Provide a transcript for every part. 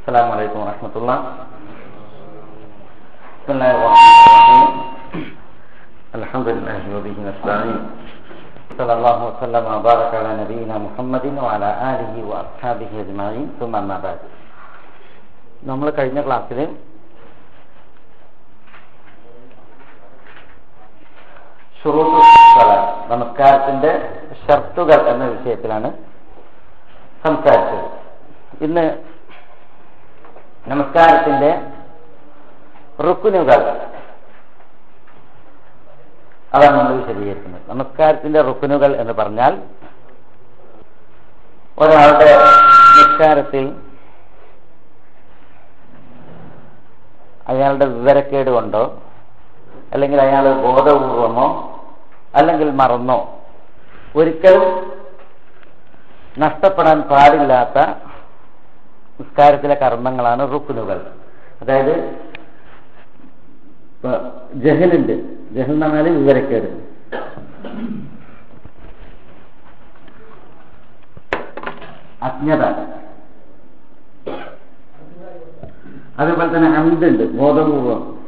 السلام عليكم ورحمة الله بسم الله الرحمن الرحيم الحمد لله وبه نستعين صلى الله وسلم وبارك على نبينا محمد وعلى آله وأصحابه أجمعين ثم أما بعد നമ്മൾ കഴിഞ്ഞ ക്ലാസ്സിൽ നമസ്കാരത്തിന്റെ ഷർത്തുകൾ എന്ന വിഷയത്തിലാണ് സംസാരിച്ചത് ഇന്ന് നമസ്കാരത്തിന്റെ റുക്കുനുകൾ അതാണ് നമ്മൾ വിശദീകരിക്കുന്നത്. നമസ്കാരത്തിന്റെ റുക്കുനുകൾ എന്ന് പറഞ്ഞാൽ ഒരാളുടെ നിസ്കാരത്തിൽ അയാളുടെ വിവരക്കേട് കൊണ്ടോ അല്ലെങ്കിൽ അയാൾ ബോധപൂർവമോ അല്ലെങ്കിൽ മറന്നോ ഒരിക്കലും നഷ്ടപ്പെടാൻ പാടില്ലാത്ത നിസ്കാരത്തിലെ കർമ്മങ്ങളാണ് റുക്കുനുകൾ അതായത് ജഹലുണ്ട്. ജഹൽ എന്ന് പറഞ്ഞാൽ വിവരക്കേട്. അജ്ഞത. അതുപോലെ തന്നെ അന്തുണ്ട് ബോധപൂർവം.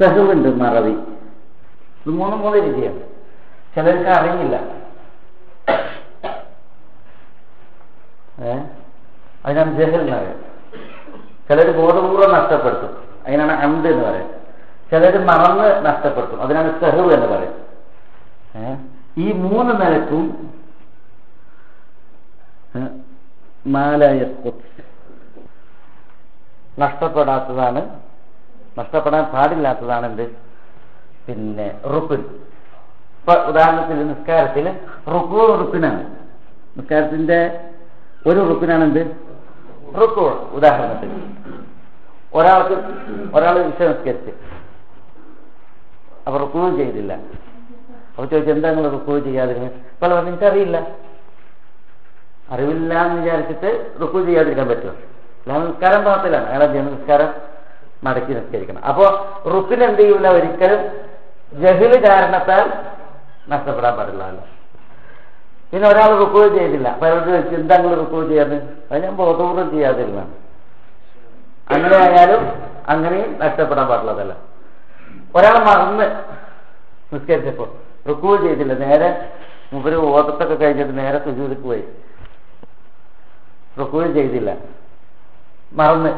സഹുണ്ട് മറവി. ഇത് മൂന്നും മൂന്ന് രീതിയാണ്. ചിലർക്ക് അറിയില്ല. ഏ? അതിനാണ് ജഹൽ എന്ന് പറയുന്നത് ചിലർ ബോധപൂർവം നഷ്ടപ്പെടുത്തും. അതിനാണ് അന്ത് എന്ന് പറയുന്നത്. ചിലർ മറന്ന് നഷ്ടപ്പെടുത്തും. അതിനാണ് സെഹു എന്ന് പറയും ഈ മൂന്ന് നിലക്കും നാലായ നഷ്ടപ്പെടാത്തതാണ് നഷ്ടപ്പെടാൻ പാടില്ലാത്തതാണ് എന്ത്? പിന്നെ റുപ്പിൻ ഇപ്പൊ ഉദാഹരണത്തിന് നിസ്കാരത്തിൽ റുക്കു റുപ്പിനാണ് നിസ്കാരത്തിന്റെ ഒരു റുപ്പിനാണ് എന്ത്? റുക്കു ഉദാഹരണത്തിന്. ഒരാൾക്ക് ഒരാൾ വിഷയം നിസ്കരിച്ച് അപ്പൊ റുക്കു ചെയ്തില്ല. അപ്പൊ ചോദിച്ചു എന്താ നിങ്ങൾ റുക്കു ചെയ്യാതിരുന്നത് അപ്പോൾ പറഞ്ഞു എനിക്കറിയില്ല. അറിവില്ല എന്ന് വിചാരിച്ചിട്ട് റുക്കു ചെയ്യാതിരിക്കാൻ പറ്റുമോ? അല്ലാതെ നിസ്കാരം പാത്തിലാണ് അയാളെ നിസ്കാരം മടക്കി നിസ്കരിക്കണം അപ്പോ റുക്കിന് എന്ത് ചെയ്യൂല? ഒരിക്കലും ജഹിൽ കാരണത്താൽ നഷ്ടപ്പെടാൻ പാടില്ലല്ലോ പിന്നെ ഒരാൾ റുക്കു ചെയ്തില്ല. പലരുടെ ചിന്തങ്ങൾ ചെയ്യാതെ റുക്കു ചെയ്യാറ് അത് ഞാൻ ബോധപൂർവം ചെയ്യാതിരുന്നാണ് അങ്ങനെ ആയാലും അങ്ങനെയും നഷ്ടപ്പെടാൻ പാടുള്ളതല്ല. ഒരാൾ മറന്ന് നിസ്കരിച്ചപ്പോ റുക്കു ചെയ്തില്ല. നേരെ മുമ്പര് ഓതത്തൊക്കെ കഴിഞ്ഞിട്ട് നേരെ സുജൂതിക്ക് പോയി. റുക്കു ചെയ്തില്ല. മറന്ന്.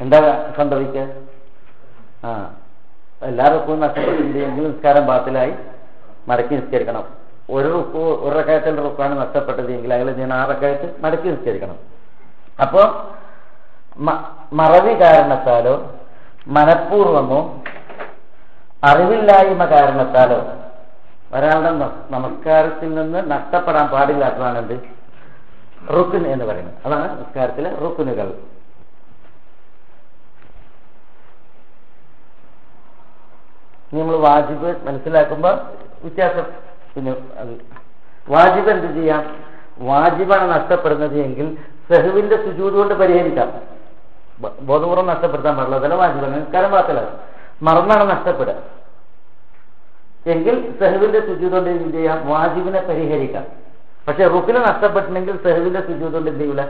എന്താ സംഭവിക്കുക ആ. എല്ലാ റുക്കും നഷ്ടപ്പെട്ടില്ലെങ്കിൽ നിസ്കാരം പാത്തിലായി മടക്കി നിസ്കരിക്കണം. ഒരു റുക്കു ഒരു റക്കായത്തിന്റെ റുക്കാണ് നഷ്ടപ്പെട്ടത് എങ്കിൽ അയാൾ ഞാൻ ആ റക്കായത്ത് മടക്കി നിസ്കരിക്കണം. അപ്പോ മറവി കാരണത്താലോ മനഃപൂർവമോ അറിവില്ലായ്മ കാരണത്താലോ ഒരാളുടെ നമസ്കാരത്തിൽ നിന്ന് നഷ്ടപ്പെടാൻ പാടില്ലാത്തതാണ് എന്ത്? റുക്കുൻ എന്ന് പറയുന്നത്. അതാണ് നമസ്കാരത്തിലെ റുക്കുനുകൾ നമ്മൾ വാജിബ് മനസ്സിലാക്കുമ്പോൾ വ്യത്യാസം പിന്നെ വാജിബ് എന്ത് ചെയ്യാം? വാജിബാണ് നഷ്ടപ്പെടുന്നത് എങ്കിൽ സെഹുവിന്റെ സുജൂത് കൊണ്ട് പരിഹരിക്കാം. ബോധപൂർവം നഷ്ടപ്പെടുത്താൻ പാടില്ല. അതല്ല വാജിബാണ് നിസ്കാരം പാത്തില്ല മറന്നാണ് നഷ്ടപ്പെടുക. എങ്കിൽ സെഹുവിന്റെ സുജൂത് കൊണ്ട് എന്ത് ചെയ്യാം? വാജിബിനെ പരിഹരിക്കാം. പക്ഷെ റുക്കിന് നഷ്ടപ്പെട്ടിട്ടുണ്ടെങ്കിൽ സെഹുവിന്റെ സുജൂത് കൊണ്ട് എന്ത് ചെയ്യൂല?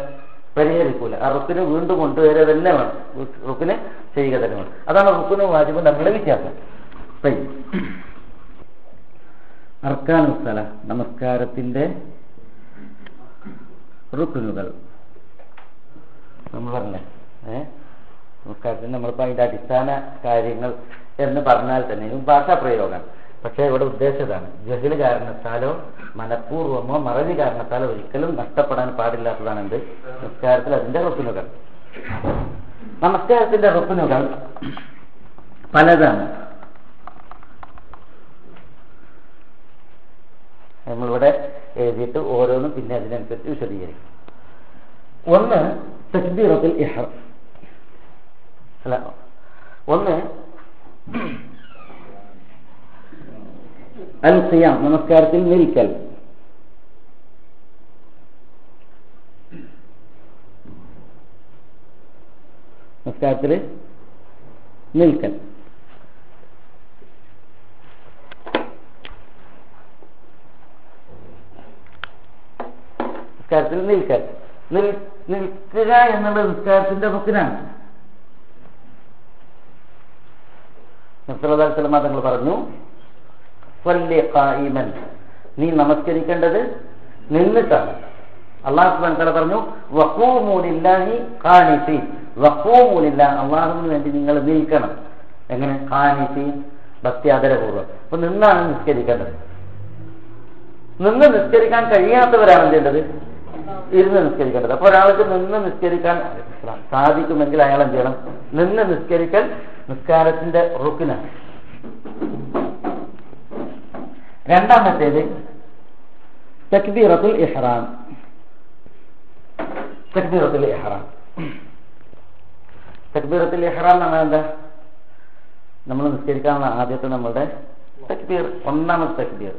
പരിഹരിക്കൂല. ആ റുക്കിന് വീണ്ടും കൊണ്ടുവരിക തന്നെ വേണം. റുക്കിന് ചെയ്യുക തന്നെ വേണം. അതാണ് റുക്കിനും വാജിബും തമ്മിലുള്ള വ്യത്യാസം. അർക്കാനുസ്ഥല നമസ്കാരത്തിന്റെ റുക്കുനുകൾ നമ്മൾ പറഞ്ഞേ ഏഹ് നമസ്കാരത്തിന് നമ്മളിപ്പോ അതിന്റെ അടിസ്ഥാന കാര്യങ്ങൾ എന്ന് പറഞ്ഞാൽ തന്നെ ഭാഷാ പ്രയോഗം. പക്ഷേ ഇവിടെ ഉദ്ദേശിച്ചതാണ് ജഹിൽ കാരണത്താലോ മനഃപൂർവമോ മറവി കാരണത്താലോ ഒരിക്കലും നഷ്ടപ്പെടാൻ പാടില്ലാത്തതാണ് എന്ത് നമസ്കാരത്തിൽ അതിന്റെ റുക്കുനുകൾ നമസ്കാരത്തിന്റെ റുക്കുനുകൾ പലതാണ്. നമ്മളിവിടെ എഴുതിയിട്ട് ഓരോന്നും പിന്നെ അതിനനുസരിച്ച് വിശദീകരിക്കും. ഒന്ന് തക്ബീറത്തിൽ ഇഹർ അല്ല ഒന്ന് അൽ സിയാം നമസ്കാരത്തിൽ നിൽക്കൽ. നമസ്കാരത്തിൽ നിൽക്കൽ. നമസ്കാരത്തിൽ നിൽക്കൽ നിൽ- നിൽക്കുക എന്നുള്ള നിസ്കാരത്തിന്റെ റുക്കിനാണ് നബ്സല്ലാസ്ലമ തങ്ങൾ പറഞ്ഞു. നീ നമസ്കരിക്കേണ്ടത് നിന്നിട്ടാണ് അള്ളാഹു തആല പറഞ്ഞു വഖൂമുലില്ലാഹി ഖാനിഫീൻ വഖൂമുലില്ലാ അള്ളാഹുവിന് വേണ്ടി നിങ്ങൾ നിൽക്കണം. എങ്ങനെ? ഖാനിഫീൻ ഭക്തി ആദരപൂർവം അപ്പൊ നിന്നാണ് നിസ്കരിക്കേണ്ടത്. നിന്ന് നിസ്കരിക്കാൻ കഴിയാത്തവരാണ് ചെയ്യേണ്ടത്? ഇരുന്ന് നിസ്കരിക്കേണ്ടത്. അപ്പൊ ഒരാൾക്ക് നിന്ന് നിസ്കരിക്കാൻ സാധിക്കുമെങ്കിൽ അയാൾ എന്ത് ചെയ്യണം? നിന്ന് നിസ്കരിക്കൽ നിസ്കാരത്തിന്റെ റുക്കിനാണ്. രണ്ടാമത്തേത് തക്ബീറത്തുൽ ഇഹ്റാം. തക്ബീറത്തുൽ ഇഹ്റാം. തക്ബീറത്തുൽ ഇഹ്റാം എന്ന് പറഞ്ഞാൽ എന്താ? നമ്മൾ നിസ്കരിക്കാനുള്ള ആദ്യത്തെ നമ്മളുടെ തക്ബീർ. ഒന്നാമത്തെ തക്ബീർ.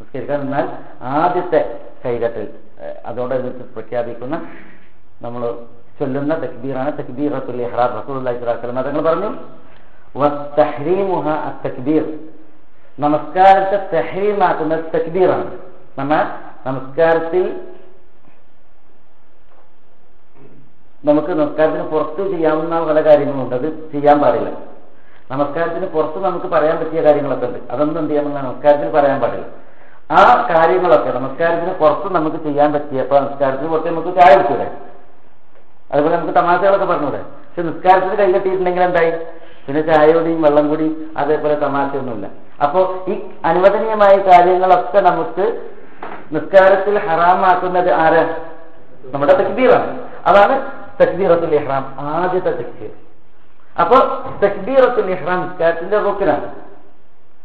നിസ്കരിക്കാൻ നിന്നാൽ ആദ്യത്തെ കൈകെട്ടൽ അതോടനുബന്ധിച്ച് പ്രഖ്യാപിക്കുന്ന നമ്മൾ ചൊല്ലുന്ന തക്ബീറാണ് തക്ബീറത്തുൽ ഇഹ്റാം. റസൂലുള്ളാഹി പറഞ്ഞു അത്തക്ബീർ. നമസ്കാരത്തെ തെഹ്രീമാക്കുന്ന തക്ബീറാണ്. നമ്മൾ നമസ്കാരത്തിൽ നമുക്ക് നമസ്കാരത്തിന് പുറത്ത് ചെയ്യാവുന്ന പല കാര്യങ്ങളുണ്ട്. അത് ചെയ്യാൻ പാടില്ല. നമസ്കാരത്തിന് പുറത്ത് നമുക്ക് പറയാൻ പറ്റിയ കാര്യങ്ങളൊക്കെ ഉണ്ട്. അതൊന്നും എന്ത് ചെയ്യാമെന്ന് നമസ്കാരത്തിന് പറയാൻ പാടില്ല. ആ കാര്യങ്ങളൊക്കെ നമസ്കാരത്തിന് പുറത്ത് നമുക്ക് ചെയ്യാൻ പറ്റിയ അപ്പൊ നമസ്കാരത്തിന് പുറത്ത് നമുക്ക് ചായ വെച്ചൂടെ അതുപോലെ നമുക്ക് തമാശകളൊക്കെ പറഞ്ഞൂടെ? പക്ഷെ നിസ്കാരത്തിന് കൈ കെട്ടിയിട്ടുണ്ടെങ്കിൽ എന്തായി? പിന്നെ ചായയോടെയും വെള്ളം കൂടി അതേപോലെ തമാശയൊന്നുമില്ല. അപ്പോൾ ഈ അനുവദനീയമായ കാര്യങ്ങളൊക്കെ നമുക്ക് നിസ്കാരത്തിൽ ഹറാമാക്കുന്നത് ആര്? നമ്മുടെ തക്ബീറാണ്. അതാണ് തക്ബീറത്തുൽ ഇഹ്റാം ആദ്യത്തെ തക്ബീർ. അപ്പൊ തക്ബീറത്തുൽ ഇഹ്റാം നിസ്കാരത്തിന്റെ റുക്കിനാണ്.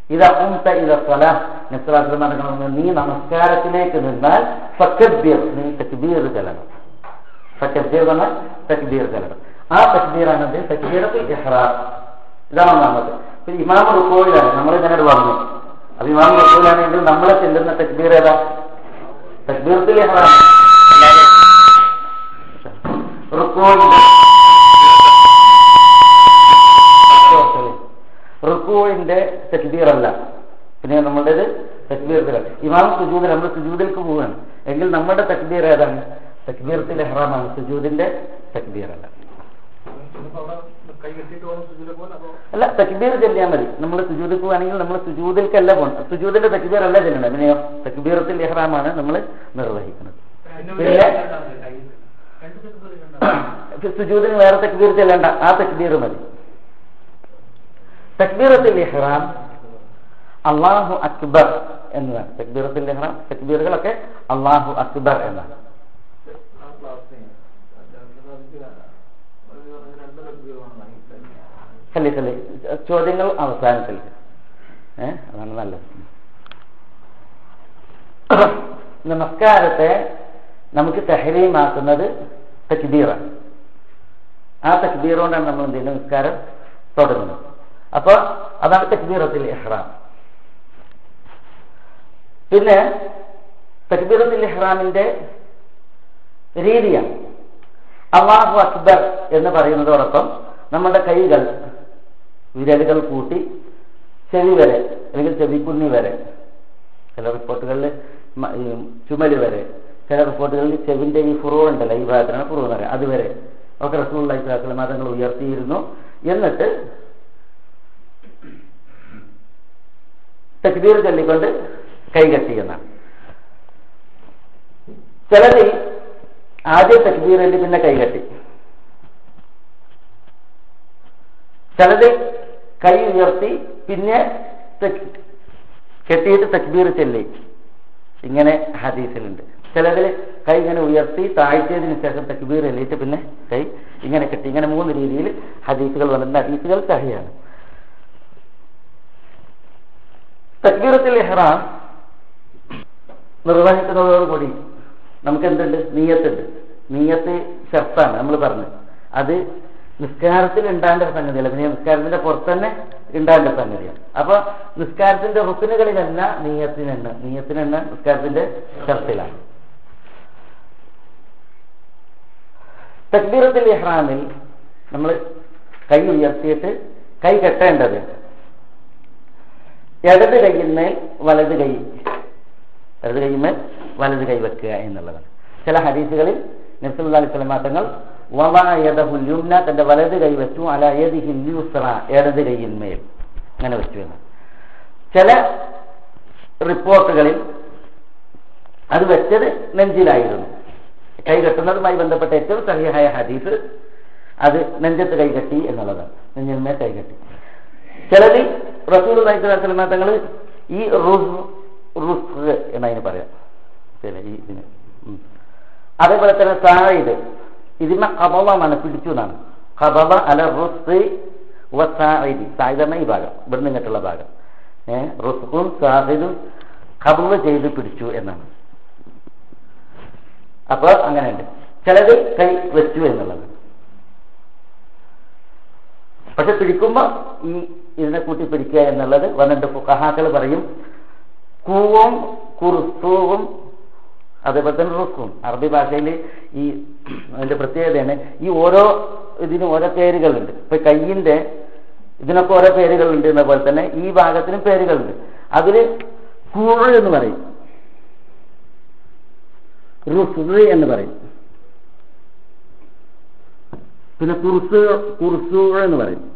ഇതാ ഉംത ഇല സ്വലാ. നബ്സലാസ്ലം നടക്കണമെന്ന് നീ നമസ്കാരത്തിലേക്ക് നിന്നാൽ ഫക്കബീർ നീ തക്ബീർ ചെല്ലണം. ഫക്കബീർ തന്നെ തക്ബീർ ചെല്ലണം. ആ തക്ബീറാണത് തക്ബീറത്തുൽ ഇഹ്റാം. ഇതാണ് ഒന്നാമത്. പിന്നെ ഇമാം റുക്കോയിലാണ് നമ്മൾ ഇതിനോട് പറഞ്ഞു അത് ഇമാം റുക്കോയിലാണെങ്കിൽ നമ്മളെ ചെല്ലുന്ന തക്ബീർ ഏതാ? തക്ബീറത്തുൽ ഇഹ്റാം. റുക്കോയിന്റെ റുക്കുവിന്റെ തക്ബീർ അല്ല പിന്നെ നമ്മളുടേത് തക്ബീറത്തിലാണ്. ഇമാം സുജൂദിൽ നമ്മൾ സുജൂദിലേക്ക് പോവുകയാണ്. എങ്കിൽ നമ്മുടെ തക്ബീർ ഏതാണ്? തക്ബീറത്തിൽ ഹറാമാണ്. സുജൂദിന്റെ തക്ബീർ അല്ല അല്ല തക്ബീർ ചെല്ലിയാൽ മതി. നമ്മൾ സുജൂദിൽ പോവുകയാണെങ്കിൽ നമ്മൾ സുജൂദിൽക്കല്ല പോകണം. സുജൂദിന്റെ തക്ബീർ അല്ല ചെല്ലണം പിന്നെയോ തക്ബീറത്തിൽ ഇഹ്റാമാണ് നമ്മൾ നിർവഹിക്കുന്നത്. പിന്നെ സുജൂദിന് വേറെ തക്ബീർ ചെല്ലണ്ട. ആ തക്ബീർ മതി. തക്ബീറത്തുൽ ഇഹ്റാം അള്ളാഹു അക്ബർ എന്നതാണ്. തക്ബീറത്തിൽ ഇഹ്റാം തക്ബീറുകളൊക്കെ അള്ളാഹു അക്ബർ എന്നാണ്. കല്ലി കല്ലി ചോദ്യങ്ങൾ അവസാനത്തിൽ. ഏഹ് അതാണ് നല്ലത്. നമസ്കാരത്തെ നമുക്ക് തെഹരീമാക്കുന്നത് തക്ബീറാണ്. ആ തക്ബീർ നമ്മൾ എന്ത് നിസ്കാരം തുടങ്ങുന്നത്. അപ്പൊ അതാണ് തക്ബീറത്തിൽ ഇഹ്റാം. പിന്നെ തക്ബീറത്തിൽ ഇഹ്റാമിന്റെ രീതിയാണ്. അള്ളാഹു അക്ബർ എന്ന് പറയുന്നതോടൊപ്പം നമ്മുടെ കൈകൾ വിരലുകൾ കൂട്ടി ചെവി വരെ അല്ലെങ്കിൽ ചെവിക്കുണ്ണി വരെ ചില റിപ്പോർട്ടുകളിൽ ചുമൽ വരെ ചില റിപ്പോർട്ടുകളിൽ ചെവിന്റെ ഈ ഫുറോ ഉണ്ടല്ലോ ഈ ഭാഗത്തിനാണ് ഫുറോ എന്ന് പറയുക അതുവരെ ഒക്കെ റസൂൾ അലൈഹി മതങ്ങൾ ഉയർത്തിയിരുന്നു. എന്നിട്ട് തക്ബീർ ചൊല്ലിക്കൊണ്ട് കൈകെട്ടി എന്നാണ് ചിലതിൽ ആദ്യം ചൊല്ലി പിന്നെ കൈകെട്ടി ചിലത് കൈ ഉയർത്തി പിന്നെ കെട്ടിയിട്ട് തക്ബീർ ചൊല്ലി. ഇങ്ങനെ ഹദീസിലുണ്ട്. ചിലതിൽ കൈ ഇങ്ങനെ ഉയർത്തി താഴ്ത്തിയതിനു ശേഷം തക്ബീർ എല്ലിയിട്ട് പിന്നെ കൈ ഇങ്ങനെ കെട്ടി. ഇങ്ങനെ മൂന്ന് രീതിയിൽ ഹദീസുകൾ വന്നിട്ടുണ്ട്. ഹദീസുകൾ സഹിയാണ്. തക്ബീറത്തിൽ ഇഹ്റാം നിർവഹിക്കുന്നതോടുകൂടി നമുക്ക് എന്തുണ്ട് നീയത്തുണ്ട്. നീയത്ത് ഷർത്താണ് നമ്മൾ പറഞ്ഞു അത് നിസ്കാരത്തിൽ ഉണ്ടാകേണ്ട സംഗതിയല്ല. പിന്നെ നിസ്കാരത്തിന്റെ പുറത്ത് തന്നെ ഉണ്ടാകേണ്ട സംഗതിയാണ്. അപ്പൊ നിസ്കാരത്തിന്റെ റുക്കിനുകളിലല്ല നീയത്തിനെണ്ണ നീയത്തിനെണ്ണ നിസ്കാരത്തിന്റെ ഷർത്തിലാണ്. തക്ബീറത്തിൽ ഇഹ്റാമിൽ നമ്മൾ കൈ ഉയർത്തിയിട്ട് കൈ കെട്ടേണ്ടത് ഇടത് കൈയിന്മേൽ വലത് കൈ. ഇടത് കൈമേൽ വലത് കൈ വെക്കുക എന്നുള്ളതാണ്. ചില ഹദീസുകളിൽ നബ്സല്ലാ അലൈഹി സ്വലമാ തങ്ങൾ തന്റെ വലത് കൈ വെച്ചു അല ഏത് ഹിന്ദുസ്ര ഇടത് കൈയിന്മേൽ അങ്ങനെ വെച്ചു എന്ന്. ചില റിപ്പോർട്ടുകളിൽ അത് വെച്ചത് നെഞ്ചിലായിരുന്നു. കൈ കെട്ടുന്നതുമായി ബന്ധപ്പെട്ട ഏറ്റവും സഹിയായ ഹദീസ് അത് നെഞ്ചത്ത് കൈകെട്ടി എന്നുള്ളതാണ്. നെഞ്ചിന്മേൽ കൈകെട്ടി ചിലതിൽ റസൂൽ നൈസ്ലാസ്ലമ തങ്ങൾ ഈ റുസ് റുസ് എന്നതിന് പറയാം. പിന്നെ ഈ ഇതിന്. അതേപോലെ തന്നെ സായിദ് ഇതിന്മ കബവമാണ് പിടിച്ചു എന്നാണ്. കബവ അല റുസ് സായിദി സായിദ് ഈ ഭാഗം. ഇവിടുന്ന് ഇങ്ങോട്ടുള്ള ഭാഗം. ഏഹ് റുസും സാഹിദും കബവ ചെയ്ത് പിടിച്ചു എന്നാണ്. അപ്പൊ അങ്ങനെയുണ്ട്. ചിലത് കൈ വെച്ചു എന്നുള്ളത്. പക്ഷെ പിടിക്കുമ്പോ ഈ ഇതിനെ കൂട്ടി പിടിക്കുക എന്നുള്ളത് വന്നിട്ട് കഹാക്കൾ പറയും. കൂവും കുറുത്തൂവും അതേപോലെ തന്നെ റുക്കും. അറബി ഭാഷയിൽ ഈ അതിന്റെ പ്രത്യേകതയാണ്. ഈ ഓരോ ഇതിനും ഓരോ പേരുകളുണ്ട്. ഇപ്പൊ കയ്യിന്റെ ഇതിനൊക്കെ ഓരോ പേരുകളുണ്ട് എന്ന പോലെ തന്നെ ഈ ഭാഗത്തിനും പേരുകളുണ്ട്. അതിൽ കൂഴ് എന്ന് പറയും. റുസ് എന്ന് പറയും. പിന്നെ കുറുസ് കുറുസൂഴ എന്ന് പറയും.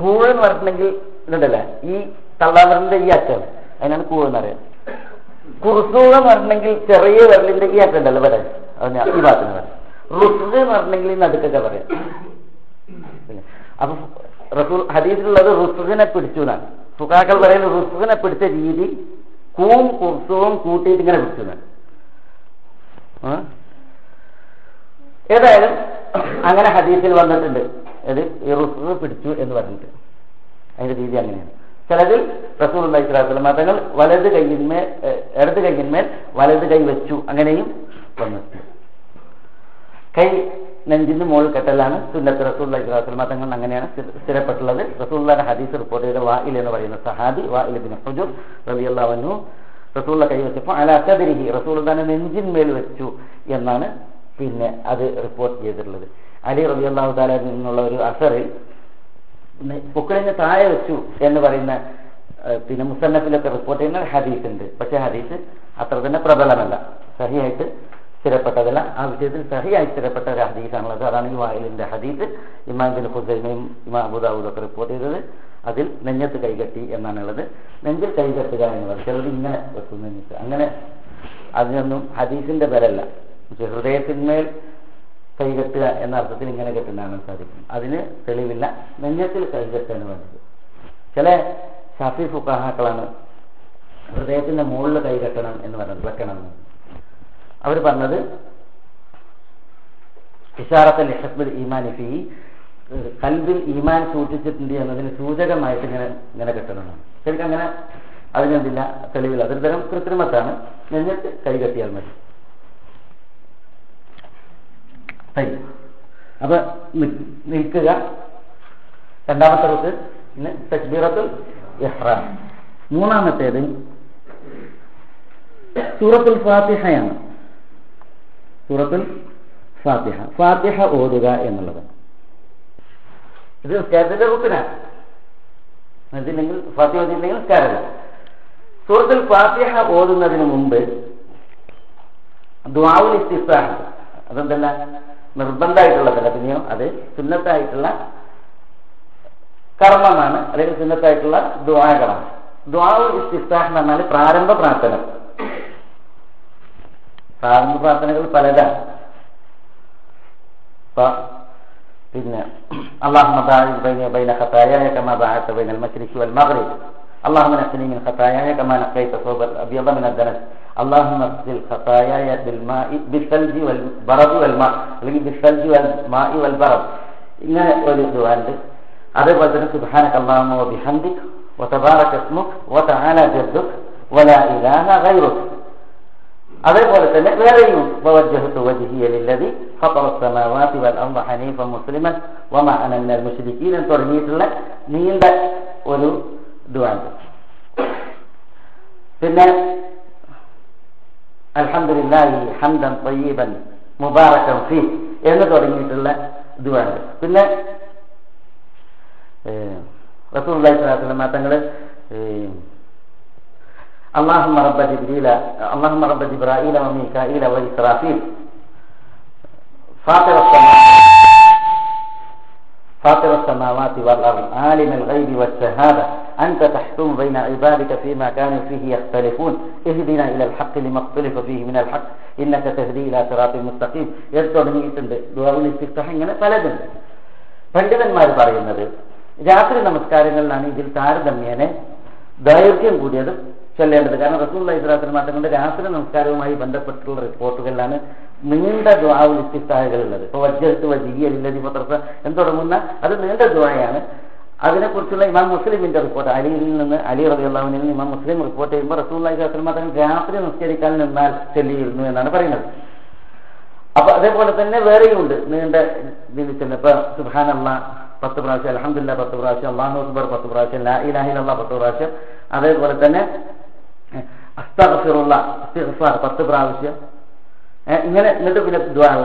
കൂഴ് എന്ന് പറഞ്ഞിട്ടുണ്ടെങ്കിൽ ഇതുണ്ടല്ലേ? ഈ തള്ളാവറിന്റെ ഈ അറ്റം. അതിനാണ് കൂഴ് എന്ന് പറയുന്നത്. കുറുസു എന്ന് പറഞ്ഞിട്ടുണ്ടെങ്കിൽ ചെറിയ വിരലിന്റെ ഈ അറ്റം ഉണ്ടല്ലോ ഇവിടെ. ഈ ഭാഗത്തിന് പറയാം റുസ് എന്ന് പറഞ്ഞിട്ടുണ്ടെങ്കിൽ ഈ നടുക്കൊക്കെ പറയാം. അപ്പൊ റസൂൽ ഹദീസിലുള്ളത് റുസുഖിനെ പിടിച്ചു എന്നാണ്. സുഖാക്കൾ പറയുന്ന റുസുഖിനെ പിടിച്ച രീതി കൂവും കുർസുവും കൂട്ടിയിട്ട് ഇങ്ങനെ പിടിച്ചു എന്നാണ്? ഏതായാലും അങ്ങനെ ഹദീസിൽ വന്നിട്ടുണ്ട്. ഈ റുസ് പിടിച്ചു എന്ന് പറഞ്ഞിട്ട്. അതിന്റെ രീതി അങ്ങനെയാണ്. ചിലതിൽ റസൂൽ അള്ളാഹിസ്ലാത്തുള്ള മതങ്ങൾ വലത് കൈയിന്മേൽ ഇടത് കൈയിന്മേൽ വലത് കൈ വെച്ചു. അങ്ങനെയും വന്നിട്ടുണ്ട് കൈ നെഞ്ചിന് മുകളിൽ കെട്ടലാണ് സുന്നത്ത് റസൂൽ അള്ളാഹിസ്ലാത്തുൽ മതങ്ങൾ അങ്ങനെയാണ് സ്ഥിര- സ്ഥിരപ്പെട്ടുള്ളത്. റസൂള്ളാന്റെ ഹദീസ് റിപ്പോർട്ട് ചെയ്ത വായിൽ എന്ന് പറയുന്ന സഹാബി വായിൽ ബിൻ ഹുജുർ വന്നു റസൂള്ള കൈ വെച്ചപ്പോൾ അല അച്ചതിരിഹി റസൂൾ തന്നെ നെഞ്ചിന്മേൽ വെച്ചു എന്നാണ് പിന്നെ അത് റിപ്പോർട്ട് ചെയ്തിട്ടുള്ളത്. അലി റബി അള്ളാഹു താല നിന്നുള്ള ഒരു അസറിൽ പൊക്കിളിന് താഴെ വെച്ചു എന്ന് പറയുന്ന പിന്നെ മുസന്നഫിലൊക്കെ റിപ്പോർട്ട് ചെയ്യുന്ന ഹദീസ് ഉണ്ട് പക്ഷെ ഹദീസ് അത്ര തന്നെ പ്രബലമല്ല. സഹിയായിട്ട് സ്ഥിരപ്പെട്ടതല്ല. ആ വിഷയത്തിൽ സഹിയായി സ്ഥിരപ്പെട്ട ഒരു ഹദീസാണുള്ളത്. അതാണ് ഈ വായിലിന്റെ ഹദീസ്. ഇമാം ബിൻ ഹുസൈനയും ഇമാം അബുദാബുദൊക്കെ റിപ്പോർട്ട് ചെയ്തത് അതിൽ നെഞ്ഞത്ത് കൈകെട്ടി എന്നാണുള്ളത്. നെഞ്ചിൽ കൈകെട്ടുക എന്നുള്ളത്. ചിലർ ഇങ്ങനെ വെക്കും അങ്ങനെ അതിനൊന്നും ഹദീസിന്റെ ബലല്ല ഹൃദയത്തിന്മേൽ കൈകെട്ടുക എന്ന അർത്ഥത്തിൽ ഇങ്ങനെ കെട്ടുണ്ടാകാൻ സാധിക്കും. അതിന് തെളിവില്ല. നെഞ്ഞത്തിൽ കൈകെട്ടാണ് വേണ്ടത്. ചില ഷാഫി ഫുക്കാഹാക്കളാണ് ഹൃദയത്തിന്റെ മുകളിൽ കൈകെട്ടണം എന്ന് പറഞ്ഞത് വെക്കണം അവർ പറഞ്ഞത് ഇഷാറത്തൽ ഇഹബ്ബുൽ ഈമാൻ ഫി കൽബിൽ ഈമാൻ സൂക്ഷിച്ചിട്ടുണ്ട് എന്നതിന് സൂചകമായിട്ട് ഇങ്ങനെ ഇങ്ങനെ കെട്ടണമെന്നാണ് ശരിക്കും അങ്ങനെ അതിനെന്തില്ല തെളിവില്ല. അതൊരു തരം കൃത്രിമത്താണ്. നെഞ്ഞത്ത് കൈകെട്ടിയാൽ മതി. അപ്പൊ നിൽക്കുക. രണ്ടാമത്തെ റുക്ക് തക്ബീറത്തുൽ ഇഹ്റാം. മൂന്നാമത്തേത് സൂറത്തുൽ ഫാത്തിഹയാണ്. സൂറത്തുൽ ഫാത്തിഹ. ഫാത്തിഹ ഓതുക എന്നുള്ളത്. ഇത് നിസ്കാരത്തിന്റെ റുക്കിനാണ് എന്നിട്ടില്ലെങ്കിൽ ഫാത്തിഹ ഓതിയില്ലെങ്കിൽ നിസ്കാരമില്ല സൂറത്തുൽ ഫാത്തിഹ ഓതുന്നതിന് മുമ്പ് ദ്വാവുൽ ഇസ്തിഫാഹ്. അതെന്തല്ല? നിർബന്ധമായിട്ടുള്ള തല പിന്നെയോ അത് സുന്നത്തായിട്ടുള്ള കർമ്മമാണ്. അല്ലെങ്കിൽ സുന്നത്തായിട്ടുള്ള ദ്വാകളാണ് ദ്വാവ് ഇസ്തിഫ്താഹ് എന്ന് പറഞ്ഞാൽ പ്രാരംഭ പ്രാർത്ഥന. പ്രാരംഭ പ്രാർത്ഥനകൾ പലതാണ്. പിന്നെ അള്ളാഹ് മതാ ബൈന ബൈന ഖത്തായ കമാ ബഅത്ത ബൈനൽ മശ്രിഖി വൽ മഗ്രിബ്. اللهم نقني من خطاياي كما نقيت ثوب الابيض من الدنس اللهم اغسل خطاياي بالماء بالثلج والبرد والماء അല്ലെങ്കിൽ بالثلج والماء والبرد ഇങ്ങനെ ഒരു ദുആണ്ട് അതേപോലെ തന്നെ സുബ്ഹാനക അല്ലാഹുമ്മ വബിഹംദിക് വതബാറക ഇസ്മുക് വതആല ജദ്ദുക് വലാ ഇലാഹ ഗൈറുക് അതേപോലെ തന്നെ വേറെയും വവജ്ജഹ്തു വജ്ഹിയ ലില്ലദി ഫത്തറ السماوات والارض حنيفا مسلما وما انا من المشركين എന്ന് തുടങ്ങിയിട്ടുള്ള നീണ്ട ഒരു ദുആണ്ട് പിന്നെ അൽഹംദുലില്ലാഹി ഹംദൻ തയ്യിബൻ മുബാറകൻ ഫീ എന്ന് തുടങ്ങിയിട്ടുള്ള ദുആണ്ട് പിന്നെ റസൂലുള്ളാഹി സ്വല്ലല്ലാഹു അലൈഹി വസല്ലം തങ്ങൾ اللهم رب جبريل اللهم رب جبرائيل وميكائيل وإسرافيل فاطر السماوات فاطر السماوات والأرض عالم الغيب والشهادة أنت تحكم بين عبادك فيما كانوا فيه يختلفون اهدنا إلى الحق لما اختلف فيه من الحق إنك تهدي إلى صراط مستقيم ഇത് തുടങ്ങിയിട്ടുണ്ട് ദുആഉൽ ഇസ്തിഫ്താഹ് ഇങ്ങനെ പലതുണ്ട് പണ്ഡിതന്മാർ പറയുന്നത് രാത്രി നമസ്കാരങ്ങളിലാണ് ഇതിൽ താരതമ്യേന ദൈർഘ്യം കൂടിയത് ചൊല്ലേണ്ടത് കാരണം റസൂൽ ഇസ്ലാത്തിന് മാത്രം രാത്രി നമസ്കാരവുമായി ബന്ധപ്പെട്ടുള്ള റിപ്പോർട്ടുകളിലാണ് നീണ്ട ദ്വാവുൽ ഇപ്പൊ ഇപ്പോൾ വജ്ജത്ത് വജീയലില്ലതി പത്രസ എന്ന് തുടങ്ങുന്ന അത് നീണ്ട ദ്വായാണ് അതിനെക്കുറിച്ചുള്ള ഇമാം മുസ്ലിമിന്റെ റിപ്പോർട്ട്. അലിയിൽ നിന്ന് അലി റബിയുള്ളവനിൽ നിന്ന് ഇമാം മുസ്ലിം റിപ്പോർട്ട് ചെയ്യുമ്പോൾ റസൂൽ ഇസ്ലാത്തിന് മാത്രം രാത്രി നിസ്കരിക്കാൻ നിന്നാൽ ചെല്ലിയിരുന്നു എന്നാണ് പറയുന്നത്. അപ്പൊ അതേപോലെ തന്നെ വേറെയും ഉണ്ട്. നീണ്ട ഇതിൽ തന്നെ ഇപ്പൊ സുഹാനല്ല പത്ത് പ്രാവശ്യം അലഹമില്ല പത്ത് പ്രാവശ്യം അള്ളാഹു അക്ബർ പത്ത് പ്രാവശ്യം ലാ ഇലാഹിലുള്ള പത്ത് പ്രാവശ്യം. അതേപോലെ തന്നെ അസ്തഫിറുള്ള പത്ത് പ്രാവശ്യം. ഇങ്ങനെ എന്നിട്ട് പിന്നെ ദ്വാള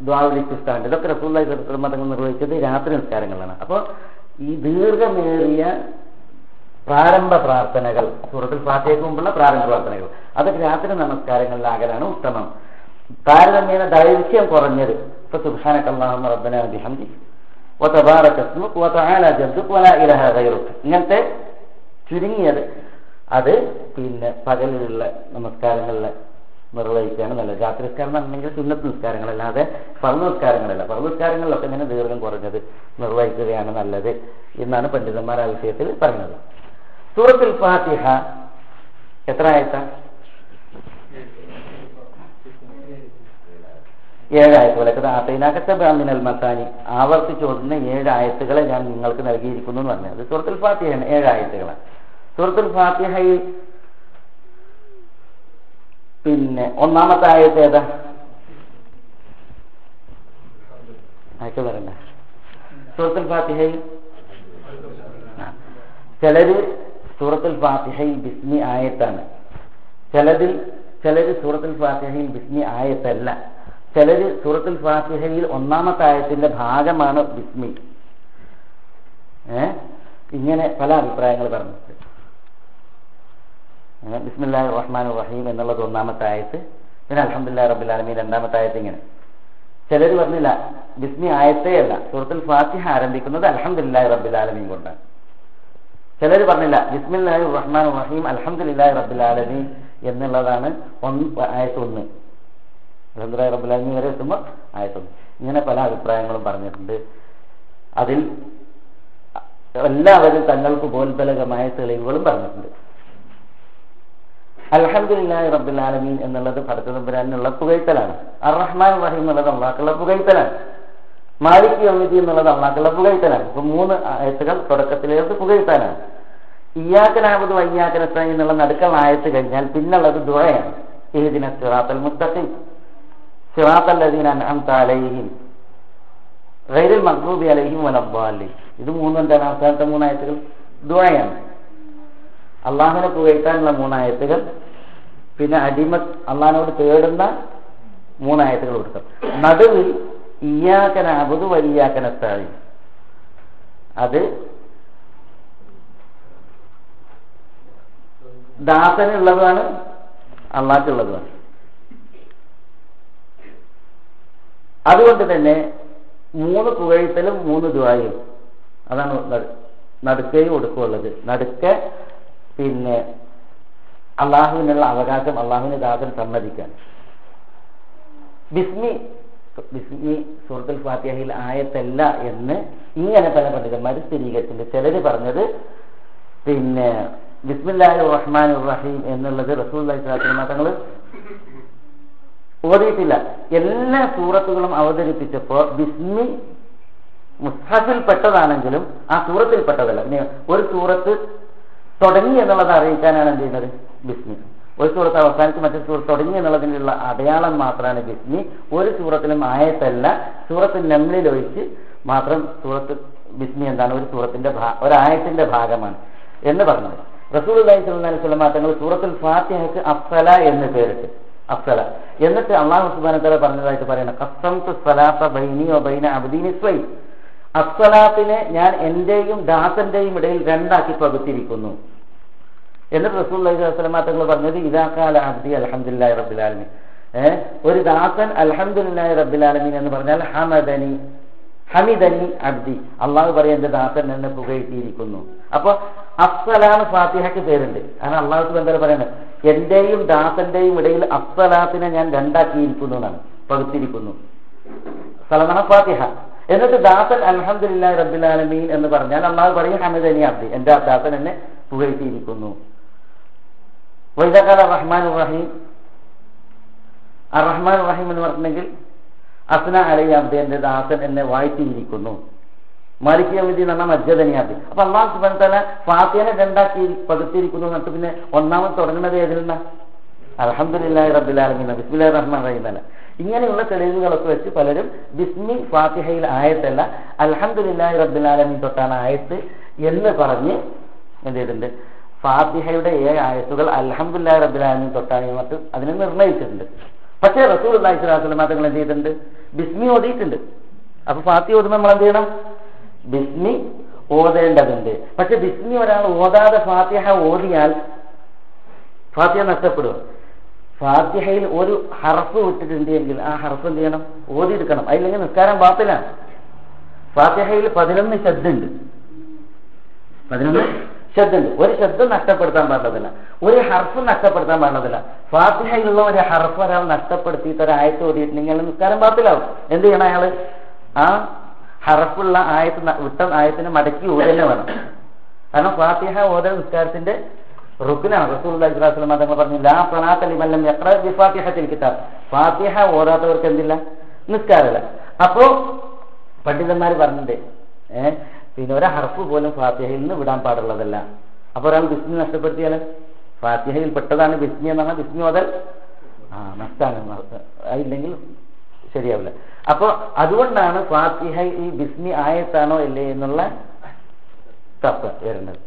ദ്വാവലി പുസ്തകമുണ്ട് ഇതൊക്കെ റസൂള്ളി മതങ്ങൾ നിർവഹിച്ചത് രാത്രി നിസ്കാരങ്ങളാണ് അപ്പോൾ ഈ ദീർഘമേറിയ പ്രാരംഭ പ്രാർത്ഥനകൾ സൂറത്തിൽ ഫാത്തിഹയ്ക്ക് മുമ്പുള്ള പ്രാരംഭ പ്രാർത്ഥനകൾ അതൊക്കെ രാത്രി നമസ്കാരങ്ങളിലാകലാണ് ഉത്തമം. താരതമ്യേന ദൈർഘ്യം കുറഞ്ഞത് ഇപ്പൊ സുബ്ഹാനക അല്ലാഹുമ്മ റബ്ബനാ ബിഹംദി ഇങ്ങനത്തെ ചുരുങ്ങിയത് അത് പിന്നെ പകലിലുള്ള നമസ്കാരങ്ങളിൽ നിർവഹിക്കുകയാണ് നല്ലത്. രാത്രി നിസ്കാരം എന്നുണ്ടെങ്കിൽ സുന്നത്ത് നിസ്കാരങ്ങളല്ലാതെ പറു നിസ്കാരങ്ങളല്ല. പറു നിസ്കാരങ്ങളിലൊക്കെ ഇങ്ങനെ ദീർഘം കുറഞ്ഞത് നിർവഹിക്കുകയാണ് നല്ലത് എന്നാണ് പണ്ഡിതന്മാർ ആ വിഷയത്തിൽ പറയുന്നത് സൂറത്തുൽ ഫാത്തിഹ എത്ര ആയത്ത? ഏഴായത്ത്. വിലക്കത് ആത്തൈനാക്കത്തെ ബ്രാഹ്മിനൽ മസാനി. ആവർത്തിച്ചു കൊടുക്കുന്ന ഏഴ് ആയത്തുകളെ ഞാൻ നിങ്ങൾക്ക് നൽകിയിരിക്കുന്നു എന്ന് പറഞ്ഞത്. സൂറത്തുൽ ഫാത്തിഹയാണ് ഏഴായത്തുകളാണ് സൂറത്തുൽ ഫാത്തിഹയിൽ പിന്നെ ഒന്നാമത്തെ ആയത്ത് ഏതാ? അയക്ക് പറയണ്ട. സൂറത്തുൽ ഫാത്തിഹയിൽ. ചിലര് സൂറത്തുൽ ഫാത്തിഹയിൽ ബിസ്മി ആയത്താണ്. ചിലതിൽ ചിലര് സൂറത്തുൽ ഫാത്തിഹയിൽ ബിസ്മി ആയത്തല്ല. ചിലര് സൂറത്തുൽ ഫാത്തിഹയിൽ ഒന്നാമത്തെ ആയത്തിന്റെ ഭാഗമാണ് ബിസ്മി. ഏ? ഇങ്ങനെ പല അഭിപ്രായങ്ങൾ പറഞ്ഞിട്ടുണ്ട് ഏ, ബിസ്മില്ലാഹി റഹ്മാൻ റഹീം എന്നുള്ളത് ഒന്നാമത്തെ ആയത്ത്. പിന്നെ അൽഹംദുലില്ലാഹി റബ്ബിൽ ആലമീൻ രണ്ടാമത്തെ ആയത്ത് ഇങ്ങനെ. ചിലർ പറഞ്ഞില്ല ബിസ്മി ആയത്തേ അല്ല. സൂറത്തുൽ ഫാത്തിഹ ആരംഭിക്കുന്നത് അൽഹംദുലില്ലാഹി റബ്ബിൽ ആലമീൻ കൊണ്ടാണ്. ചിലർ പറഞ്ഞില്ല ബിസ്മില്ലാഹി റഹ്മാൻ റഹീം അൽഹംദുലില്ലാഹി റബ്ബിൽ ആലമീൻ എന്നുള്ളതാണ് ഒന്ന് ആയത്ത് ഒന്ന്. അൽഹംദുലില്ലാഹി റബ്ബിൽ ആലമീൻ വരെ എത്തുമ്പോൾ ആയത്ത് ഒന്ന്. ഇങ്ങനെ പല അഭിപ്രായങ്ങളും പറഞ്ഞിട്ടുണ്ട്. അതിൽ എല്ലാവരും തങ്ങൾക്ക് ബോൽബലകമായ തെളിവുകളും പറഞ്ഞിട്ടുണ്ട്. അൽഹംദുലില്ലാഹി റബ്ബുലാലമീൻ എന്നുള്ളത് ഭരതതമ്പുരാനുള്ള പുകഴ്ത്തലാണ്. അർ റഹ്മാൻ റഹീം എന്നുള്ളത് അള്ളാഹുള്ള പുകഴ്ത്തലാണ്. മാലിക് യമിതി എന്നുള്ളത് അള്ളാഹുള്ള പുകഴ്ത്തലാണ്. ഇപ്പൊ മൂന്ന് ആയത്തുകൾ തുടക്കത്തിലേത് പുകഴ്ത്താനാണ്. ഇയ്യാക്കനാബുദ് വയ്യാക്കനസ്തായി എന്നുള്ള നടുക്കൾ ആയത്ത് കഴിഞ്ഞാൽ പിന്നുള്ളത് ദുഴയാണ് ഏതിന സിറാത്തൽ മുത്തഖീം സിറാത്തൽ അൻഅംത അലൈഹിം. ഗൈറിൽ മഖ്ദൂബി അലൈഹിം ഇത് മൂന്നും എന്താണ് അവസാനത്തെ മൂന്നായത്തുകൾ ദുഴയാണ് അള്ളാഹിനെ പുകഴ്ത്താനുള്ള മൂന്നായത്തുകൾ. പിന്നെ അടിമ അള്ളാഹിനോട് തേടുന്ന മൂന്നായത്തുകൾ കൊടുക്കും നടുവിൽ ഇയാക്കന അബുദ് വയ്യാക്കനത്താഴി അത് ദാസനുള്ളതാണ് അള്ളാഹ്ക്കുള്ളതുമാണ്. അതുകൊണ്ട് തന്നെ മൂന്ന് പുകഴ്ത്തലും മൂന്ന് ദുആയും അതാണ് നടു- നടുക്കയും ഒടുക്കുള്ളത് നടുക്ക പിന്നെ അള്ളാഹുവിനുള്ള അവകാശം അള്ളാഹുവിന് ദാസൻ സമ്മതിക്കാൻ. ബിസ്മി ബിസ്മി സൂറത്തുൽ ഫാത്തിഹയിൽ ആയത്തല്ല എന്ന് ഇങ്ങനെ പല പണ്ഡിതന്മാർ സ്ഥിരീകരിച്ചിട്ടുണ്ട്. ചിലര് പറഞ്ഞത് പിന്നെ ബിസ്മില്ലാഹി റഹ്മാൻ റഹീം എന്നുള്ളത് റസൂൽ തങ്ങൾ ഓതിയിട്ടില്ല. എല്ലാ സൂറത്തുകളും അവതരിപ്പിച്ചപ്പോ ബിസ്മി മുസ്ഹഫിൽ പെട്ടതാണെങ്കിലും ആ സൂറത്തിൽ പെട്ടതല്ല പിന്നെ ഒരു സൂറത്ത് തുടങ്ങി എന്നുള്ളത് അറിയിക്കാനാണ് എന്ത് ചെയ്യുന്നത്? ബിസ്മി. ഒരു സൂറത്ത് അവസാനിച്ച് മറ്റൊരു സൂറത്ത് തുടങ്ങി എന്നുള്ളതിനുള്ള അടയാളം മാത്രമാണ് ബിസ്മി. ഒരു സൂറത്തിലും ആയത്തല്ല. സൂറത്ത് നമ്മളിൽ ഒഴിച്ച് മാത്രം സൂറത്ത് ബിസ്മി എന്താണ്? ഒരു സൂറത്തിന്റെ ഒരായത്തിന്റെ ഭാഗമാണ് എന്ന് പറഞ്ഞത്. റസൂൽ അലൈഹി മാറ്റങ്ങൾ തങ്ങൾ സൂറത്തുൽ ഫാത്തിഹക്ക് അഫ്സല എന്ന് പേരിട്ട്. അഫ്സല. എന്നിട്ട് അള്ളാഹു സുബാനത്തല പറഞ്ഞതായിട്ട് പറയണം കസം സലാത്ത ബൈനി ബൈന അബ്ദീനി സ്വൈ. അഫ്സലാത്തിനെ ഞാൻ എന്റെയും ദാസന്റെയും ഇടയിൽ രണ്ടാക്കി പകുത്തിരിക്കുന്നു എന്നിട്ട് റസൂൽ അലൈഹി തങ്ങൾ പറഞ്ഞത് ഇതാക്കാല അബ്ദി അലഹമുല്ലാ റബ്ബിലാലമി ഏഹ് ഒരു ദാസൻ അൽഹംദുലില്ലാഹി റബ്ബിലാലമീൻ എന്ന് പറഞ്ഞാൽ ഹമദനി ഹമിദനി അബ്ദി. അള്ളാഹു പറയും എന്റെ ദാസൻ എന്നെ പുകഴ്ത്തിയിരിക്കുന്നു. അപ്പൊ അഫ്സലാണ് ഫാത്തിഹയ്ക്ക് പേരുണ്ട്. കാരണം അള്ളാഹു എന്താ പറയുന്നത് എന്റെയും ദാസന്റെയും ഇടയിൽ അഫ്സലാത്തിനെ ഞാൻ രണ്ടാക്കിയിരിക്കുന്നു എന്നാണ് പകുത്തിരിക്കുന്നു സലമണ ഫാത്തിഹ. എന്നിട്ട് ദാസൻ അലഹമില്ല റബ്ബുലാലമീൻ എന്ന് പറഞ്ഞാൽ അള്ളാഹ് പറയും ഹമിദനി അബ്ദി എന്റെ ദാസൻ എന്നെ പുകഴ്ത്തിയിരിക്കുന്നു. വൈദക്കാല റഹ്മാൻ റഹീം. ആ റഹ്മാൻ റഹീം എന്ന് പറഞ്ഞിട്ടുണ്ടെങ്കിൽ അസ്ന അലൈ അബ്ദി എന്റെ ദാസൻ എന്നെ വാഴ്ത്തിയിരിക്കുന്നു. മാലിക്കിയ വിധി എന്ന് പറഞ്ഞാൽ മജ്ജദനിയാബി അപ്പൊ അള്ളാഹു സുബൻ തല ഫാത്തിയനെ രണ്ടാക്കി പകുത്തിയിരിക്കുന്നു എന്നിട്ട് പിന്നെ ഒന്നാമത് തുടങ്ങുന്നത് ഏതിലെന്ന അലഹമുല്ലാ ഇങ്ങനെയുള്ള തെളിവുകളൊക്കെ വെച്ച് പലരും ബിസ്മി ഫാത്തിഹയിൽ ആയത്തല്ല അൽഹംദുലില്ലാഹി റബ്ബുലാലമീൻ തൊട്ടാണ് ആയത്ത് എന്ന് പറഞ്ഞ് എന്ത് ചെയ്തിട്ടുണ്ട്? ഫാത്തിഹയുടെ ഏഴ് ആയത്തുകൾ അൽഹംദുലില്ലാഹി റബ്ബുലാലമീൻ തൊട്ടാണ് മറ്റ് അതിനെ നിർണയിച്ചിട്ടുണ്ട്. പക്ഷേ റസൂൽ അള്ളാഹി സ്വലാസ്ലം തങ്ങൾ എന്ത് ചെയ്തിട്ടുണ്ട്? ബിസ്മി ഓതിയിട്ടുണ്ട്. അപ്പൊ ഫാത്തി ഓതുമ്പോൾ നമ്മൾ എന്ത് ചെയ്യണം? ബിസ്മി ഓതേണ്ടതുണ്ട്. പക്ഷെ ബിസ്മി ഒരാൾ ഓതാതെ ഫാത്തിഹ ഓതിയാൽ ഫാത്തിഹ നഷ്ടപ്പെടും. ഫാത്തിഹയിൽ ഒരു ഹർഫ് വിട്ടിട്ടുണ്ട് എങ്കിൽ ആ ഹർഫ് എന്ത് ചെയ്യണം? ഓതിയെടുക്കണം. അതില്ലെങ്കിൽ നിസ്കാരം ബാത്തിലാണ്. ഫാത്തിഹയിൽ പതിനൊന്ന് ശബ്ദമുണ്ട് പതിനൊന്ന് ശബ്ദമുണ്ട് ഒരു ശബ്ദം നഷ്ടപ്പെടുത്താൻ പാടില്ല ഒരു ഹർഫ് നഷ്ടപ്പെടുത്താൻ പാടില്ല ഫാത്തിഹയിലുള്ള ഒരു ഹർഫ് ഒരാൾ നഷ്ടപ്പെടുത്തിയിട്ട് ഒരു ആയത്ത് ഓതിയിട്ടുണ്ടെങ്കിൽ നിസ്കാരം പാത്തിലാവും എന്ത് ചെയ്യണം അയാൾ? ആ ഹറഫുള്ള ആയത്ത് വിട്ട ആയത്തിന് മടക്കി ഓതന്നെ വേണം. കാരണം ഫാത്തിഹ ഓതൽ നിസ്കാരത്തിന്റെ റുക്കിനാണ് റസൂൽ ഇസ്ലാസ്ലം തങ്ങൾ പറഞ്ഞു ലാ പ്രണാത്തലിമല്ലം എത്ര വിഫാത്തിഹത്തിൽ കിതാബ്. ഫാത്തിഹ ഓരാത്തവർക്ക് എന്തില്ല? നിസ്കാരമില്ല. അപ്പോ പണ്ഡിതന്മാർ പറഞ്ഞിട്ടുണ്ട് ഏഹ് പിന്നെ ഒരു ഹർഫ് പോലും ഫാത്തിഹയിൽ നിന്ന് വിടാൻ പാടുള്ളതല്ല. അപ്പൊ ഒരാൾ ബിസ്മി നഷ്ടപ്പെടുത്തിയാൽ ഫാത്തിഹയിൽ പെട്ടതാണ് ബിസ്മി എന്ന് ബിസ്മി മുതൽ ആ നഷ്ടാണ്. ഇല്ലെങ്കിൽ ശരിയാവില്ല. അപ്പൊ അതുകൊണ്ടാണ് ഫാത്തിഹ ഈ ബിസ്മി ആയത്താണോ അല്ലേ എന്നുള്ള തപ്പ് വരുന്നത്.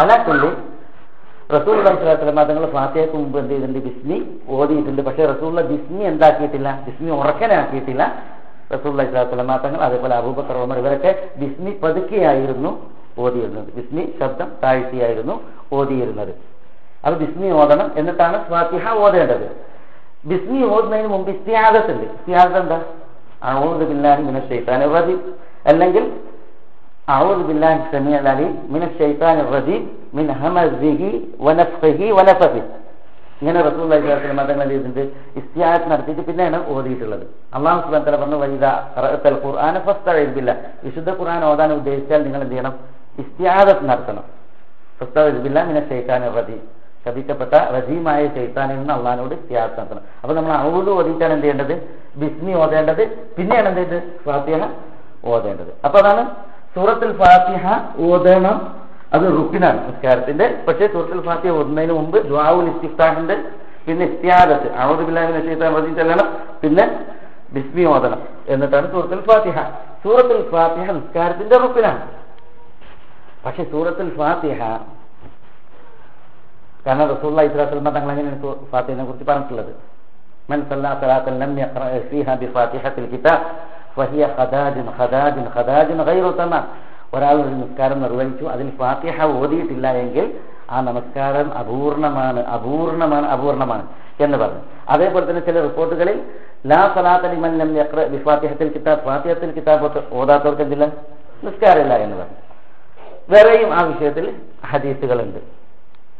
അല്ലാത്തുള്ളി റസൂൽ അലൈഹിസ്ലാം തങ്ങൾ ഫാത്തിയക്ക് മുമ്പ് എന്ത് ചെയ്തിട്ടുണ്ട്? ബിസ്മി ഓതിയിട്ടുണ്ട്. പക്ഷേ റസൂള്ള ബിസ്മി എന്താക്കിയിട്ടില്ല? ബിസ്മി ഉറക്കനാക്കിയിട്ടില്ല. റസൂൽ അലൈഹിസ്ലാം തങ്ങൾ അതേപോലെ അബൂബക്കർ ഉമർ ഇവരൊക്കെ ബിസ്മി പതുക്കെയായിരുന്നു ഓതിയിരുന്നത്. ബിസ്മി ശബ്ദം താഴ്ത്തിയായിരുന്നു ഓതിയിരുന്നത്. അത് ബിസ്മി ഓതണം എന്നിട്ടാണ് ഫാത്തിഹ ഓതേണ്ടത്. ബിസ്മി ഓതുന്നതിന് മുമ്പ് ഇസ്തിയാദത്തുണ്ട് ഇസ്തിയാദത്ത് എന്താ? അഊദു ബില്ലാഹി മിന ഷെയ്ത്താൻ റജീം. അല്ലെങ്കിൽ അഊദു ബില്ലാഹി സമീഉൽ അലി മിന ഷെയ്ത്താൻ റജീം. മിൻ ഹമസിഹി wa വനഫസിഹി ഇങ്ങനെ റസൂലുള്ളാഹി സ്വല്ലല്ലാഹു അലൈഹി വസല്ലം തങ്ങൾ ചെയ്തിട്ട് ഇസ്തിയാദത്ത് നടത്തിയിട്ട് പിന്നെയാണ് ഓതിയിട്ടുള്ളത്. അള്ളാഹു സുബ്ഹാനഹു വതആല പറഞ്ഞു വൈദ ഖുർആന ഫസ്തഈദ് ബില്ല. വിശുദ്ധ ഖുർആൻ ഓതാൻ ഉദ്ദേശിച്ചാൽ നിങ്ങൾ എന്ത് ചെയ്യണം? ഇസ്തിയാദത്ത് നടത്തണം. ഫസ്തഈദ് ബില്ലാഹി മിനശ് ശൈത്താനിർ റജീം. ശപിക്കപ്പെട്ട റജീമായ ശൈത്താനിൽ നിന്ന് അള്ളഹാനോട് ഇസ്തിയാദത്ത് നടത്തണം. അപ്പൊ നമ്മൾ ഔദ് ഓതിയിട്ടാണ് എന്ത് ചെയ്യേണ്ടത്? ബിസ്മി ഓതേണ്ടത്. പിന്നെയാണ് എന്ത് ചെയ്ത് ഫാത്തിഹ ഓതേണ്ടത്. അപ്പൊ അതാണ് സൂറത്തുൽ ഫാത്തിഹ ഓതണം അത് റുക്കിനാണ് നിസ്കാരത്തിന്റെ പക്ഷേ സൂറത്തുൽ ഫാത്തിഹ ഓതുന്നതിന് മുമ്പ് ദ്വാവുൽ ഇസ്തിഫ്താഹിന്റെ പിന്നെ ഇസ്തിയാദത്ത് ഔദ് ബില്ലാഹിനെ ചൈത്താൻ റജീം ചെല്ലണം പിന്നെ ബിസ്മി ഓതണം എന്നിട്ടാണ് സൂറത്തുൽ ഫാത്തിഹ സൂറത്തുൽ ഫാത്തിഹ നിസ്കാരത്തിന്റെ റുക്കിനാണ് പക്ഷെ സൂറത്തുൽ ഫാത്തിഹ കാരണം റസൂള്ള ഇസ്ലാസ്ലമ തങ്ങൾ അങ്ങനെയാണ് ഫാത്തിഹിനെ കുറിച്ച് പറഞ്ഞിട്ടുള്ളത് من صلى صلاة لم يقرأ فيها بفاتحة الكتاب فهي خداج خداج خداج غير تمام ഒരാൾ ഒരു നിസ്കാരം നിർവഹിച്ചു. അതിൽ ഫാത്തിഹ ഓതിയിട്ടില്ല എങ്കിൽ ആ നമസ്കാരം അപൂർണമാണ് അപൂർണമാണ് അപൂർണമാണ് എന്ന് പറഞ്ഞു. അതേപോലെ തന്നെ ചില റിപ്പോർട്ടുകളിൽ ലാ സലാത്ത് യഖ്റ ബിഫാത്തിഹത്തിൽ കിതാബ് ഫാത്തിഹത്തിൽ കിതാബ് ഓതാത്തവർക്ക് എന്തില്ല? നിസ്കാരമില്ല എന്ന് പറഞ്ഞു. വേറെയും ആ വിഷയത്തിൽ ഹദീസുകളുണ്ട്.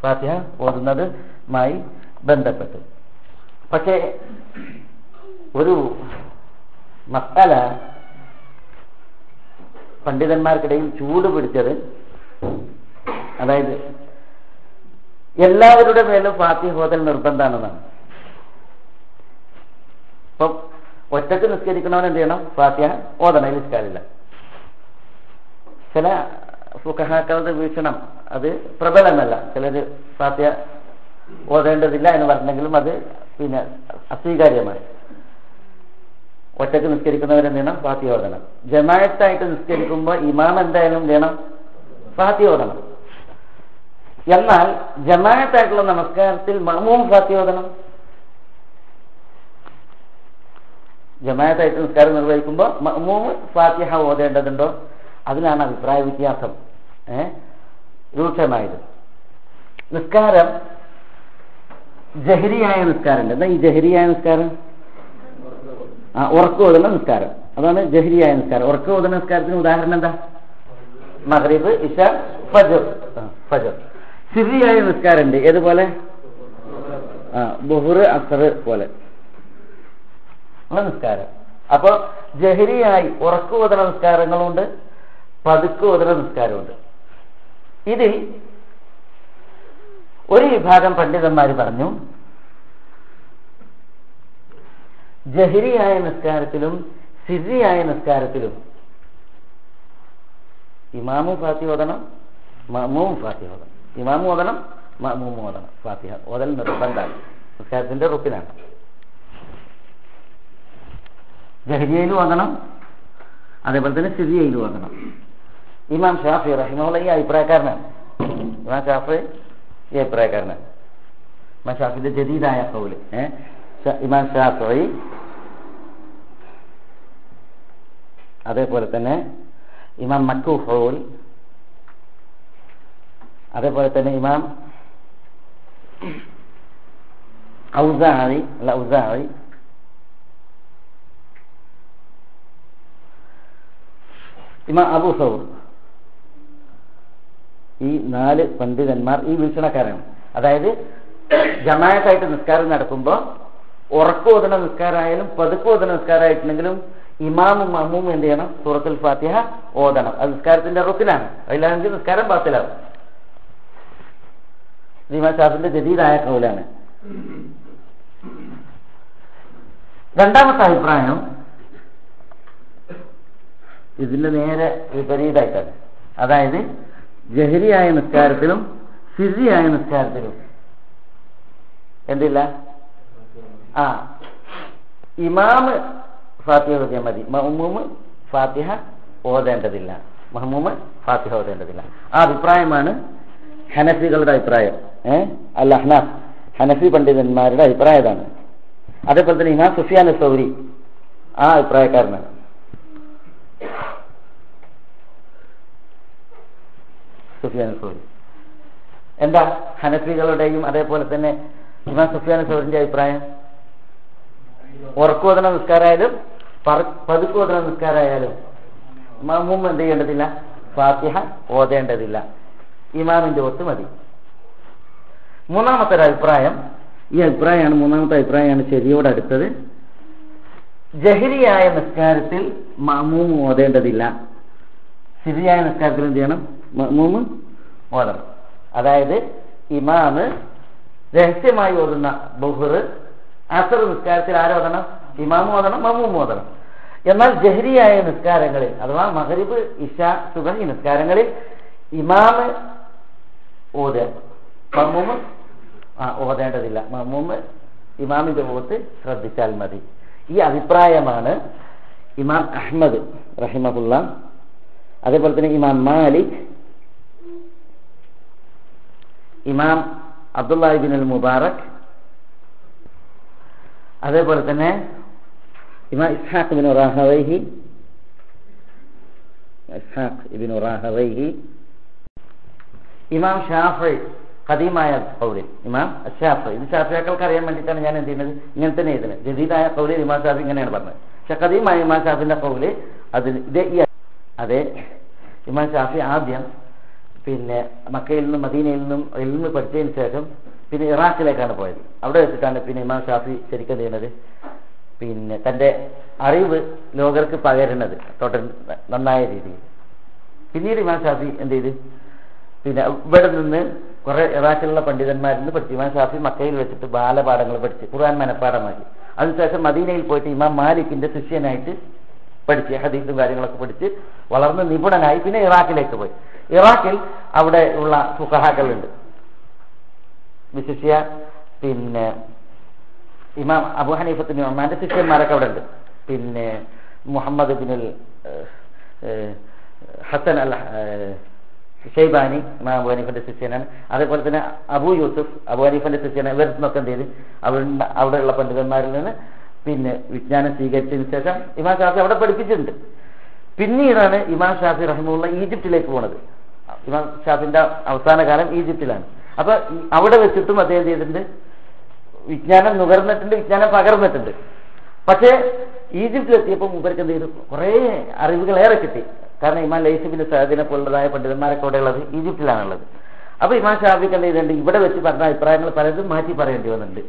ഫാത്തിഹ ഓതുന്നതുമായി ബന്ധപ്പെട്ട്. പക്ഷേ ഒരു മസാല പണ്ഡിതന്മാർക്കിടയിൽ ചൂട് പിടിച്ചത് അതായത് എല്ലാവരുടെ മേലും ഫാത്തിഹ ഓതൽ നിർബന്ധമാണെന്നാണ് ഇപ്പം ഒറ്റയ്ക്ക് നിസ്കരിക്കണവൻ എന്ത് ചെയ്യണം? ഫാത്തിഹ ഓതണം നിസ്കാരില്ല. ചില ഫുഖഹാക്കളുടെ വീക്ഷണം അത് പ്രബലമല്ല. ചിലർ ഫാത്തിഹ ഓതേണ്ടതില്ല എന്ന് പറഞ്ഞെങ്കിലും അത് പിന്നെ അസ്വീകാര്യമാണ്. ഒറ്റയ്ക്ക് നിസ്കരിക്കുന്നവരെന്ത് ചെയ്യണം ഫാത്തി ഓതണം ജമായത്തായിട്ട് നിസ്കരിക്കുമ്പോൾ ഇമാം എന്തായാലും വേണം ഫാത്തി ഓതണം എന്നാൽ ജമായത്തായിട്ടുള്ള നമസ്കാരത്തിൽ മഹമൂം ഫാത്തി ഓതണം ജമായത്തായിട്ട് നിസ്കാരം നിർവഹിക്കുമ്പോൾ മഹമൂം ഫാത്തിഹ ഓതേണ്ടതുണ്ടോ? അതിനാണ് അഭിപ്രായ വ്യത്യാസം. ഏഹ് രൂക്ഷമായത്. നിസ്കാരം ജഹരിയായ നിസ്കാരമുണ്ട്. എന്താ ഈ ജഹരിയായ നിസ്കാരം? ആ ഉറക്കം ഓതുന്ന നിസ്കാരം. അതാണ് ജഹരിയായ നിസ്കാരം. ഉറക്കോതുന്ന നിസ്കാരത്തിന് ഉദാഹരണം എന്താ? മഹ്രിബ് ഇഷ ഫജർ. ഫജർ. സിറിയായ നിസ്കാരമുണ്ട്. ഏതുപോലെ? ബുഹുർ അസർ പോലെ. നിസ്കാരം. അപ്പൊ ജഹരിയായി ഉറക്കുവതന ഓതുന്ന നിസ്കാരങ്ങളുണ്ട് പതുക്കെ ഓതുന്ന നിസ്കാരമുണ്ട്. ഇതിൽ ഒരു വിഭാഗം പണ്ഡിതന്മാർ പറഞ്ഞു ജഹരിയായ നിസ്കാരത്തിലും സിറിയായ നിസ്കാരത്തിലും. ഇമാമും ഫാത്തി ഓതണം മമൂം ഫാത്തി ഓതണം. ഇമാമും ഓതണം മമൂം ഓതണം. ഫാത്തിഹ ഓതൽ നിർബന്ധമാണ്. നിസ്കാരത്തിന്റെ റുക്കിനാണ്. ജഹരിയയിലും ഓതണം അതേപോലെ തന്നെ സിറിയയിലും ഓതണം. ഇമാം ഷാഫി റഹിമുള്ള ഈ അഭിപ്രായക്കാരനാണ്. ഇമാം ഷാഫി ഈ അഭിപ്രായക്കാരനാണ്. ഇമാം ഷാഫിന്റെ ജദീദായ കൗൽ ഏഹ്? ഇമാം ഷാഫി. അതേപോലെ തന്നെ ഇമാം മക്കൂഫോൽ. അതേപോലെ തന്നെ ഇമാം ഔസായി അല്ല ഔസായി ഇമാം അബു സൗർ ഈ നാല് പണ്ഡിതന്മാർ ഈ വീക്ഷണക്കാരാണ് അതായത് ജമായത്തായിട്ട് നിസ്കാരം നടക്കുമ്പോൾ ഉറക്കോദന നിസ്കാരമായാലും പതുക്കോദന നിസ്കാരമായിട്ടുണ്ടെങ്കിലും ഇമാമും മമ്മൂം എന്ത് ചെയ്യണം? സൂറത്തുൽ ഫാത്തിഹ ഓതണം. അത് നിസ്കാരത്തിന്റെ റുക്കിനാണ്. അതിലാണെങ്കിൽ നിസ്കാരം പാത്തിലാവും ഇമാം ഷാഫിന്റെ ജദീദായ കൗലാണ്. രണ്ടാമത്തെ അഭിപ്രായം ഇതിന്റെ നേരെ വിപരീതമായിട്ടാണ്. അതായത് ജഹരിയായ നിസ്കാരത്തിലും സിരിയായ നിസ്കാരത്തിലും എന്തില്ല? ആ. ഇമാമ് ഫാത്തിഹ ഓതിയാൽ മതി. മഹ്മൂമ് ഫാത്തിഹ ഓതേണ്ടതില്ല. മഹ്മൂമ് ഫാത്തിഹ ഓതേണ്ടതില്ല. ആ അഭിപ്രായമാണ് ഹനഫികളുടെ അഭിപ്രായം. ഏ? അല്ല ഹനാഫ്. ഹനഫി പണ്ഡിതന്മാരുടെ അഭിപ്രായതാണ്. അതേപോലെ തന്നെ ഇമാം സുഫിയാൻ സൗരി ആ അഭിപ്രായക്കാരനാണ്. സുഫിയാൻ സൗരി. എന്താ ഹനഫികളുടെയും അതേപോലെ തന്നെ ഇമാം സുഫിയാൻ സൗരിന്റെ അഭിപ്രായം? ഉറക്കുവതന നിസ്കാരമായാലും പതുക്കുവതന നിസ്കാരമായാലും മമ്മൂം എന്ത് ചെയ്യേണ്ടതില്ല? ഫാത്തിഹ ഓതേണ്ടതില്ല. ഇമാമിന്റെ ഒത്ത് മതി. മൂന്നാമത്തെ ഒരു അഭിപ്രായം ഈ അഭിപ്രായമാണ് മൂന്നാമത്തെ അഭിപ്രായമാണ് ശരിയോട് അടുത്തത്. ജഹരിയായ നിസ്കാരത്തിൽ മമ്മൂം ഓതേണ്ടതില്ല. ശരിയായ നിസ്കാരത്തിൽ എന്ത് ചെയ്യണം? മമ്മൂം ഓതണം. അതായത് ഇമാമ് രഹസ്യമായി ഓതുന്ന ബുഹർ അസർ നിസ്കാരത്തിൽ ആരോധനം ഇമാം ഓതണം മമ്മൂം ഓതണം. എന്നാൽ ജഹരിയായ നിസ്കാരങ്ങളിൽ അഥവാ മഹരിബ് ഇഷ സുബഹി നിസ്കാരങ്ങളിൽ ഇമാമ് ഓത് മമ്മൂമ് ആ ഓതേണ്ടതില്ല. മമ്മൂമ് ഇമാമിന്റെ ഓത്ത് ശ്രദ്ധിച്ചാൽ മതി. ഈ അഭിപ്രായമാണ് ഇമാം അഹ്മദ് റഹിമഹുല്ല. അതേപോലെ തന്നെ ഇമാം മാലിക് ഇമാം അബ്ദുല്ലാഹിബിൻ അൽ മുബാറക് അതേപോലെ തന്നെ ഇമാം Ishaq bin Rahawayh Ishaq ibn Rahawayh ഇമാം ഷാഫി കദീമായ കൗലിൽ ഇമാം ഷാഫി. ഇത് ഷാഫിയാക്കൾക്ക് അറിയാൻ വേണ്ടിയിട്ടാണ് ഞാൻ എന്ത് ചെയ്യുന്നത്? ഇങ്ങനെ തന്നെ എഴുതുന്നത്. ജദീദായ കൗലിൽ ഇമാം ഷാഫി ഇങ്ങനെയാണ് പറഞ്ഞത്. പക്ഷെ കദീമായ ഇമാം ഷാഫിന്റെ കൗൽ അതിൽ ഇതേ ഈ അതെ ഇമാം ഷാഫി ആദ്യം പിന്നെ മക്കയിൽ നിന്നും മദീനയിൽ നിന്നും എൽമ് പഠിച്ചതിന് ശേഷം പിന്നെ ഇറാഖിലേക്കാണ് പോയത്. അവിടെ വെച്ചിട്ടാണ് പിന്നെ ഇമാം ഷാഫി ശരിക്കും ചെയ്യുന്നത്? പിന്നെ തന്റെ അറിവ് ലോകർക്ക് പകരുന്നത്. തൊട്ട് നന്നായ രീതിയിൽ. പിന്നീട് ഇമാം ഷാഫി എന്ത് ചെയ്ത്? പിന്നെ ഇവിടെ നിന്ന് കുറെ ഇറാഖിലുള്ള പണ്ഡിതന്മാരിൽ നിന്ന് പഠിച്ചു ഇമാം ഷാഫി മക്കയിൽ വെച്ചിട്ട് ബാലപാഠങ്ങൾ പഠിച്ച് ഖുർആൻ മനപ്പാഠമാക്കി. അതിനുശേഷം മദീനയിൽ പോയിട്ട് ഇമാം മാലിക്കിന്റെ ശിഷ്യനായിട്ട് പഠിച്ച് ഹദീസും കാര്യങ്ങളൊക്കെ പഠിച്ച് വളർന്ന് നിപുണനായി പിന്നെ ഇറാഖിലേക്ക് പോയി. ഇറാഖിൽ അവിടെ ഉള്ള ഫുഖഹാക്കളുണ്ട്. വിശിഷ്യ പിന്നെ ഇമാം അബു ഹനീഫത്തിന് ഉമാന്റെ ശിഷ്യന്മാരൊക്കെ അവിടെ ഉണ്ട് പിന്നെ മുഹമ്മദ് ബിനുൽ ഹസൻ അൽ ഷെയ്ബാനി ഇമാം അബു ഹനീഫിന്റെ ശിഷ്യനാണ്. അതേപോലെ തന്നെ അബു യൂസുഫ് അബു ഹനീഫിന്റെ ശിഷ്യനാണ്. ഇവരിൽ നിന്നൊക്കെ എന്ത് ചെയ്ത്? അവിടെ അവിടെയുള്ള പണ്ഡിതന്മാരിൽ നിന്ന് പിന്നെ വിജ്ഞാനം സ്വീകരിച്ചതിന് ശേഷം ഇമാം ഷാഫി അവിടെ പഠിപ്പിച്ചിട്ടുണ്ട്. പിന്നീടാണ് ഇമാം ഷാഫി റഹിമുള്ള ഈജിപ്തിലേക്ക് പോണത്. ഇമാം ഷാഫിന്റെ അവസാന കാലം ഈജിപ്തിലാണ്. അപ്പൊ അവിടെ വെച്ചിട്ടും അദ്ദേഹം ചെയ്തിട്ടുണ്ട്? വിജ്ഞാനം നുകർന്നിട്ടുണ്ട് വിജ്ഞാനം പകർന്നിട്ടുണ്ട്. പക്ഷേ ഈജിപ്തിലെത്തിയപ്പോൾ മൂപ്പർക്ക് എന്ത് ചെയ്തു? കുറേ അറിവുകൾ ഏറെ കിട്ടി. കാരണം ഇമാൻ ലൈസിബിന്റെ സഹദിനെ പോലുള്ളതായ പണ്ഡിതന്മാരൊക്കെ ഉള്ളത് ഈജിപ്തിലാണുള്ളത്. അപ്പൊ ഇമാൻ ഷാഫിക്ക് എന്ത് ചെയ്തിട്ടുണ്ട്? ഇവിടെ വെച്ച് പറഞ്ഞ അഭിപ്രായങ്ങൾ പലതും മാറ്റി പറയേണ്ടി വന്നിട്ടുണ്ട്.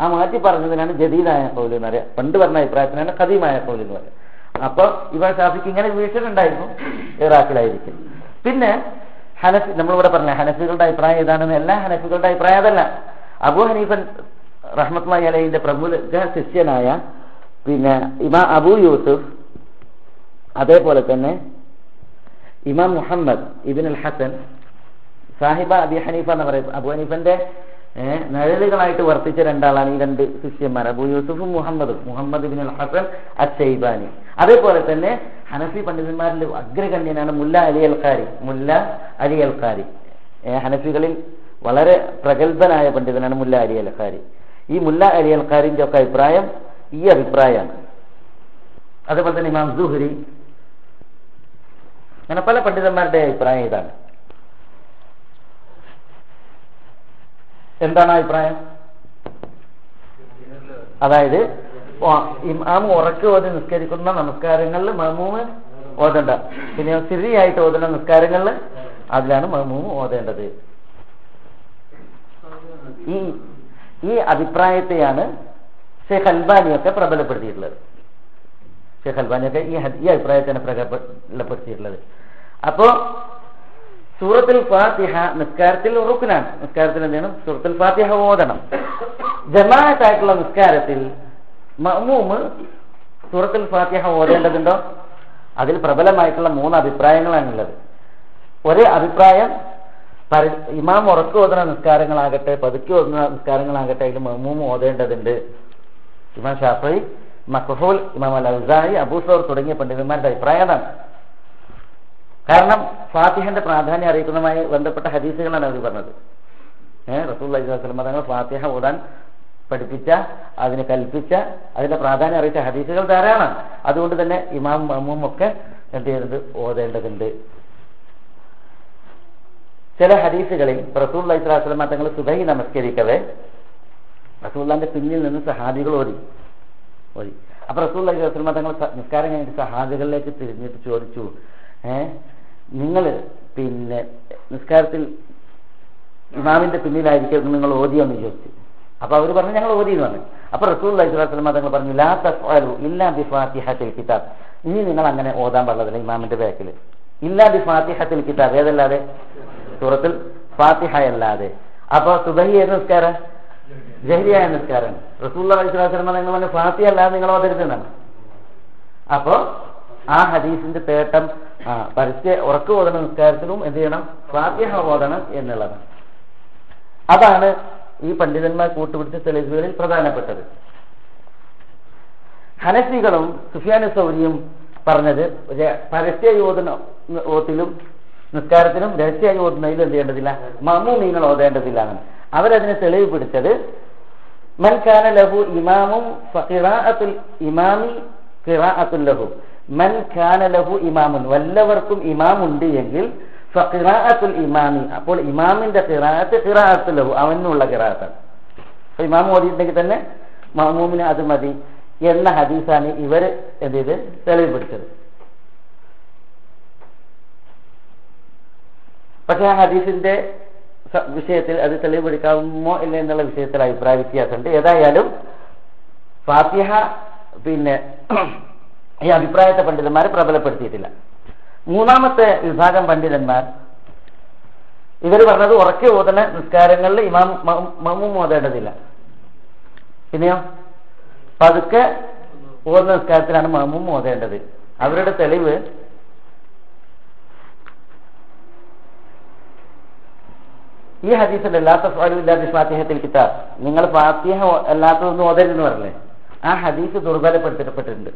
ആ മാറ്റി പറഞ്ഞതിനാണ് ജദീദായ കൗലി എന്ന് പറയാം. പണ്ട് പറഞ്ഞ അഭിപ്രായത്തിനാണ് ഖദീമായ കൗലി എന്ന് പറയാം. അപ്പൊ ഇമാൻ ഷാഫിക്ക് ഇങ്ങനെ വീഴ്ച ഉണ്ടായിരുന്നു. ഇറാഖിലായിരിക്കും. പിന്നെ ഹനഫി നമ്മളിവിടെ പറഞ്ഞ ഹനഫികളുടെ അഭിപ്രായം ഏതാണെന്ന് എല്ലാ ഹനഫികളുടെ അഭിപ്രായം അതല്ല. അബു ഹനീഫൻ റഹ്മത്ത്ലായി അലൈന്റെ പ്രമുഖ ശിഷ്യനായ പിന്നെ ഇമാ അബു യൂസുഫ് അതേപോലെ തന്നെ ഇമാം മുഹമ്മദ് ഇബിൻ അൽ ഹസൻ സാഹിബ അബി ഹനീഫ എന്ന് പറയും. അബു ഹനീഫന്റെ നിഴലുകളായിട്ട് വർത്തിച്ച രണ്ടാളാണ് ഈ രണ്ട് ശിഷ്യന്മാർ. അബു യൂസുഫും മുഹമ്മദും. Muhammad bin al Hasan Shaybani. അതേപോലെ തന്നെ ഹനഫി പണ്ഡിതന്മാരിൽ അഗ്രഗണ്യനാണ് മുല്ല അലി അൽക്കാരി മുല്ല അലി ഏഹ്, ഹനഫികളിൽ വളരെ പ്രഗത്ഭനായ പണ്ഡിതനാണ് മുല്ല അലി അൽക്കാരി ഈ മുല്ല അലി അൽക്കാരിന്റെ ഒക്കെ അഭിപ്രായം ഈ അഭിപ്രായമാണ്. അതേപോലെ തന്നെ ഇമാം സുഹരി. അങ്ങനെ പല പണ്ഡിതന്മാരുടെ അഭിപ്രായം ഇതാണ്. എന്താണ് അഭിപ്രായം? അതായത് ഇമാം ഉറക്കെ ഓതി നിസ്കരിക്കുന്ന നമസ്കാരങ്ങളിൽ മഹമൂമ് ഓതണ്ട. പിന്നെ സിരിയായിട്ട് ഓതുന്ന നിസ്കാരങ്ങളിൽ അതിലാണ് മഹമൂമ് ഓതേണ്ടത്. ഈ ഈ അഭിപ്രായത്തെയാണ് ഷെയ്ഖ് അൽബാനിയൊക്കെ പ്രബലപ്പെടുത്തിയിട്ടുള്ളത്. ഷെയ്ഖ് അൽബാനിയൊക്കെ ഈ ഈ അഭിപ്രായത്തിനെ പ്രബലപ്പെടുത്തിയിട്ടുള്ളത് അപ്പോ സൂറത്തുൽ ഫാത്തിഹ നിസ്കാരത്തിൽ റുക്കനാണ് നിസ്കാരത്തിൽ എന്ത് ചെയ്യണം? സൂറത്തുൽ ഫാത്തിഹ ഓതണം. ജമാഅത്തായിട്ടുള്ള നിസ്കാരത്തിൽ മമൂമ് സൂറത്തുൽ ഫാത്തിഹ ഓതേണ്ടതുണ്ടോ? അതിൽ പ്രബലമായിട്ടുള്ള മൂന്ന് അഭിപ്രായങ്ങളാണുള്ളത്. ഒരേ അഭിപ്രായം പര- ഇമാം ഉറക്ക് ഓതുന്ന നിസ്കാരങ്ങളാകട്ടെ പതുക്കി ഓതുന്ന നിസ്കാരങ്ങളാകട്ടെ അതിൽ മമൂമ് ഓതേണ്ടതുണ്ട്. ഇമാം ഷാഫി മഖഹൂൽ ഇമാം അൽ അബൂസോർ തുടങ്ങിയ പണ്ഡിതന്മാരുടെ അഭിപ്രായം അതാണ്. കാരണം ഫാത്തിഹന്റെ പ്രാധാന്യം അറിയിക്കുന്നതുമായി ബന്ധപ്പെട്ട ഹദീസുകളാണ് അവർ പറഞ്ഞത്. ഏഹ് റസൂൽ അലൈഹിസ്ലം തങ്ങൾ ഫാത്തിഹ ഓടാൻ പഠിപ്പിച്ച അതിനെ കൽപ്പിച്ച അതിന്റെ പ്രാധാന്യം അറിയിച്ച ഹദീസുകൾ ധാരാളമാണ് അതുകൊണ്ട് തന്നെ ഇമാം മമ്മൂം ഒക്കെ എന്ത് ചെയ്യുന്നത് ഓതേണ്ടതുണ്ട്. ചില ഹദീസുകളിൽ റസൂൽ അലൈഹിസ്ലാം തങ്ങൾ സുബൈ നമസ്കരിക്കവേ റസൂല്ലാന്റെ പിന്നിൽ നിന്ന് സഹാബികൾ ഓടി ഓടി അപ്പൊ റസൂൽ അലൈഹിസ്ലാം തങ്ങൾ നിസ്കാരം കഴിഞ്ഞിട്ട് സഹാബികളിലേക്ക് തിരിഞ്ഞിട്ട് ചോദിച്ചു നിങ്ങൾ പിന്നെ നിസ്കാരത്തിൽ ഇമാമിന്റെ പിന്നിലായിരിക്കും നിങ്ങൾ ഓതിയെന്ന് ചോദിച്ചു അപ്പൊ അവർ പറഞ്ഞു ഞങ്ങൾ ഓതി എന്ന് പറഞ്ഞു. അപ്പൊ റസൂൽ അലൈഹിസ്ലാം തങ്ങൾ പറഞ്ഞു ലാ ഇല്ലാ ബിഫാത്തിഹത്തിൽ കിതാബ്. ഇനി നിങ്ങൾ അങ്ങനെ ഓതാൻ പാടില്ല ഇമാമിന്റെ ബാക്കിൽ ഇല്ലാ ബിഫാത്തിഹത്തിൽ കിതാബ്. ഏതല്ലാതെ? സൂറത്തിൽ ഫാത്തിഹ അല്ലാതെ. അപ്പൊ സുബഹി ഏത് നിസ്കാരം? ജഹരിയായ നിസ്കാരം. റസൂൽ അലൈഹിസ്ലാം നിങ്ങൾ പറഞ്ഞു ഫാത്തിഹ അല്ലാതെ നിങ്ങൾ ഓതരുതെന്നാണ്. അപ്പോ ആ ഹദീസിന്റെ തേട്ടം ആ പരസ്യ ഉറക്ക് ഓതണ നിസ്കാരത്തിലും എന്ത് ചെയ്യണം? ഫാത്തിഹ ഓതണം എന്നുള്ളതാണ് അതാണ് ഈ പണ്ഡിതന്മാർ കൂട്ടുപിടിച്ച തെളിവുകളിൽ പ്രധാനപ്പെട്ടത്. ഹനഫികളും സുഫിയാന സൗരിയും പറഞ്ഞത് പരസ്യ യോധന ഓത്തിലും നിസ്കാരത്തിലും രഹസ്യ ഓതുന്നതിൽ എന്ത് ചെയ്യേണ്ടതില്ല? മമ്മൂമീങ്ങൾ ഓതേണ്ടതില്ല എന്നാണ്. അവരതിനെ തെളിവ് പിടിച്ചത് മൻ ലഹു ഇമാമും ഇമാമി ലഹു. മൻ കാന ലഹു ഇമാമുൻ. വല്ലവർക്കും ഇമാമുണ്ട് എങ്കിൽ ഫഖിറാഅത്തുൽ ഇമാമി. അപ്പോൾ ഇമാമിന്റെ ഖിറാഅത്ത് ഖിറാഅത്തുൽ ലഹു അവനുള്ള ഖിറാഅത്താണ്. അപ്പൊ ഇമാം ഓതിയിട്ടുണ്ടെങ്കിൽ തന്നെ മഹമൂമിന് അത് മതി എന്ന ഹദീസാണ് ഇവർ എന്ത് ചെയ്ത്? തെളിവ് പക്ഷെ ആ ഹദീസിന്റെ വിഷയത്തിൽ അത് തെളിവ് ഇല്ല എന്നുള്ള വിഷയത്തിൽ അഭിപ്രായ വ്യത്യാസമുണ്ട്. ഏതായാലും ഫാത്തിഹ പിന്നെ ഈ അഭിപ്രായത്തെ പണ്ഡിതന്മാർ പ്രബലപ്പെടുത്തിയിട്ടില്ല. മൂന്നാമത്തെ വിഭാഗം പണ്ഡിതന്മാർ ഇവർ പറഞ്ഞത് ഉറക്കി ഓതണ നിസ്കാരങ്ങളിൽ ഇമാം മമ്മും ഓതേണ്ടതില്ല. പിന്നെയോ? പതുക്കെ ഓതുന്ന നിസ്കാരത്തിലാണ് മമ്മും ഓതേണ്ടത്. അവരുടെ തെളിവ് ഈ ഹദീസിൽ അല്ലാത്ത ഫാത്തിഹത്തിൽ കിതാബ്. നിങ്ങൾ ഫാത്തിഹ അല്ലാത്തതൊന്നും ഓതരുതെന്ന് പറഞ്ഞില്ലേ? ആ ഹദീസ് ദുർബലപ്പെടുത്തപ്പെട്ടിട്ടുണ്ട്.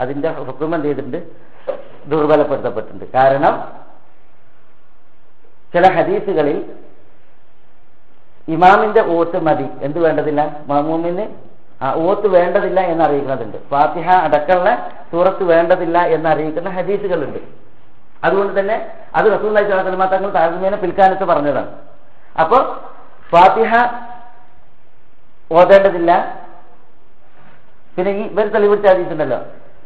അതിന്റെ ഹുക്കം എന്ത് ചെയ്തിട്ടുണ്ട്? ദുർബലപ്പെടുത്തപ്പെട്ടിട്ടുണ്ട്. കാരണം ചില ഹദീസുകളിൽ ഇമാമിന്റെ ഓത്ത് മതി. എന്ത് വേണ്ടതില്ല? മാമൂമിന് ആ ഓത്ത് വേണ്ടതില്ല എന്ന് അറിയിക്കുന്നതുണ്ട് ഫാത്തിഹ അടക്കമുള്ള സൂറത്ത് വേണ്ടതില്ല എന്ന് അറിയിക്കുന്ന ഹദീസുകളുണ്ട്. അതുകൊണ്ട് തന്നെ അത് റസൂൽ തങ്ങൾ താഴ്മേനെ പിൽക്കാലത്ത് പറഞ്ഞതാണ്. അപ്പൊ ഫാത്തിഹ ഓതേണ്ടതില്ല. പിന്നെ ഈ ഇവർ തെളിവിട്ട് അറിയിച്ചിട്ടുണ്ടല്ലോ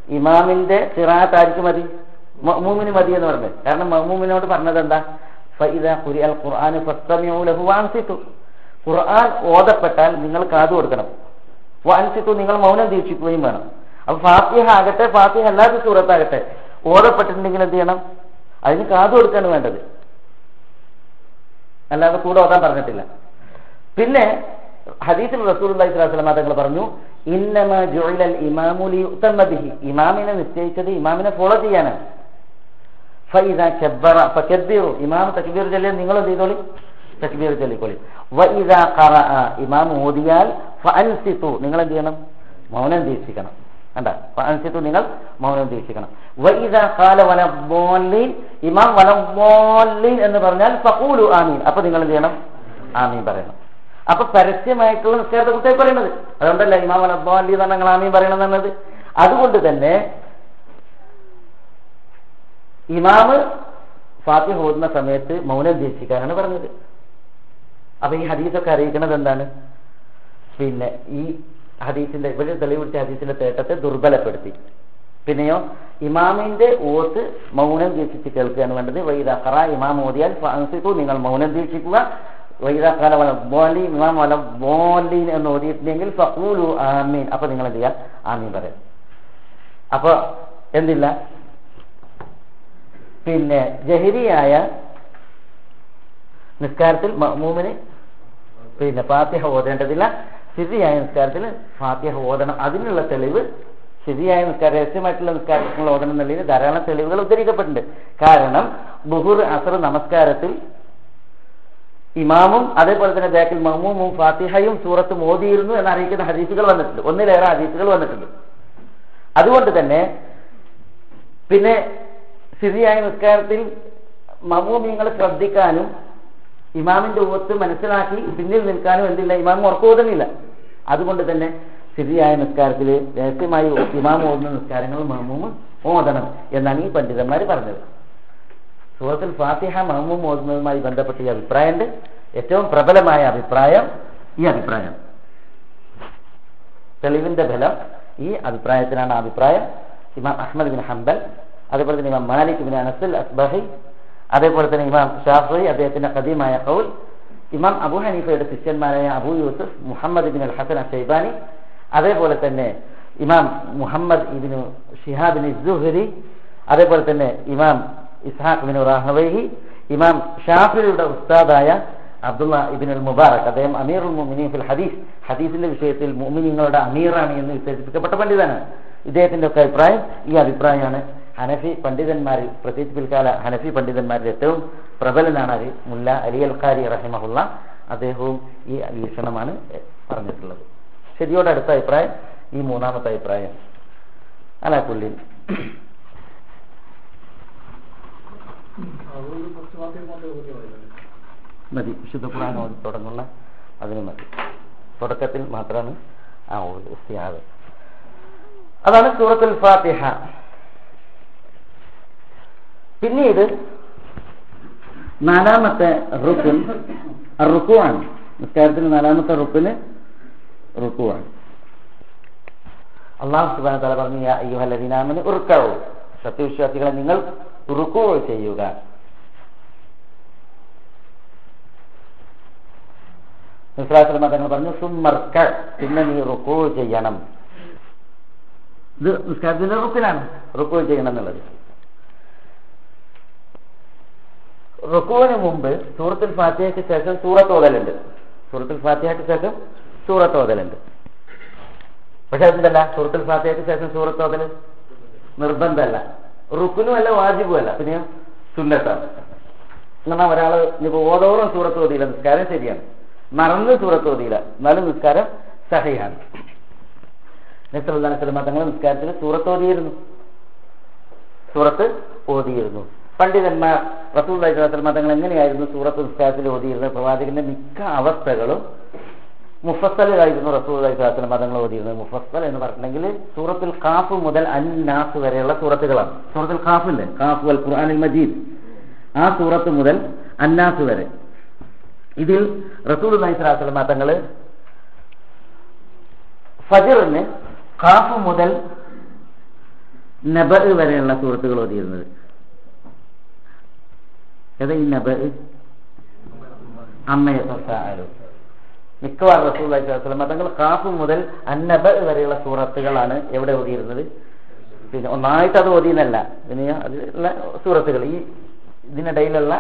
ഇമാമിന്റെ സിറാത്ത് ആർക്ക് മതി. മഹ്മൂമിന് മതി എന്ന് പറഞ്ഞത്. കാരണം മഹ്മൂമിനോട് പറഞ്ഞത് എന്താ? ഫൈദ കുരി അൽ ഖുർആൻ വാൻസിത്തു ഖുർആൻ ഓതപ്പെട്ടാൽ നിങ്ങൾ കാതു കൊടുക്കണം. വാൻസിത്തു നിങ്ങൾ മൗനം ദീക്ഷിക്കുകയും വേണം. അപ്പൊ ഫാത്തിഹ ആകട്ടെ ഫാത്തിഹ അല്ലാത്ത സൂറത്താകട്ടെ. ഓതപ്പെട്ടിട്ടുണ്ടെങ്കിൽ എന്ത് ചെയ്യണം? അതിന് കാതു കൊടുക്കാണ് വേണ്ടത്. അല്ലാതെ കൂടെ ഓതാൻ പറഞ്ഞിട്ടില്ല. പിന്നെ ഹദീസിൽ റസൂൽ അള്ളാഹിസ്ലാം തങ്ങൾ പറഞ്ഞു ഇന്നമ ജുഅലൽ ഇമാമുലി ബിഹി. ഇമാമിനെ നിശ്ചയിച്ചത് ഇമാമിനെ ഫോളോ ചെയ്യാനാണ്. ഫൈദ കബ്ബറ ഫകബ്ബിറു. ഇമാം തക്ബീർ ചൊല്ലിയാൽ നിങ്ങൾ എന്ത് ചെയ്തോളി? തക്ബീർ ചൊല്ലിക്കോളി. വഇദ ഖറഅ ഇമാം ഓതിയാൽ ഫഅൻസിതു നിങ്ങൾ എന്ത് ചെയ്യണം? മൗനം ദീക്ഷിക്കണം. കണ്ട? ഫഅൻസിതു നിങ്ങൾ മൗനം ദീക്ഷിക്കണം. വഇദ ഖാല വലദ്ദാലിൻ ഇമാം വലദ്ദാലിൻ എന്ന് പറഞ്ഞാൽ ഫഖൂലു ആമീൻ. അപ്പോൾ നിങ്ങൾ എന്ത് ചെയ്യണം? ആമീൻ പറയണം. അപ്പൊ പരസ്യമായിട്ടുള്ള നിസ്കാരത്തെ കുറിച്ചായി പറയുന്നത്. അതുകൊണ്ടല്ല ഇമാം വലദ്ദാലി എന്ന് ഞങ്ങൾ ആമീൻ പറയണം അതുകൊണ്ട് തന്നെ ഇമാമ് ഫാത്തിഹ ഓതുന്ന സമയത്ത് മൗനം ദീക്ഷിക്കാനാണ് പറഞ്ഞത്. അപ്പൊ ഈ ഹദീസൊക്കെ അറിയിക്കുന്നത് എന്താണ്? പിന്നെ ഈ ഹദീസിന്റെ ഇവർ തെളിവിട്ട ഹദീസിന്റെ തേട്ടത്തെ ദുർബലപ്പെടുത്തി. പിന്നെയോ ഇമാമിന്റെ ഓത്ത് മൗനം ദീക്ഷിച്ച് കേൾക്കുകയാണ് വേണ്ടത്. വൈദ ഖറ ഇമാം ഓതിയാൽ നിങ്ങൾ മൗനം ദീക്ഷിക്കുക വൈദ കാല വല ബോലി ഇമാം വല ബോലീൻ എന്ന് ഓതിയിട്ടുണ്ടെങ്കിൽ ഫഖൂലു ആമീൻ അപ്പൊ നിങ്ങൾ എന്ത് ചെയ്യുക ആമീൻ പറയാം അപ്പൊ എന്തില്ല പിന്നെ ജഹിരിയായ നിസ്കാരത്തിൽ മൂമിന് പിന്നെ ഫാത്തിഹ ഓതേണ്ടതില്ല. സ്ഥിതിയായ നിസ്കാരത്തിൽ ഫാത്തിഹ ഓതണം. അതിനുള്ള തെളിവ് ശരിയായ നിസ്കാരം രഹസ്യമായിട്ടുള്ള നിസ്കാരത്തിൽ ഓതണം എന്നുള്ളതിന് ധാരാളം തെളിവുകൾ ഉദ്ധരിക്കപ്പെട്ടിട്ടുണ്ട്. കാരണം ബുഹുർ അസർ നമസ്കാരത്തിൽ ഇമാമും അതേപോലെ തന്നെ ബാക്കിൽ മഹ്മൂമും ഫാത്തിഹയും സൂറത്തും ഓതിയിരുന്നു എന്ന് അറിയിക്കുന്ന ഹദീസുകൾ വന്നിട്ടുണ്ട്. ഒന്നിലേറെ ഹദീസുകൾ വന്നിട്ടുണ്ട്. അതുകൊണ്ട് തന്നെ പിന്നെ സ്ഥിതിയായ നിസ്കാരത്തിൽ മമൂമിയങ്ങളെ ശ്രദ്ധിക്കാനും ഇമാമിന്റെ ഓത്ത് മനസ്സിലാക്കി പിന്നിൽ നിൽക്കാനും എന്തില്ല. ഇമാം ഉറക്കുവോതുന്നില്ല അതുകൊണ്ട് തന്നെ സ്ഥിതിയായ നിസ്കാരത്തിൽ രഹസ്യമായി ഇമാം ഓതുന്ന നിസ്കാരങ്ങൾ മമൂമ് ഓതണം എന്നാണ് ഈ പണ്ഡിതന്മാർ പറഞ്ഞത്. സൂറത്തുൽ ഫാത്തിഹ മഹമൂം ഓതുന്നതുമായി ബന്ധപ്പെട്ട ഈ അഭിപ്രായം ഏറ്റവും പ്രബലമായ അഭിപ്രായം ഈ അഭിപ്രായം. തെളിവിന്റെ ഫലം ഈ അഭിപ്രായത്തിനാണ് അഭിപ്രായം. ഇമാം അഹമ്മദ് ബിൻ ഹംബൽ അതേപോലെ തന്നെ ഇമാം മാലിക് ബിൻ അനസുൽ അസ്ബഹി അതേപോലെ തന്നെ ഇമാം ഷാഫി അദ്ദേഹത്തിന്റെ കദീമായ കൗൽ ഇമാം അബു ഹനീഫയുടെ ശിഷ്യന്മാരായ Abu Yusuf Muhammad bin al Hasan Shaybani അതേപോലെ തന്നെ ഇമാം മുഹമ്മദ് ഇബിനു ഷിഹാബിൻ ഇസ്ഹുരി അതേപോലെ തന്നെ ഇമാം ഇസ്ഹാഖ് ബിൻ റാഹവൈഹി ഇമാം ഷാഫിയുടെ ഉസ്താദായ അബ്ദുള്ള ഇബിൻ അൽ മുബാറക് അദ്ദേഹം അമീർ മുമിനീൻ ഫിൽ ഹദീസ്. ഹദീസിന്റെ വിഷയത്തിൽ മുമിനിങ്ങളുടെ അമീറാണ് എന്ന് വിശേഷിപ്പിക്കപ്പെട്ട പണ്ഡിതനാണ്. ഇദ്ദേഹത്തിന്റെ ഒക്കെ അഭിപ്രായം ഈ അഭിപ്രായമാണ്. ഹനഫി പണ്ഡിതന്മാരിൽ പ്രത്യേകിച്ച് പിൽക്കാല ഹനഫി പണ്ഡിതന്മാരിൽ ഏറ്റവും പ്രബലനാണ് അരി മുല്ല അലി അൽഖാരി റഹിമഹുള്ള. അദ്ദേഹവും ഈ വീക്ഷണമാണ് പറഞ്ഞിട്ടുള്ളത്. ശരിയോടെ അടുത്ത അഭിപ്രായം ഈ മൂന്നാമത്തെ അഭിപ്രായം. പുള്ളി മതി. വിശുദ്ധ ഓതി തുടങ്ങുന്ന അതിന് മതി. തുടക്കത്തിൽ മാത്രമാണ് ആ ഓതി ഇസ്തിയാവ് അതാണ് സൂറത്തുൽ ഫാത്തിഹ. പിന്നീട് നാലാമത്തെ റുക്കുൻ റുക്കുവാണ് നിസ്കാരത്തിന് നാലാമത്തെ റുക്കിന് റുക്കുവാണ്. അള്ളാഹു സുബാന തല പറഞ്ഞു ഉറുക്കാവൂ സത്യവിശ്വാസികളെ നിങ്ങൾ റുക്കു ചെയ്യുക. തങ്ങൾ പറഞ്ഞു സുമർക്ക പിന്നെ നീ റുക്കു ചെയ്യണം. ഇത് നിസ്കാരത്തിന്റെ റുക്കിനാണ് റുക്കു ചെയ്യണം എന്നുള്ളത്. റുക്കുവിന് മുമ്പ് സൂറത്തിൽ ഫാത്തിഹയ്ക്ക് ശേഷം സൂറത്തോതലുണ്ട്. സൂറത്തിൽ ഫാത്തിഹയ്ക്ക് ശേഷം സൂറത്തോതലുണ്ട്. പക്ഷെ അതെന്തല്ല? സൂറത്തുൽ ഫാത്തിഹയ്ക്ക് ശേഷം സൂറത്തോതൽ നിർബന്ധമല്ല. റുക്കുനും അല്ല വാജിബും അല്ല പിന്നെ സുന്നത്താണ്. എന്നാൽ ഒരാൾ ഇനിയിപ്പോ ഓതോറും സൂറത്ത് ഓതിയില്ല നിസ്കാരം ശരിയാണ്. മറന്ന് സൂറത്ത് ഓതിയില്ല. എന്നാലും നിസ്കാരം സഹയാണ്. നസറുല്ലാ തങ്ങൾ നിസ്കാരത്തിൽ സൂറത്ത് ഓതിയിരുന്നു. സൂറത്ത് ഓതിയിരുന്നു. പണ്ഡിതന്മാർ റസൂൽ അലൈഹിസ്ലാം തങ്ങൾ എങ്ങനെയായിരുന്നു സൂറത്ത് നിസ്കാരത്തിൽ ഓതിയിരുന്നത്? പ്രവാചകന്റെ മിക്ക അവസ്ഥകളും മുഫസ്സലായിരുന്നു റസൂൽ അലൈഹിസ്ലാം മതങ്ങൾ ഓടിയിരുന്നത് മുഫസ്സൽ എന്ന് പറഞ്ഞിട്ടുണ്ടെങ്കിൽ സൂറത്തുൽ കാഫ് മുതൽ അന്നാസ് വരെയുള്ള സൂറത്തുകളാണ്. സൂറത്തുൽ കാഫ് ഇല്ലേ? കാഫ് അൽ ഖുർആാനിൽ മജീദ്. ആ സൂറത്ത് മുതൽ അന്നാസ് വരെ. ഇതിൽ റസൂൽ നൈസ്ലാസ്ലമ മതങ്ങൾ ഫജറിന് കാഫ് മുതൽ നബ വരെയുള്ള സൂറത്തുകൾ ഓതിയിരുന്നത്. ഏതാ ഈ നബ അമ്മയെ തൊട്ടാലും. മിക്കവാറും റസൂൽ തങ്ങൾ കാഫ് മുതൽ അന്നബ വരെയുള്ള സൂറത്തുകളാണ് എവിടെ ഓതിയിരുന്നത്? പിന്നെ ഒന്നായിട്ട് അത് ഓതിയെന്നല്ല. പിന്നെ അതിലുള്ള സൂറത്തുകൾ. ഈ ഇതിനിടയിലുള്ള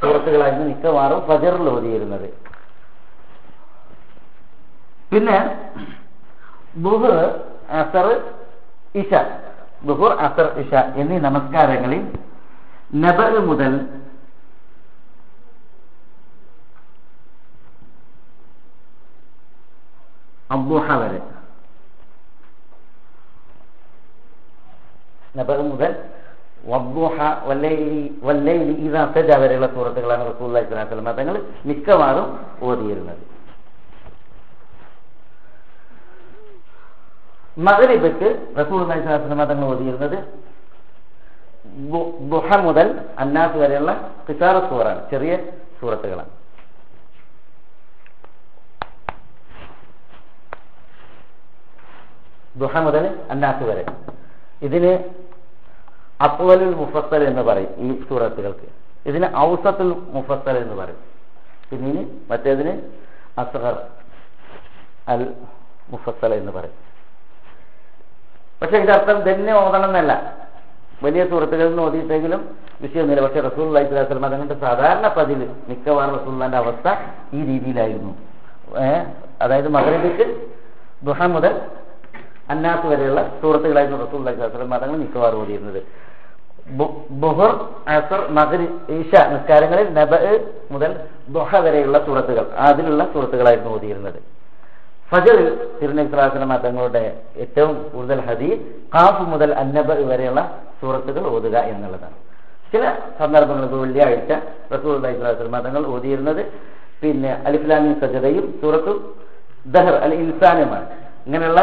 സൂറത്തുകളായിരുന്നു മിക്കവാറും ഫജറിൽ ഓതിയിരുന്നത്. പിന്നെ ബുഹർ അസർ ഇഷ. ബുഹുർ അസർ ഇഷ എന്നീ നമസ്കാരങ്ങളിൽ നബ മുതൽ അബ്ദുഹ വരെ. നബ മുതൽ വബ്ബുഹ വല്ലൈലി വല്ലൈലി ഇതാ സജ വരെയുള്ള സൂറത്തുകളാണ് സ്വല്ലല്ലാഹു അലൈഹി വസല്ലം. തങ്ങൾ മിക്കവാറും ഓതിയിരുന്നത്. റസൂലുള്ളാഹി സ്വല്ലല്ലാഹു അലൈഹി വസല്ലം തങ്ങൾ ഓതിയിരുന്നത് ദുഹ മുതൽ അന്നാസ് വരെയുള്ള കിസാറ സൂറാണ് ചെറിയ സൂറത്തുകളാണ്. ദുഹ മുതൽ അന്നാസ് വരെ. ഇതിന് അത്വലുൽ മുഫസ്സൽ എന്ന് പറയും ഈ സൂറത്തുകൾക്ക്. ഇതിന് ഔസത്തുൽ മുഫസ്സൽ എന്ന് പറയും. പിന്നീന് മറ്റേതിന് അസഹർ അൽ മുഫസ്സൽ എന്ന് പറയും. പക്ഷെ ഇതിന്റെ അർത്ഥം തന്നെ ഓതണം എന്നല്ല. വലിയ സുഹൃത്തുക്കളിൽ നിന്ന് ഓതിയിട്ടെങ്കിലും വിഷയമൊന്നുമില്ല. പക്ഷെ റസൂൽ അലൈഹി അതുകൊണ്ട് സാധാരണ പതിവ്. മിക്കവാറും റസൂല്ലാന്റെ അവസ്ഥ ഈ രീതിയിലായിരുന്നു. അതായത് മകരബിക്ക് ദുഹ മുതൽ അന്നാസ് വരെയുള്ള സുഹൃത്തുക്കളായിരുന്നു റസൂൽ സ്വലാസ്ലം മതങ്ങൾ മിക്കവാറും ഓതിയിരുന്നത് ബുഹർ അസർ മകരി ഈശ നിസ്കാരങ്ങളിൽ നബ മുതൽ ദുഹ വരെയുള്ള സുഹൃത്തുക്കൾ. അതിലുള്ള സുഹൃത്തുക്കളായിരുന്നു ഓതിയിരുന്നത് ഫജറിൽ തിരുനൈസ്ലാസന തങ്ങളുടെ ഏറ്റവും കൂടുതൽ ഹദി കാഫ് മുതൽ അന്നബ വരെയുള്ള സൂറത്തുകൾ ഓതുക എന്നുള്ളതാണ്. ചില സന്ദർഭങ്ങൾക്ക് വെള്ളിയാഴ്ച റസൂൽ അലൈഹിസ്ലാസ്ലമ തങ്ങൾ ഓതിയിരുന്നത് പിന്നെ അലിഫ്ലാമി സജതയും സൂറത്തു ദഹർ അൽ ഇൻസാനുമാണ് ഇങ്ങനെയുള്ള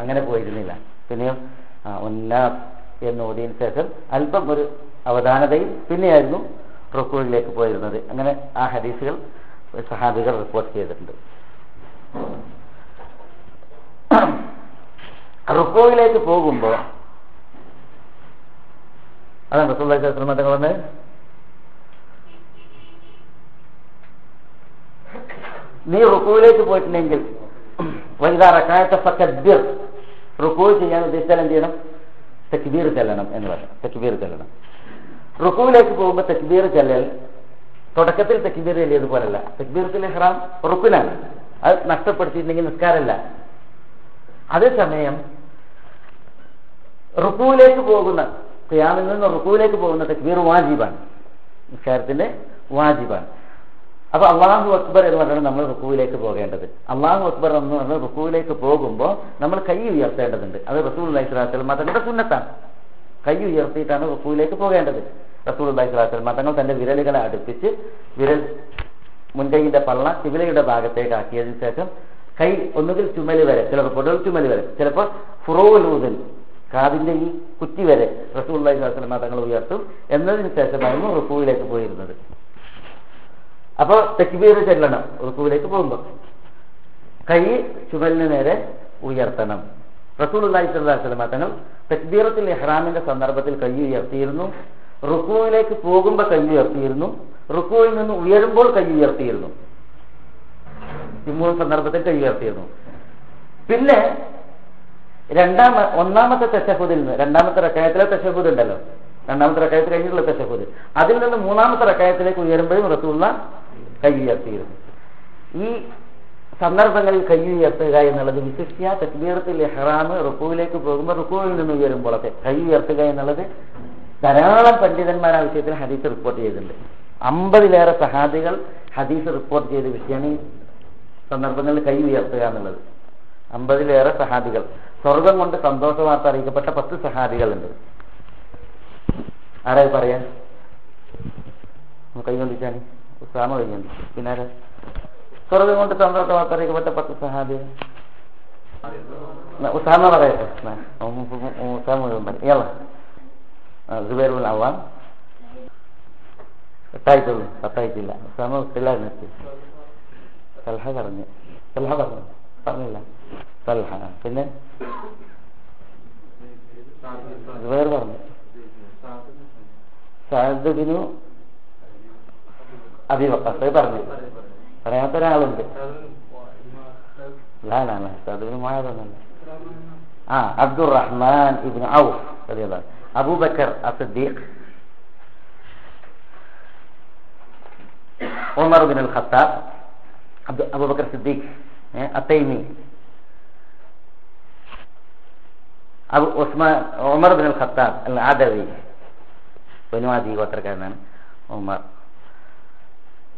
അങ്ങനെ പോയിരുന്നില്ല. പിന്നെയോ ഉന്നാസ് എന്ന് ഓതിയതിനു ശേഷം അല്പം ഒരു അവധാനതയിൽ പിന്നെയായിരുന്നു റുക്കുവിലേക്ക് പോയിരുന്നത്. അങ്ങനെ ആ ഹദീസുകൾ സഹാബികൾ റിപ്പോർട്ട് ചെയ്തിട്ടുണ്ട്. റുക്കോയിലേക്ക് പോകുമ്പോ അതാണ് റസൂള്ള വന്ന് നീ റുക്കുവിലേക്ക് പോയിട്ടുണ്ടെങ്കിൽ വൈകാറക്കായത്തക്കബിർ റുക്കു ചെയ്യാൻ ഉദ്ദേശിച്ചാൽ എന്ത് ചെയ്യണം? തെക്ബീർ ചെല്ലണം എന്ന് പറയാം തെക്ബീർ ചെല്ലണം. റുക്കുവിലേക്ക് പോകുമ്പോൾ തെക്ബീർ ചെല്ലൽ തുടക്കത്തിൽ തെക്ബീർ ചെല്ലിയതുപോലല്ല. തെക്ബീർത്തിൽ ഹ്റാം റുക്കുനാണ് അത് നഷ്ടപ്പെടുത്തിയിട്ടുണ്ടെങ്കിൽ നിസ്കാരമല്ല. അതേസമയം റുക്കുവിലേക്ക് പോകുന്ന ക്യാമിൽ നിന്ന് റുക്കുവിലേക്ക് പോകുന്ന തക്ബീർ വാജിബാണ്. നിസ്കാരത്തിന്റെ വാജിബാണ്. അപ്പൊ അള്ളാഹു അക്ബർ എന്ന് പറഞ്ഞാൽ നമ്മൾ റുക്കുവിലേക്ക് പോകേണ്ടത്. അള്ളാഹു അക്ബർ എന്ന് പറഞ്ഞാൽ റുക്കുവിലേക്ക് പോകുമ്പോൾ നമ്മൾ കൈ ഉയർത്തേണ്ടതുണ്ട്. അത് റസൂൽ അലൈഹി സ്വലാത്തൽ മതങ്ങളുടെ സുന്നത്താണ്. കൈ ഉയർത്തിയിട്ടാണ് റുക്കുവിലേക്ക് പോകേണ്ടത്. റസൂൽ അലൈഹി സ്വലാത്തൽ മതങ്ങൾ തന്റെ വിരലുകളെ അടുപ്പിച്ച് വിരൽ മുൻകൈയുടെ പള്ള ശിവലയുടെ ഭാഗത്തേക്ക് ആക്കിയതിനു ശേഷം കൈ ഒന്നുകിൽ ചുമൽ വരെ ചിലപ്പോൾ പൊടൽ ചുമൽ വരെ ചിലപ്പോൾ ഫുറോലൂതൽ കാതിന്റെ ഈ കുറ്റി വരെ റസൂള്ളി സ്വലാത്തൽ തങ്ങൾ ഉയർത്തും. എന്നതിന് ശേഷമായിരുന്നു റുക്കുവിലേക്ക് പോയിരുന്നത്. അപ്പോൾ തെക്കുബീർ ചെല്ലണം റുക്കുവിലേക്ക് പോകുമ്പോൾ കൈ ചുമലിന് നേരെ ഉയർത്തണം. റസൂൽ അള്ളാഹി തെക്ബീറത്തിൽ ഇഹ്റാമിന്റെ സന്ദർഭത്തിൽ കൈ ഉയർത്തിയിരുന്നു. റുക്കുവിലേക്ക് പോകുമ്പോൾ കൈ ഉയർത്തിയിരുന്നു. റുക്കുവിൽ നിന്ന് ഉയരുമ്പോൾ കൈ ഉയർത്തിയിരുന്നു. ഈ സന്ദർഭത്തിൽ കൈ ഉയർത്തിയിരുന്നു. പിന്നെ രണ്ടാമ ഒന്നാമത്തെ തെശഹുദിൽ നിന്ന് രണ്ടാമത്തെ റക്കായത്തിലെ തെശഹുദ് ഉണ്ടല്ലോ. രണ്ടാമത്തെ റക്കായത്തിൽ കഴിഞ്ഞിട്ടുള്ള തെശഹുദ്. അതിൽ നിന്ന് മൂന്നാമത്തെ റക്കായത്തിലേക്ക് ഉയരുമ്പോഴും റസൂള്ള കൈ ഉയർത്തിയിരുന്നു ഈ സന്ദർഭങ്ങളിൽ കയ്യുയർത്തുക എന്നുള്ളത് വിശിഷ്യ തക്ബീറത്തിൽ ഹറാമ് റുക്കുവിലേക്ക് പോകുമ്പോൾ റുക്കുവിൽ നിന്ന് ഉയരുമ്പോഴൊക്കെ കൈ ഉയർത്തുക എന്നുള്ളത് ധാരാളം പണ്ഡിതന്മാർ ആ വിഷയത്തിൽ ഹദീസ് റിപ്പോർട്ട് ചെയ്തിട്ടുണ്ട്. അമ്പതിലേറെ സഹാദികൾ ഹദീസ് റിപ്പോർട്ട് ചെയ്ത വിഷയമാണ് ഈ സന്ദർഭങ്ങളിൽ കൈ ഉയർത്തുക എന്നുള്ളത്. അമ്പതിലേറെ സഹാദികൾ സ്വർഗം കൊണ്ട് സന്തോഷ വാർത്ത അറിയിക്കപ്പെട്ട പത്ത് സഹാദികളുണ്ട് ആരായി പറയാൻ? കൈ കൊണ്ടിച്ചാണ് ഉസാമ കഴിഞ്ഞു പിന്നെ ആരാ സ്വർഗം കൊണ്ട് സന്തോഷ വാർത്ത അറിയിക്കപ്പെട്ട പത്ത് സഹാബികൾ ഉസാമ പറയട്ടെ ഉസാമ മുഴുവൻ പറയും ഇയാള സുബൈറുൽ അവാൻ എട്ടായിട്ടുള്ളൂ പത്തായിട്ടില്ല ഉസാമ ഇല്ലായിരുന്നു സൽഹ പറഞ്ഞു സൽഹ പറഞ്ഞു പറഞ്ഞില്ല സൽഹ പിന്നെ? أبي وقاص يبرني فأنا ترى علم بك لا لا ما أستاذ ابن معاذ آه عبد الرحمن ابن عوف رضي الله أبو بكر الصديق. عمر بن الخطاب. عبد أبو بكر الصديق. إيه، التيمي. أبو عثمان عمر بن الخطاب العدوي. بنو عدي وتركنا. عمر.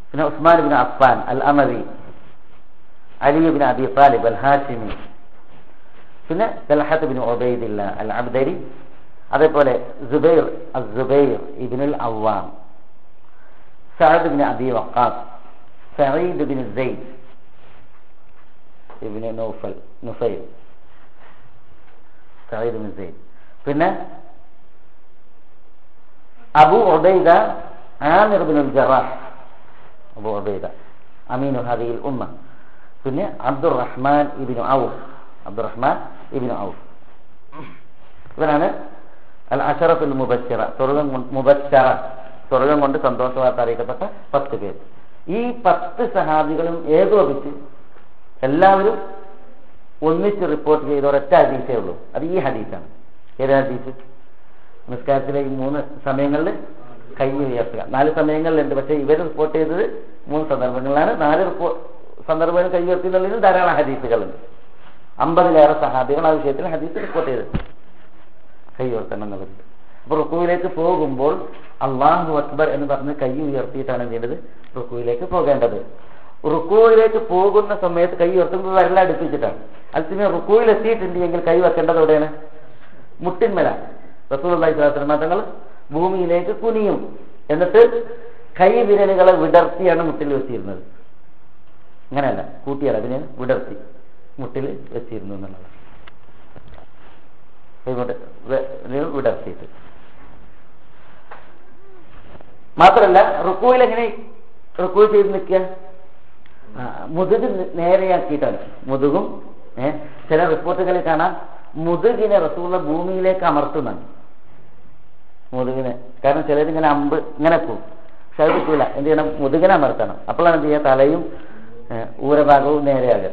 ഉമർ പിന്നെ Usman bin Affan al Amawi Ali bin Abi Talib al Hashimi പിന്നെ തൽഹത്ത് ബിൻ ഒബൈദില്ല അൽ അബ്ദരി അതേപോലെ Zubair Azzubair ibn al Awwam Saad bin Abi Waqqas Saeed bin Zaid ibn Nawfal Nufail Saeed bin Zaid പിന്നെ Abu Ubaida Amir bin Jarrah Abu Ubaida അമീനു ഹദിയിൽ ഉമ്മ. പിന്നെ അബ്ദുറഹ്മാൻ ഇബിനു ഔഫ് അബ്ദുറഹ്മാൻ ഇബിനു ഔഫ്. ഇവരാണ് അൽ അഷറത്തുൽ മുബച്ചറ സ്വർഗം മുബച്ചറ സ്വർഗം കൊണ്ട് സന്തോഷവാർത്ത അറിയിക്കപ്പെട്ട പത്ത് പേര് ഈ പത്ത് സഹാബികളും ഏകോപിച്ച് എല്ലാവരും ഒന്നിച്ച് റിപ്പോർട്ട് ചെയ്ത ഒരൊറ്റ ഹദീസേ ഉള്ളൂ. അത് ഈ ഹദീസാണ്. ഏത് ഹദീസ്? നിസ്കാരത്തിലെ ഈ മൂന്ന് സമയങ്ങളിൽ കൈ ഉയർത്തുക നാല് സമയങ്ങളിലുണ്ട്. പക്ഷേ ഇവർ റിപ്പോർട്ട് ചെയ്തത് മൂന്ന് സന്ദർഭങ്ങളിലാണ്. നാല് റിപ്പോർട്ട് സന്ദർഭങ്ങൾ കൈ ഉയർത്തി എന്നുള്ളതിന് ധാരാളം ഹദീസുകളുണ്ട്. അമ്പതിലേറെ സഹാബികൾ ആ വിഷയത്തിൽ ഹദീസ് റിപ്പോർട്ട് ചെയ്തത് കൈ ഉയർത്തണം എന്നുള്ളത്. അപ്പൊ റുക്കുവിലേക്ക് പോകുമ്പോൾ അള്ളാഹു അക്ബർ എന്ന് പറഞ്ഞ് കൈ ഉയർത്തിയിട്ടാണ് ചെയ്യേണ്ടത്? റുക്കുവിലേക്ക് പോകേണ്ടത്. റുക്കുവിലേക്ക് പോകുന്ന സമയത്ത് കൈ ഉയർത്തുമ്പോൾ വരല അടുപ്പിച്ചിട്ടാണ്. അതിന് റുക്കുവിൽ എത്തിയിട്ടുണ്ട് എങ്കിൽ കൈ വെക്കേണ്ടത് എവിടെയാണ്? മുട്ടിന്മല റസൂലി മതങ്ങൾ ഭൂമിയിലേക്ക് കുനിയും. എന്നിട്ട് കൈ വിരലുകളെ വിടർത്തിയാണ് മുട്ടിൽ വെച്ചിരുന്നത്. അങ്ങനെയല്ല കൂട്ടിയല്ല അതിനെ വിടർത്തി മുട്ടിൽ വെച്ചിരുന്നു എന്നുള്ളത്. വിടർത്തിയിട്ട്. മാത്രല്ല റുക്കുവിൽ എങ്ങനെ റുക്കു ചെയ്ത് നിൽക്കുക? മുതുക് നേരെയാക്കിയിട്ടാണ്. മുതുകും ചില റിപ്പോർട്ടുകളിൽ കാണാം മുതുകിനെ റസൂള ഭൂമിയിലേക്ക് അമർത്തുന്നുണ്ട് മുതുകിനെ. കാരണം ചിലരിങ്ങനെ അമ്പ് ഇങ്ങനെ പോകും പക്ഷെ അത് കിട്ടൂല. എന്ത് ചെയ്യണം? മുതുകിനെ അമർത്തണം. അപ്പോഴാണ് എന്ത് ചെയ്യുക? തലയും ഊരഭാഗവും നേരെയാകുക.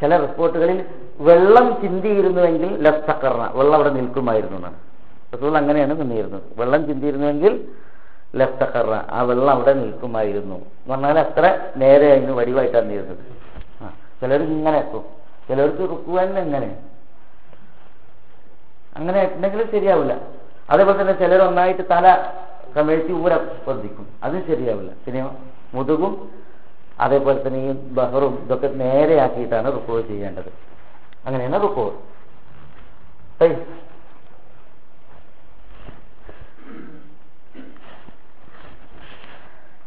ചില റിപ്പോർട്ടുകളിൽ വെള്ളം ചിന്തിയിരുന്നുവെങ്കിൽ ലഫ്തക്കറണ വെള്ളം അവിടെ നിൽക്കുമായിരുന്നു എന്നാണ്. റസൂൾ അങ്ങനെയാണ് നിന്നിരുന്നത്. വെള്ളം ചിന്തിയിരുന്നുവെങ്കിൽ ലഫ്തക്കറ ആ വെള്ളം അവിടെ നിൽക്കുമായിരുന്നു. എന്ന് പറഞ്ഞാൽ അത്ര നേരെയായിരുന്നു വടിവായിട്ടാണ് നീരുന്നത് ആ ചിലർ ഇങ്ങനെ എത്തും ചിലർക്ക് റുക്കുവാൻ എങ്ങനെ അങ്ങനെ ഉണ്ടെങ്കിൽ ശരിയാവില്ല. അതേപോലെ തന്നെ ചിലർ ഒന്നായിട്ട് തല കമഴ്ത്തി ഊര ശ്രദ്ധിക്കും അതും ശരിയാവില്ല. പിന്നെ മുതുകും അതേപോലെ തന്നെ ഈ ബഹറും ഇതൊക്കെ നേരെയാക്കിയിട്ടാണ് റുക്കോ ചെയ്യേണ്ടത്. അങ്ങനെയാണ് റുക്കോ.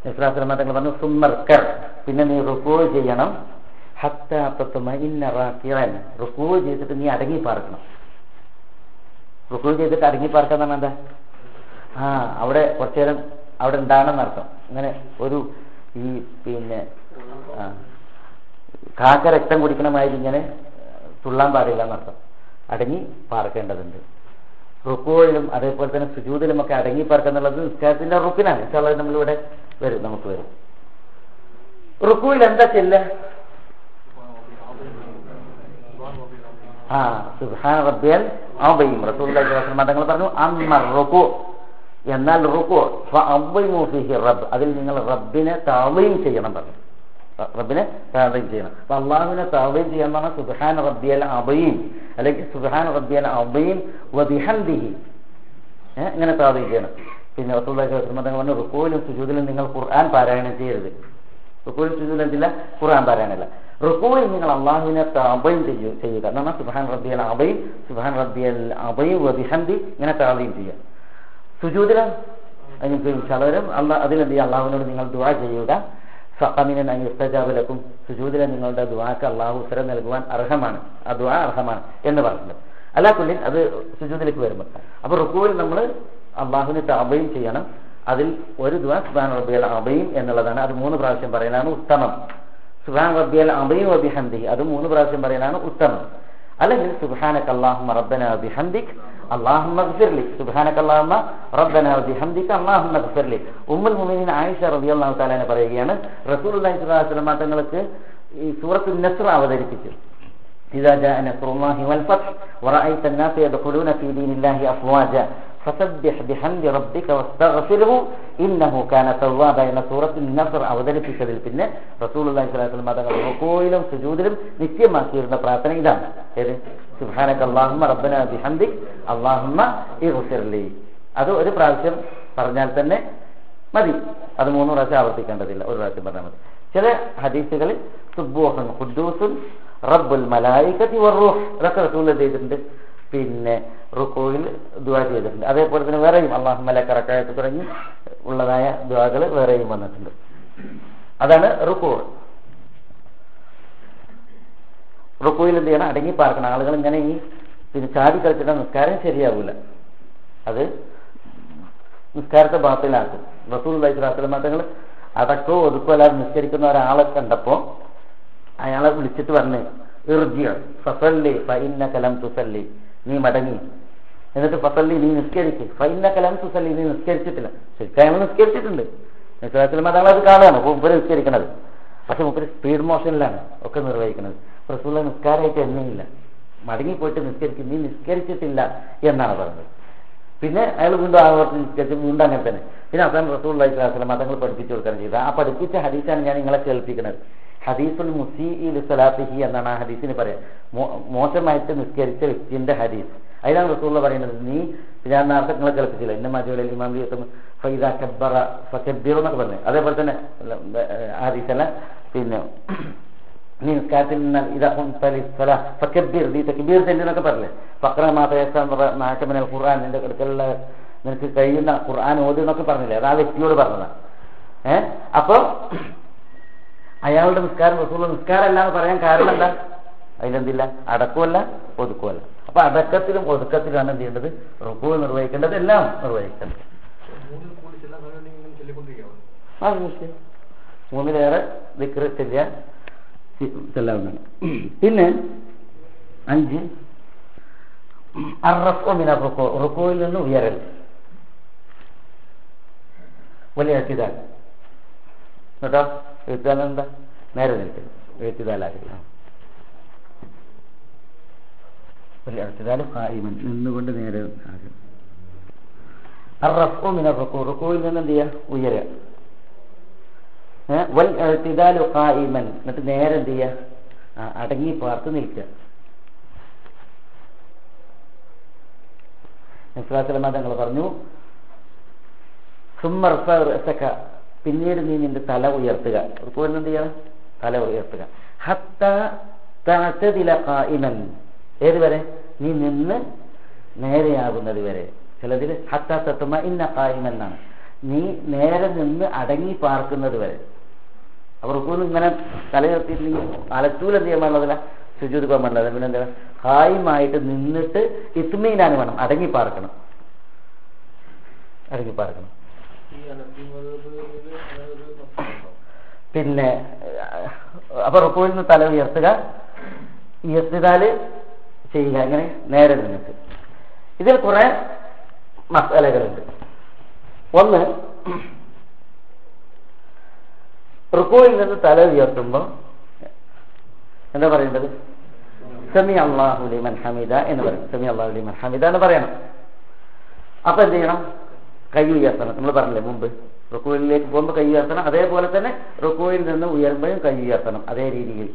ഇസ്ലാസ്ലമ പറഞ്ഞു സുമർക്കർ പിന്നെ നീ റുക്കോ ചെയ്യണം. ഹത്താത്തമയിന്നറാക്കിറൻ റുക്കോ ചെയ്തിട്ട് നീ അടങ്ങി പാർക്കണം റുക്കോ ചെയ്തിട്ട് അടങ്ങി പാർക്കാൻ പറഞ്ഞാൽ എന്താ? ആ അവിടെ കുറച്ചു നേരം അവിടെ ഉണ്ടാണെന്ന് അർത്ഥം അങ്ങനെ ഒരു ഈ പിന്നെ കാക്ക രക്തം കുടിക്കണമാതിരി ഇങ്ങനെ തുള്ളാൻ പാടില്ല എന്നർത്ഥം. അടങ്ങി പാർക്കേണ്ടതുണ്ട്. റുക്കുകളിലും അതേപോലെ തന്നെ സുജൂതിലും ഒക്കെ അടങ്ങി പാർക്കുന്നുള്ളത് നിസ്കാരത്തിന്റെ റുക്കിനാണ്. നമ്മളിവിടെ വരും നമുക്ക് വരും. റുക്കുവിൽ എന്താ ചെല്ല ആ സുഹാൻ റബ്ബിയൽ അവയും റസൂൽ മതങ്ങൾ പറഞ്ഞു അമ്മ റുക്കു. എന്നാൽ റുക്കു റബ്ബ്. അതിൽ നിങ്ങൾ റബ്ബിനെ താവയും ചെയ്യണം പറഞ്ഞു. റബ്ബിനെ താവയും ചെയ്യണം. അപ്പൊ അള്ളാഹുവിനെ താവയും ചെയ്യാൻ പറഞ്ഞാൽ സുബാൻ റബ്ബിയൽ അബയും അല്ലെങ്കിൽ സുബാൻ റബ്ബിയൽ അബയും വബിഹന്ദിഹി ഇങ്ങനെ താവയും ചെയ്യണം. പിന്നെ റസൂൽ മതങ്ങൾ പറഞ്ഞു റുക്കോയിലും സുജൂദിലും നിങ്ങൾ ഖുർആൻ പാരായണം ചെയ്യരുത്. റുക്കോയിൽ സുജൂദിൽ എന്തില്ല ഖുർആൻ പറയാനല്ല റുക്കോയിൽ നിങ്ങൾ അള്ളാഹുവിനെ താപയും ചെയ്യൂ ചെയ്യുക. എന്നാണ് സുബാൻ റബ്ബിയൽ അബയും സുബാൻ റബ്ബിയൽ അബയും വബിഹന്തി ഇങ്ങനെ താപയും ചെയ്യുക. സുജൂദില? നിങ്ങൾക്ക് ചിലവരും അല്ല അതിലെന്ത് അള്ളാഹുവിനോട് നിങ്ങൾ ദുആ ചെയ്യുക. സഹമിനെ അയ്യുസ്തജാബലക്കും സുജൂതിര നിങ്ങളുടെ ദുവാക്ക് അള്ളാഹു ഉത്തരം നൽകുവാൻ അർഹമാണ്. ആ ദുആ അർഹമാണ് എന്ന് പറഞ്ഞിട്ടുണ്ട്. അല്ലാ കുല്ലിൻ അത് സുജൂതിലേക്ക് വരുമ്പോൾ അപ്പൊ റുക്കുവിൽ നമ്മൾ അള്ളാഹുവിനെ താപയും ചെയ്യണം. അതിൽ ഒരു ദുആ സുബാൻ റബ്ബിയൽ അബയും എന്നുള്ളതാണ്. അത് മൂന്ന് പ്രാവശ്യം പറയലാണ് ഉത്തമം. സുബാൻ റബ്ബിയൽ അബയും അബിഹന്തി അത് മൂന്ന് പ്രാവശ്യം പറയലാണ് ഉത്തമം അല്ലെങ്കിൽ സുബാനക്ക് അള്ളാഹുമ റബ്ബന ബിഹന്ദിക് അള്ളാഹുമ്മ ഗഫിർലി സുബാനക്ക് അള്ളാഹുമ റബ്ബന ബിഹന്ദിക് അള്ളാഹുമ്മ ഗഫിർലി ഉമ്മുൽ മുഅ്മിനീൻ ആയിഷ റളിയല്ലാഹു തആല പറയുകയാണ് റസൂലുള്ളാഹി സ്വല്ലല്ലാഹു അലൈഹി വസല്ലം തങ്ങൾക്ക് ഈ സൂറത്തുൽ നസ്ർ അവതരിപ്പിച്ചു إذا جاء نصر الله والفتح ورأيت الناس يدخلون في دين الله أفواجا فسبح بحمد ربك واستغفره إنه كان توابا എന്ന സൂറത്തിൽ നസർ അവതരിപ്പിച്ചതിൽ പിന്നെ റസൂലുള്ളാഹി സ്വല്ലല്ലാഹു അലൈഹി വസല്ലം തങ്ങൾ റുകൂയിലും സുജൂദിലും നിത്യമാക്കിയിരുന്ന പ്രാർത്ഥന ഇതാണ് ഏത് സുബ്ഹാനക അല്ലാഹുമ്മ റബ്ബന ബിഹംദിക് അല്ലാഹുമ്മ ഇഗ്ഫിർലി അത് ഒരു പ്രാവശ്യം പറഞ്ഞാൽ തന്നെ മതി അത് മൂന്ന് പ്രാവശ്യം ആവർത്തിക്കേണ്ടതില്ല ഒരു പ്രാവശ്യം പറഞ്ഞാൽ മതി ചില ഹദീസുകളിൽ സുബ്ബൂഹുൻ ഖുദ്ദൂസുൻ റബ്ബുൽ മലായികത്തി വറൂഹ് ഇതൊക്കെ റസൂൽ ചെയ്തിട്ടുണ്ട് പിന്നെ റുക്കോയിൽ ദുവാ ചെയ്തിട്ടുണ്ട്. അതേപോലെ തന്നെ വേറെയും അള്ളാഹു മലക്കറക്കായത്ത് തുടങ്ങി ഉള്ളതായ ദുവാകൾ വേറെയും വന്നിട്ടുണ്ട്. അതാണ് റുക്കോ. റുക്കോയിൽ എന്ത് ചെയ്യണം? അടങ്ങി പാർക്കണം. ആളുകൾ ഇങ്ങനെ ഈ പിന്നെ ചാടി കളിച്ചിട്ട് നിസ്കാരം ശരിയാവൂല. അത് നിസ്കാരത്തെ ബാത്തിലാക്കും. റസൂൽ അലൈഹിസ്ലാം തങ്ങൾ അടക്കോ ഒതുക്കോ അല്ലാതെ നിസ്കരിക്കുന്ന ഒരാളെ കണ്ടപ്പോ അയാളെ വിളിച്ചിട്ട് പറഞ്ഞു ഇർജിയ ഫസല്ലി ഫൈന്ന കലം തുസല്ലി. നീ മടങ്ങി. എന്നിട്ട് ഫസല്ലി നീ നിസ്കരിച്ച് ഫൈന കലം സുസല്ലി നീ നിസ്കരിച്ചിട്ടില്ല. ശരിക്കും നിസ്കരിച്ചിട്ടുണ്ട്. നിസ്കാരത്തിൽ മതങ്ങൾ അത് കാണുകയാണ്. അപ്പോൾ മുപ്പര് നിസ്കരിക്കണത്. പക്ഷെ മുപ്പര് സ്പീഡ് മോഷനിലാണ് ഒക്കെ നിർവഹിക്കുന്നത്. റസൂള്ള നിസ്കാരമായിട്ട് മടങ്ങി പോയിട്ട് നിസ്കരിക്കും. നീ നിസ്കരിച്ചിട്ടില്ല എന്നാണ് പറഞ്ഞത്. പിന്നെ അയാൾ വീണ്ടും ആവർത്തി നിസ്കരിച്ച് വീണ്ടും അങ്ങനെ തന്നെ. പിന്നെ അസാൻ സ്വലാസ്ലം മതങ്ങൾ പഠിപ്പിച്ചു കൊടുക്കാൻ ചെയ്തത്. ആ പഠിപ്പിച്ച ഹദീസാണ് ഞാൻ നിങ്ങളെ കേൾപ്പിക്കുന്നത്. ഹദീസുൽ മുസീഇ സലാത്തിഹി എന്നാണ് ആ ഹദീസിന് പറയാം. മോശമായിട്ട് നിസ്കരിച്ച വ്യക്തിന്റെ ഹദീസ്. അതിലാണ് റസൂള്ള പറയുന്നത് നീ ഞാൻ നേരത്തെ നിങ്ങളെ കേൾപ്പിച്ചില്ല? എന്റെ മജുവലിൽ ഇമാം ഫൈദ കബ്ബറ ഫബീർ എന്നൊക്കെ പറഞ്ഞു. അതേപോലെ തന്നെ ഹദീസല്ല. പിന്നെ നീ നിസ്കാരത്തിൽ നിന്നാൽ ഇതാക്കും ഫക്കബീർ നീ തക്ബീർ ചെല്ലുന്നൊക്കെ പറഞ്ഞില്ലേ? ഫക്ര മാറ്റമിനൽ ഖുർആൻ നിന്റെ അടുക്കലുള്ള നിനക്ക് കഴിയുന്ന ഖുർആൻ ഓതി എന്നൊക്കെ പറഞ്ഞില്ലേ? അത് ആ വ്യക്തിയോട് പറഞ്ഞതാണ് ഏഹ് അപ്പൊ അയാളുടെ നിസ്കാരം റസൂള്ള നിസ്കാരമല്ല എന്ന് പറയാൻ കാരണം എന്താ? അതിലെന്തില്ല? അടക്കമല്ല ഒതുക്കുമല്ല അപ്പൊ അടക്കത്തിലും ഒതുക്കത്തിലാണ് എന്ത് ചെയ്യേണ്ടത്? റുക്കു നിർവഹിക്കേണ്ടത്. എല്ലാം നിർവഹിക്കേണ്ടത്. മൂന്നിലേറെ ചെല്ലാൻ ചെല്ലാവുന്നതാണ്. പിന്നെ അഞ്ച്. അറഫോമിന റുക്കോ. റുക്കോയിൽ നിന്ന് ഉയരൽ. വലിയ കേട്ടോ? എഴുത്തുകാലം എന്താ നേരെ നിൽക്കുന്നു എഴുത്തുകാലാകരുത് വലിയ എഴുത്തുകാലം നിന്നുകൊണ്ട് നേരെ ആകും റുക്കോയിൽ നിന്ന് എന്ത് ഉയരുക വൽ എഴുത്തിതാലു കായിമൻ എന്നിട്ട് നേരെ എന്ത് ചെയ്യുക അടങ്ങി പാർത്ത് നിൽക്കുക. നിസ്ലാസലമ തങ്ങൾ പറഞ്ഞു സുമ്മർഫക്ക പിന്നീട് നീ നിന്റെ തല ഉയർത്തുക. റുക്കുവിൽ എന്ത് ചെയ്യണം? തല ഉയർത്തുക. ഹത്ത ഖായിമൻ ഏതുവരെ നീ നിന്ന് നേരെയാകുന്നത് വരെ. ചിലതിൽ ഹത്ത തത്തുമ ഇന്ന ഖായിമൻ എന്നാണ്. നീ നേരെ നിന്ന് അടങ്ങി പാർക്കുന്നത് വരെ. റുക്കുവിൽ ഇങ്ങനെ തല ഉയർത്തിയില്ലെങ്കിൽ അലത്തൂൽ എന്ത് ചെയ്യാൻ പാടില്ല? സുജൂത് പോകാൻ പിന്നെ എന്താ നിന്നിട്ട് ഇത്മീനാണ് വേണം. അടങ്ങി പാർക്കണം. അടങ്ങി പാർക്കണം. പിന്നെ അപ്പൊ റുക്കുവിൽ നിന്ന് തല ഉയർത്തുക. ഉയർത്തിതാൽ ചെയ്യുക. അങ്ങനെ നേരെ നിന്നിട്ട്. ഇതിൽ കുറെ മസാലകളുണ്ട്. ഒന്ന് റുക്കുവിൽ നിന്ന് തല ഉയർത്തുമ്പോൾ എന്താ പറയേണ്ടത്? സെമി അള്ളാഹുലി ഹമീദ എന്ന് പറയും. സെമി അള്ളാഹുലി ഹമീദ എന്ന് പറയണം. അപ്പൊ എന്ത് ചെയ്യണം? കൈ നമ്മൾ പറഞ്ഞില്ലേ മുമ്പ്? റുക്കുവിലേക്ക് പോകുമ്പോൾ കൈ അതേപോലെ തന്നെ റുക്കുവിൽ നിന്ന് ഉയർമ്പോഴും കൈ അതേ രീതിയിൽ.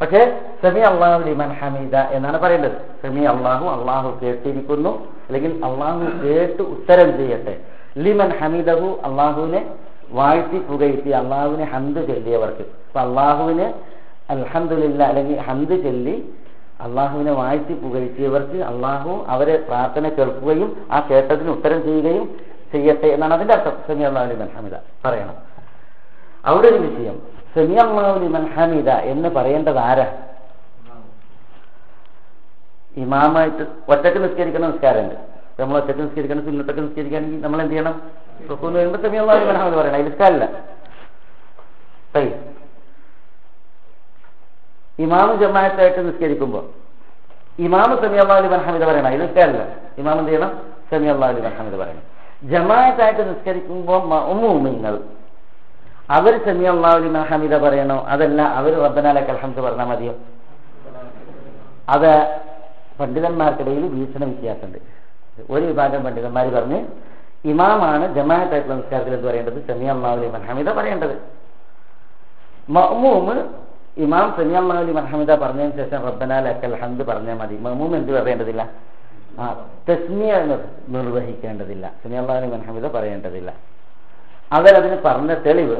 പക്ഷേ സെമി അള്ളാഹു ലിമൻ ഹമീദ എന്നാണ് പറയേണ്ടത് സെമി അള്ളാഹു അള്ളാഹു കേട്ടിരിക്കുന്നു. അല്ലെങ്കിൽ അള്ളാഹു കേട്ട് ഉത്തരം ചെയ്യട്ടെ. ലിമൻ ഹമീദഹു അള്ളാഹുവിനെ വാഴ്ത്തി പുകഴ്ത്തി അള്ളാഹുവിനെ ഹന്ത് ചൊല്ലിയവർക്ക്. അപ്പൊ അള്ളാഹുവിന് അൽഹന്ദില്ല അല്ലെങ്കിൽ ഹന്ത് ചൊല്ലി അള്ളാഹുവിനെ വാഴ്ത്തി പുകഴ്ത്തിയവർക്ക് അള്ളാഹു അവരെ പ്രാർത്ഥന കേൾക്കുകയും ആ കേട്ടതിന് ഉത്തരം ചെയ്യുകയും ചെയ്യട്ടെ എന്നാണ് അതിന്റെ അർത്ഥം. സെമി അള്ളാഹുലിമൻ ഹമിദ. പറയണം. അവിടെ ഒരു വിഷയം. സെമി അള്ളാഹുലിമൻ ഹമിദ എന്ന് പറയേണ്ടത് ആരാ? ഇമാമായിട്ട് ഒറ്റയ്ക്ക് നിസ്കരിക്കുന്ന നിസ്കാരമുണ്ട്. നമ്മൾ ഒറ്റയ്ക്ക് നിസ്കരിക്കണം സുന്നത്തൊക്കെ നിസ്കരിക്കുകയാണെങ്കിൽ നമ്മൾ എന്ത് ചെയ്യണം റുക്കൂന്ന് സെമി അള്ളാഹുലിമൻ ഹമിദ പറയണം. അതിൽ നിസ്കാരമില്ല. ഇമാമ് ജമാഅത്തായിട്ട് നിസ്കരിക്കുമ്പോൾ ഇമാമ സമി അള്ളാഹുലി ഹമിദ പറയണം നിസ്കാരല്ല ഇമാം എന്ത് ചെയ്യണം? സമി അള്ളാഹുലി ഹമിദ പറയണം. ജമാഅത്തായിട്ട് നിസ്കരിക്കുമ്പോൾ മഅ്മൂമിങ്ങൾ അവർ സമി അള്ളാഹുലി ഹമിദ പറയണോ? അതല്ല അവർ റബ്ബനാലക്ക് അൽഹംദ് പറഞ്ഞാൽ മതിയോ? അത് പണ്ഡിതന്മാർക്കിടയിൽ വീക്ഷണ വ്യത്യാസമുണ്ട്. ഒരു വിഭാഗം പണ്ഡിതന്മാർ പറഞ്ഞ് ഇമാമാണ് ജമാഅത്തായിട്ടുള്ള നിസ്കാരത്തിൽ എന്ത് പറയേണ്ടത്? സമി അള്ളാഹുലി ഹമിദ പറയേണ്ടത്. ഇമാം സമി അള്ളാഹുലി ഹമിദ പറഞ്ഞതിന് ശേഷം റബ്ബനാൽ അക്കൽ ഹംദ് പറഞ്ഞാൽ മതി മഅ്മൂം എന്ത് പറയേണ്ടതില്ല ആ തസ്മിയ നിർവഹിക്കേണ്ടതില്ല സമി അള്ളാഹുലി ഹമിദ പറയേണ്ടതില്ല അവരതിന് പറഞ്ഞ തെളിവ്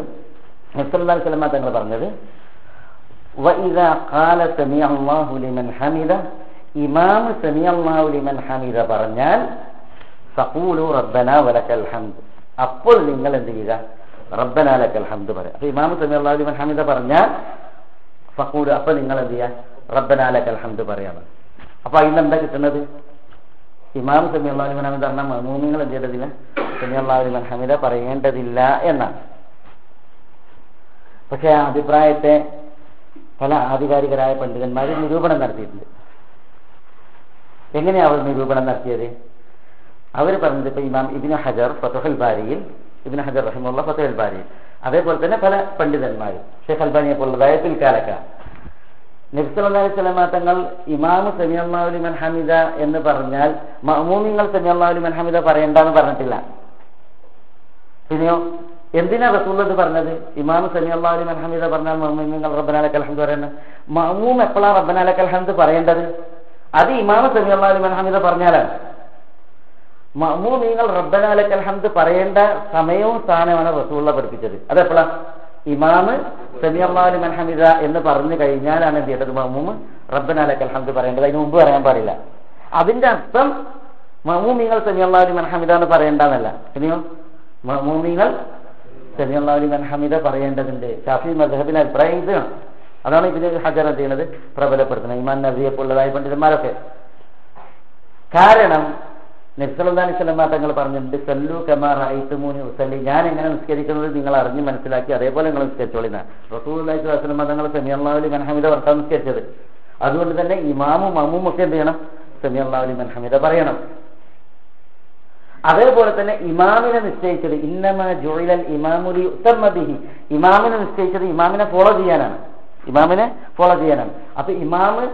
മുസല്ലാ സ്വലമ തങ്ങൾ പറഞ്ഞത് وإذا قال سمع الله لمن حمده ഇമാം സമി അള്ളാഹു ലിമൻ ഹമീദ പറഞ്ഞാൽ സഖൂലു റബ്ബന വലക്കൽ ഹംദ് അപ്പോൾ നിങ്ങൾ എന്ത് ചെയ്യുക റബ്ബന ലക്കൽ ഹംദ് പറയാം അപ്പൊ ഇമാം സമി അള്ളാഹു ലിമൻ ഹമീദ പറഞ്ഞാൽ ഫഖൂലു അപ്പൊ നിങ്ങൾ എന്ത് ചെയ്യാ റബ്ബനാലക്കൽ ഹംദ് പറയാണ് അപ്പൊ അതിൽ എന്താ കിട്ടുന്നത്? ഇമാം സമി അള്ളാഹു ലിമൻ ഹമീദ പറഞ്ഞാൽ മമൂമിങ്ങൾ എന്ത് ചെയ്യേണ്ടതില്ല സമി അള്ളാഹു ലിമൻ പറയേണ്ടതില്ല എന്നാണ്. പക്ഷെ ആ അഭിപ്രായത്തെ പല ആധികാരികരായ പണ്ഡിതന്മാർ നിരൂപണം നടത്തിയിട്ടുണ്ട്. എങ്ങനെയാണ് അവർ നിരൂപണം നടത്തിയത്? അവർ പറഞ്ഞത് ഇപ്പൊ ഇമാം ഇബിന് ഹജർ ഫത്തുഹൽ ബാരിയിൽ ഇബിന് ഹജർ റഹിമുള്ള ഫത്തുഹൽ ബാരിയിൽ അതേപോലെ തന്നെ പല പണ്ഡിതന്മാരും. ഷെയ്ഖ് അൽബാനിയെ പോലുള്ള ദയത്തിൽ കാലക്ക നബ്സലി സ്വലമ തങ്ങൾ ഇമാമ് സമീഅള്ളാഹുലിമൻ ഹമിദ എന്ന് പറഞ്ഞാൽ മഅമൂമിങ്ങൾ സമീഅള്ളാഹുലിമൻ ഹമിദ പറയണ്ടെന്ന് പറഞ്ഞിട്ടില്ല. പിന്നെയോ എന്തിനാ റസൂള്ളത് പറഞ്ഞത്? ഇമാം സമി അള്ളാഹുലി മഹമീദ പറഞ്ഞാൽ മഹമ്മൂമിങ്ങൾ റബ്ബനാല കലഹന്ത് പറയുന്നത് മഹമൂം എപ്പോഴാണ് റബ്ബനാല കലഹന്ത് പറയേണ്ടത്? അത് ഇമാം സമി അള്ളാഹുലി മഹമീദ പറഞ്ഞാലാണ്. മഹമൂമിങ്ങൾ റബ്ബനാലക്ക് അൽഹംദ് പറയേണ്ട സമയവും സ്ഥാനമാണ് റസൂള്ള പഠിപ്പിച്ചത്. അതെപ്പോഴാ ഇമാമ് സെമിയമ്മാലി മൻഹമിദ എന്ന് പറഞ്ഞു കഴിഞ്ഞാലാണ് എന്ത് ചെയ്യേണ്ടത് മമൂമ് റബ്ബനാലക്ക് അൽഹംദ് പറയേണ്ടത്? അതിന് മുമ്പ് പറയാൻ പാടില്ല. അതിന്റെ അർത്ഥം മഹമൂമിങ്ങൾ സമി അള്ളാഹുലി മഹമീദ എന്ന് പറയേണ്ടെന്നല്ല പിന്നെയോ മഹമൂമിങ്ങൾ സെമിയമ്മാലി മൻഹമിദ പറയേണ്ടതുണ്ട്. ഷാഫി മദ്ഹബിന് അഭിപ്രായം ഇതാണ് അതാണ് ഇതിന് ഹജർ ചെയ്യുന്നത്? പ്രബലപ്പെടുത്തുന്നത്. ഇമാൻ നബിയെ പോലുള്ളതായ പണ്ഡിതന്മാരൊക്കെ. കാരണം നബ്സലി സ്വലമ തങ്ങൾ പറഞ്ഞിട്ടുണ്ട് സല്ലു കമാർ ഐത്തുമൂനി ഉസല്ലി. ഞാൻ എങ്ങനെ നിസ്കരിക്കുന്നത് നിങ്ങൾ അറിഞ്ഞ് മനസ്സിലാക്കി അതേപോലെ നിങ്ങൾ നിസ്കരിച്ചോളിന റസൂലി വസ്ലമ തങ്ങൾ സെമിയല്ലാവലി മനഹമിത വർത്താൻ നിസ്കരിച്ചത്. അതുകൊണ്ട് തന്നെ ഇമാമും അമ്മും ഒക്കെ എന്ത് ചെയ്യണം? സെമിയല്ലാവലി മനഹമിത പറയണം. അതേപോലെ തന്നെ ഇമാമിനെ നിശ്ചയിച്ചത് ഇന്നമ ജോയിലൽ ഇമാമുലി ഉത്തമദിഹി ഇമാമിനെ നിശ്ചയിച്ചത് ഇമാമിനെ ഫോളോ ചെയ്യാനാണ്. ഇമാമിനെ ഫോളോ ചെയ്യാനാണ്. അപ്പൊ ഇമാമ്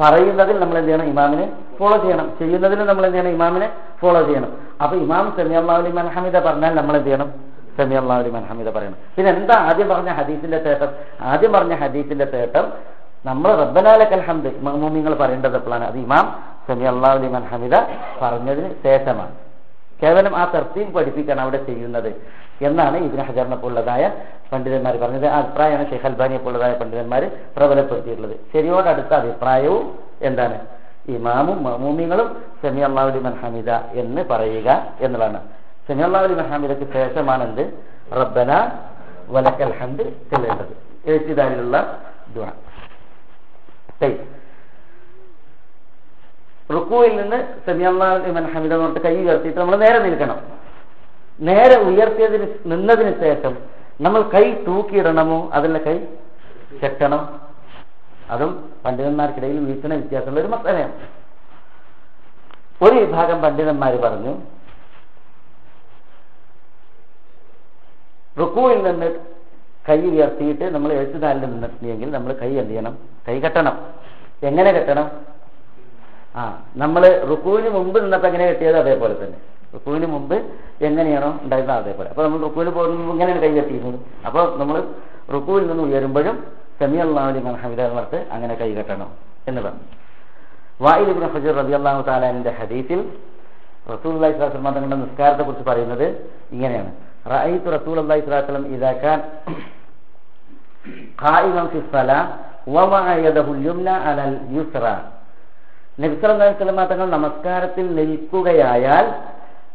പറയുന്നതിൽ നമ്മൾ എന്ത് ചെയ്യണം? ഇമാമിനെ ഫോളോ ചെയ്യണം. ചെയ്യുന്നതിൽ നമ്മൾ എന്ത് ചെയ്യണം? ഇമാമിനെ ഫോളോ ചെയ്യണം. അപ്പൊ ഇമാം സെമി അള്ളാഹുലി മൻഹമിത പറഞ്ഞാൽ നമ്മൾ എന്ത് ചെയ്യണം? സെമി അള്ളാഹുലി മൻഹമിത പറയണം. പിന്നെ എന്താ ആദ്യം പറഞ്ഞ ഹദീസിന്റെ തേട്ടം ആദ്യം പറഞ്ഞ ഹദീസിന്റെ തേട്ടം നമ്മൾ റബ്ബനാലക്കൽ കൽഹന്ത് മഹ്മൂമിങ്ങൾ പറയേണ്ടത് എപ്പോഴാണ്? അത് ഇമാം സെമി അള്ളാഹുലി മൻഹമിത പറഞ്ഞതിന് ശേഷമാണ്. കേവലം ആ തർത്തീം പഠിപ്പിക്കാണ് അവിടെ ചെയ്യുന്നത്. എന്നാണ് ഇതിന് ഹജറിനെ പോലുള്ളതായ പണ്ഡിതന്മാർ പറഞ്ഞത്. ആ അഭിപ്രായമാണ് ഷെയ്ഖ് അൽബാനിയെ പോലുള്ളതായ പണ്ഡിതന്മാർ പ്രബലപ്പെടുത്തിയിട്ടുള്ളത്. ശരിയോടടുത്ത അഭിപ്രായവും എന്താണ്? ഇമാമും മമൂമിങ്ങളും സെമി അള്ളാഹുലി മഹാമിദ എന്ന് പറയുക എന്നുള്ളതാണ്. സെമി അള്ളാഹുലി ഹമീദക്ക് ശേഷമാണ് എന്ത് റബ്ബന വലക്കൽ ഹംദ് ചെല്ലേണ്ടത് എഴുത്തിദാരിലുള്ള ദുആ. റുക്കുവിൽ നിന്ന് സെമിയല്ലാൻ ഹമിദ കൊണ്ട് കൈ ഉയർത്തിയിട്ട് നമ്മൾ നേരെ നിൽക്കണം. നേരെ ഉയർത്തിയതിന് നിന്നതിന് ശേഷം നമ്മൾ കൈ തൂക്കിയിടണമോ? അതല്ല കൈ ചെട്ടണം അതും പണ്ഡിതന്മാർക്കിടയിൽ വീട്ടിന് വ്യത്യാസമുള്ള ഒരു മസലയാണ്. ഒരു വിഭാഗം പണ്ഡിതന്മാർ പറഞ്ഞു റുക്കുവിൽ നിന്ന് കൈ ഉയർത്തിയിട്ട് നമ്മൾ എഴുത്തുനാലിൽ നിന്നിട്ടുണ്ടെങ്കിൽ നമ്മൾ കൈ എന്ത് ചെയ്യണം? കൈ കെട്ടണം. എങ്ങനെ കെട്ടണം? ആ നമ്മൾ റുക്കുവിന് മുമ്പ് നിന്നപ്പോൾ എങ്ങനെ കെട്ടിയത്? അതേപോലെ തന്നെ. റുക്കുവിന് മുമ്പ് എങ്ങനെയാണോ ഉണ്ടായിരുന്നത് അതേപോലെ അപ്പോൾ നമ്മൾ റുക്കുവിന് പോകുമ്പോൾ ഇങ്ങനെയാണ് കൈ കെട്ടിയിരുന്നത്. അപ്പോൾ നമ്മൾ റുക്കുവിൽ നിന്ന് ഉയരുമ്പോഴും സെമി അള്ളാഹുലി ഹമിദ പറഞ്ഞ് അങ്ങനെ കൈ കെട്ടണം എന്ന് പറഞ്ഞു. ഇബ്നു ഹജർ റബി അള്ളാഹു താലാനിന്റെ ഹദീസിൽ റസൂൽ തങ്ങളുടെ നിസ്കാരത്തെ കുറിച്ച് പറയുന്നത് ഇങ്ങനെയാണ്. റഅയ്തു റസൂൽ അള്ളാഹി അലൈഹി ഇതാക്കാൻ വസല്ലം തങ്ങൾ നമസ്കാരത്തിൽ നിൽക്കുകയായാൽ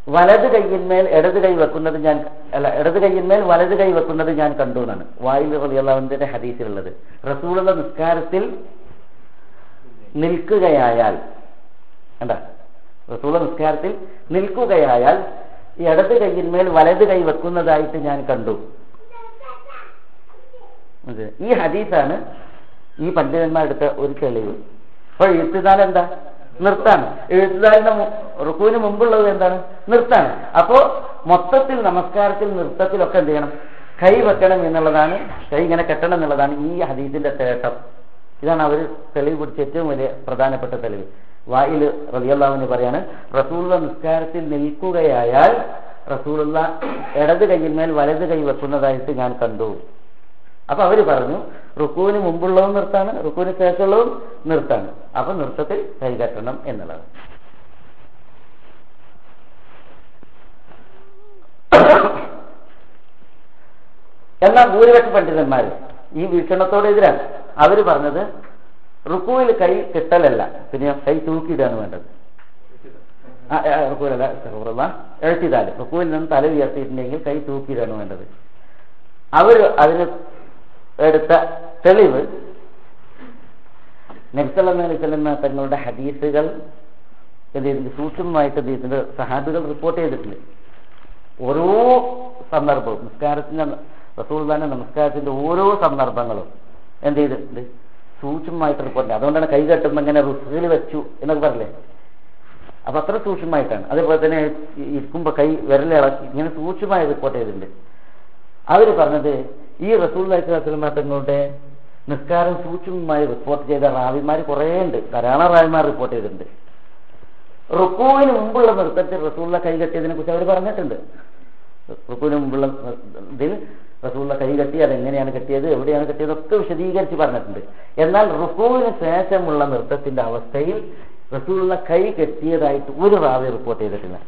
വലത് കൈയിന്മേൽ ഇടത് കൈ വെക്കുന്നത് ഞാൻ അല്ല ഇടത് കൈയിന്മേൽ വലത് കൈ വെക്കുന്നത് ഞാൻ കണ്ടു എന്നാണ്. വായിൽ റളിയല്ലാഹുവിന്റെ ഹദീസിലുള്ളത്. റസൂലുള്ള നിസ്കാരത്തിൽ നിൽക്കുകയായാൽ എന്താ റസൂള നിസ്കാരത്തിൽ നിൽക്കുകയായാൽ ഈ ഇടത് കൈയിന്മേൽ വലത് കൈ വെക്കുന്നതായിട്ട് ഞാൻ കണ്ടു? ഈ ഹദീസാണ് ഈ പണ്ഡിതന്മാരെടുത്ത ഒരു തെളിവ്. അപ്പോൾ എന്താ നിർത്താണ്. എഴുത്തുകാരന്റെ റുക്കുവിന് മുമ്പുള്ളത് എന്താണ്? നിർത്താണ്. അപ്പോ മൊത്തത്തിൽ നമസ്കാരത്തിൽ നൃത്തത്തിലൊക്കെ എന്ത് ചെയ്യണം? കൈ വെക്കണം എന്നുള്ളതാണ്. കൈ ഇങ്ങനെ കെട്ടണം എന്നുള്ളതാണ് ഈ ഹദീദിന്റെ തേട്ടം. ഇതാണ് അവർ തെളിവ് പിടിച്ച ഏറ്റവും വലിയ പ്രധാനപ്പെട്ട തെളിവ്. വായിൽ റലിയല്ലാവിന് പറയാണ് റസൂലുള്ള നിസ്കാരത്തിൽ നിൽക്കുകയായാൽ റസൂലുള്ള ഇടത് കൈയിന്മേൽ വലത് കൈ വെക്കുന്നതായിട്ട് ഞാൻ കണ്ടു. അപ്പൊ അവർ പറഞ്ഞു റുക്കുവിന് മുമ്പുള്ളതും നിർത്താണ് റുക്കുവിന് ശേഷമുള്ളതും നിർത്താണ്. അപ്പൊ നൃത്തത്തിൽ കൈകറ്റണം എന്നുള്ളത്. എന്നാൽ ഭൂരിപക്ഷ പണ്ഡിതന്മാർ ഈ വീക്ഷണത്തോട് എതിരാണ്. അവർ പറഞ്ഞത് റുക്കുവിൽ കൈ കെട്ടലല്ല പിന്നെ കൈ തൂക്കിയിടാണ് വേണ്ടത്. റുക്കുവിലല്ല എഴുത്തിതാൽ. റുക്കുവിൽ നിന്ന് തല ഉയർത്തിയിട്ടുണ്ടെങ്കിൽ കൈ തൂക്കിയിടാണ് വേണ്ടത്. അവർ അതിന് എടുത്ത തെളിവ്. നബ്സല്ലെന്ന തങ്ങളുടെ ഹദീസുകൾ എന്ത് ചെയ്തിട്ടുണ്ട് സൂക്ഷ്മമായിട്ട് ഇതിന്റെ സഹാബികൾ റിപ്പോർട്ട് ചെയ്തിട്ടുണ്ട് ഓരോ സന്ദർഭവും നിസ്കാരത്തിന്റെ റസൂൽദാന നമസ്കാരത്തിന്റെ ഓരോ സന്ദർഭങ്ങളും എന്ത് ചെയ്തിട്ടുണ്ട്? സൂക്ഷ്മമായിട്ട് റിപ്പോർട്ട് അതുകൊണ്ടാണ് കൈ കെട്ടുമ്പോൾ ഇങ്ങനെ റിസ്കിൽ വെച്ചു എന്നൊക്കെ പറയില്ലേ അപ്പൊ അത്ര സൂക്ഷ്മമായിട്ടാണ്. അതേപോലെ തന്നെ ഇരിക്കുമ്പോ കൈ വിരലിളക്കി ഇങ്ങനെ സൂക്ഷ്മമായി റിപ്പോർട്ട് ചെയ്തിട്ടുണ്ട്. അവർ പറഞ്ഞത് ഈ റസൂൽ അലൈഹിസ്ലാം തങ്ങളുടെ നിസ്കാരം സൂക്ഷ്മമായി റിപ്പോർട്ട് ചെയ്ത റാവിമാർ കുറേ ഉണ്ട്. ധാരാളം റാവിമാർ റിപ്പോർട്ട് ചെയ്തിട്ടുണ്ട്. റുക്കുവിന് മുമ്പുള്ള നൃത്തത്തിൽ റസൂള്ള കൈ കെട്ടിയതിനെ കുറിച്ച് അവർ പറഞ്ഞിട്ടുണ്ട്. റുക്കുവിന് മുമ്പുള്ള ഇതിൽ റസൂള്ള കൈ കെട്ടി അതെങ്ങനെയാണ് കെട്ടിയത് എവിടെയാണ് കെട്ടിയത് ഒക്കെ വിശദീകരിച്ച് പറഞ്ഞിട്ടുണ്ട്. എന്നാൽ റുക്കുവിന് ശേഷമുള്ള നൃത്തത്തിന്റെ അവസ്ഥയിൽ റസൂള്ള കൈ കെട്ടിയതായിട്ട് ഒരു റാവി റിപ്പോർട്ട് ചെയ്തിട്ടില്ല.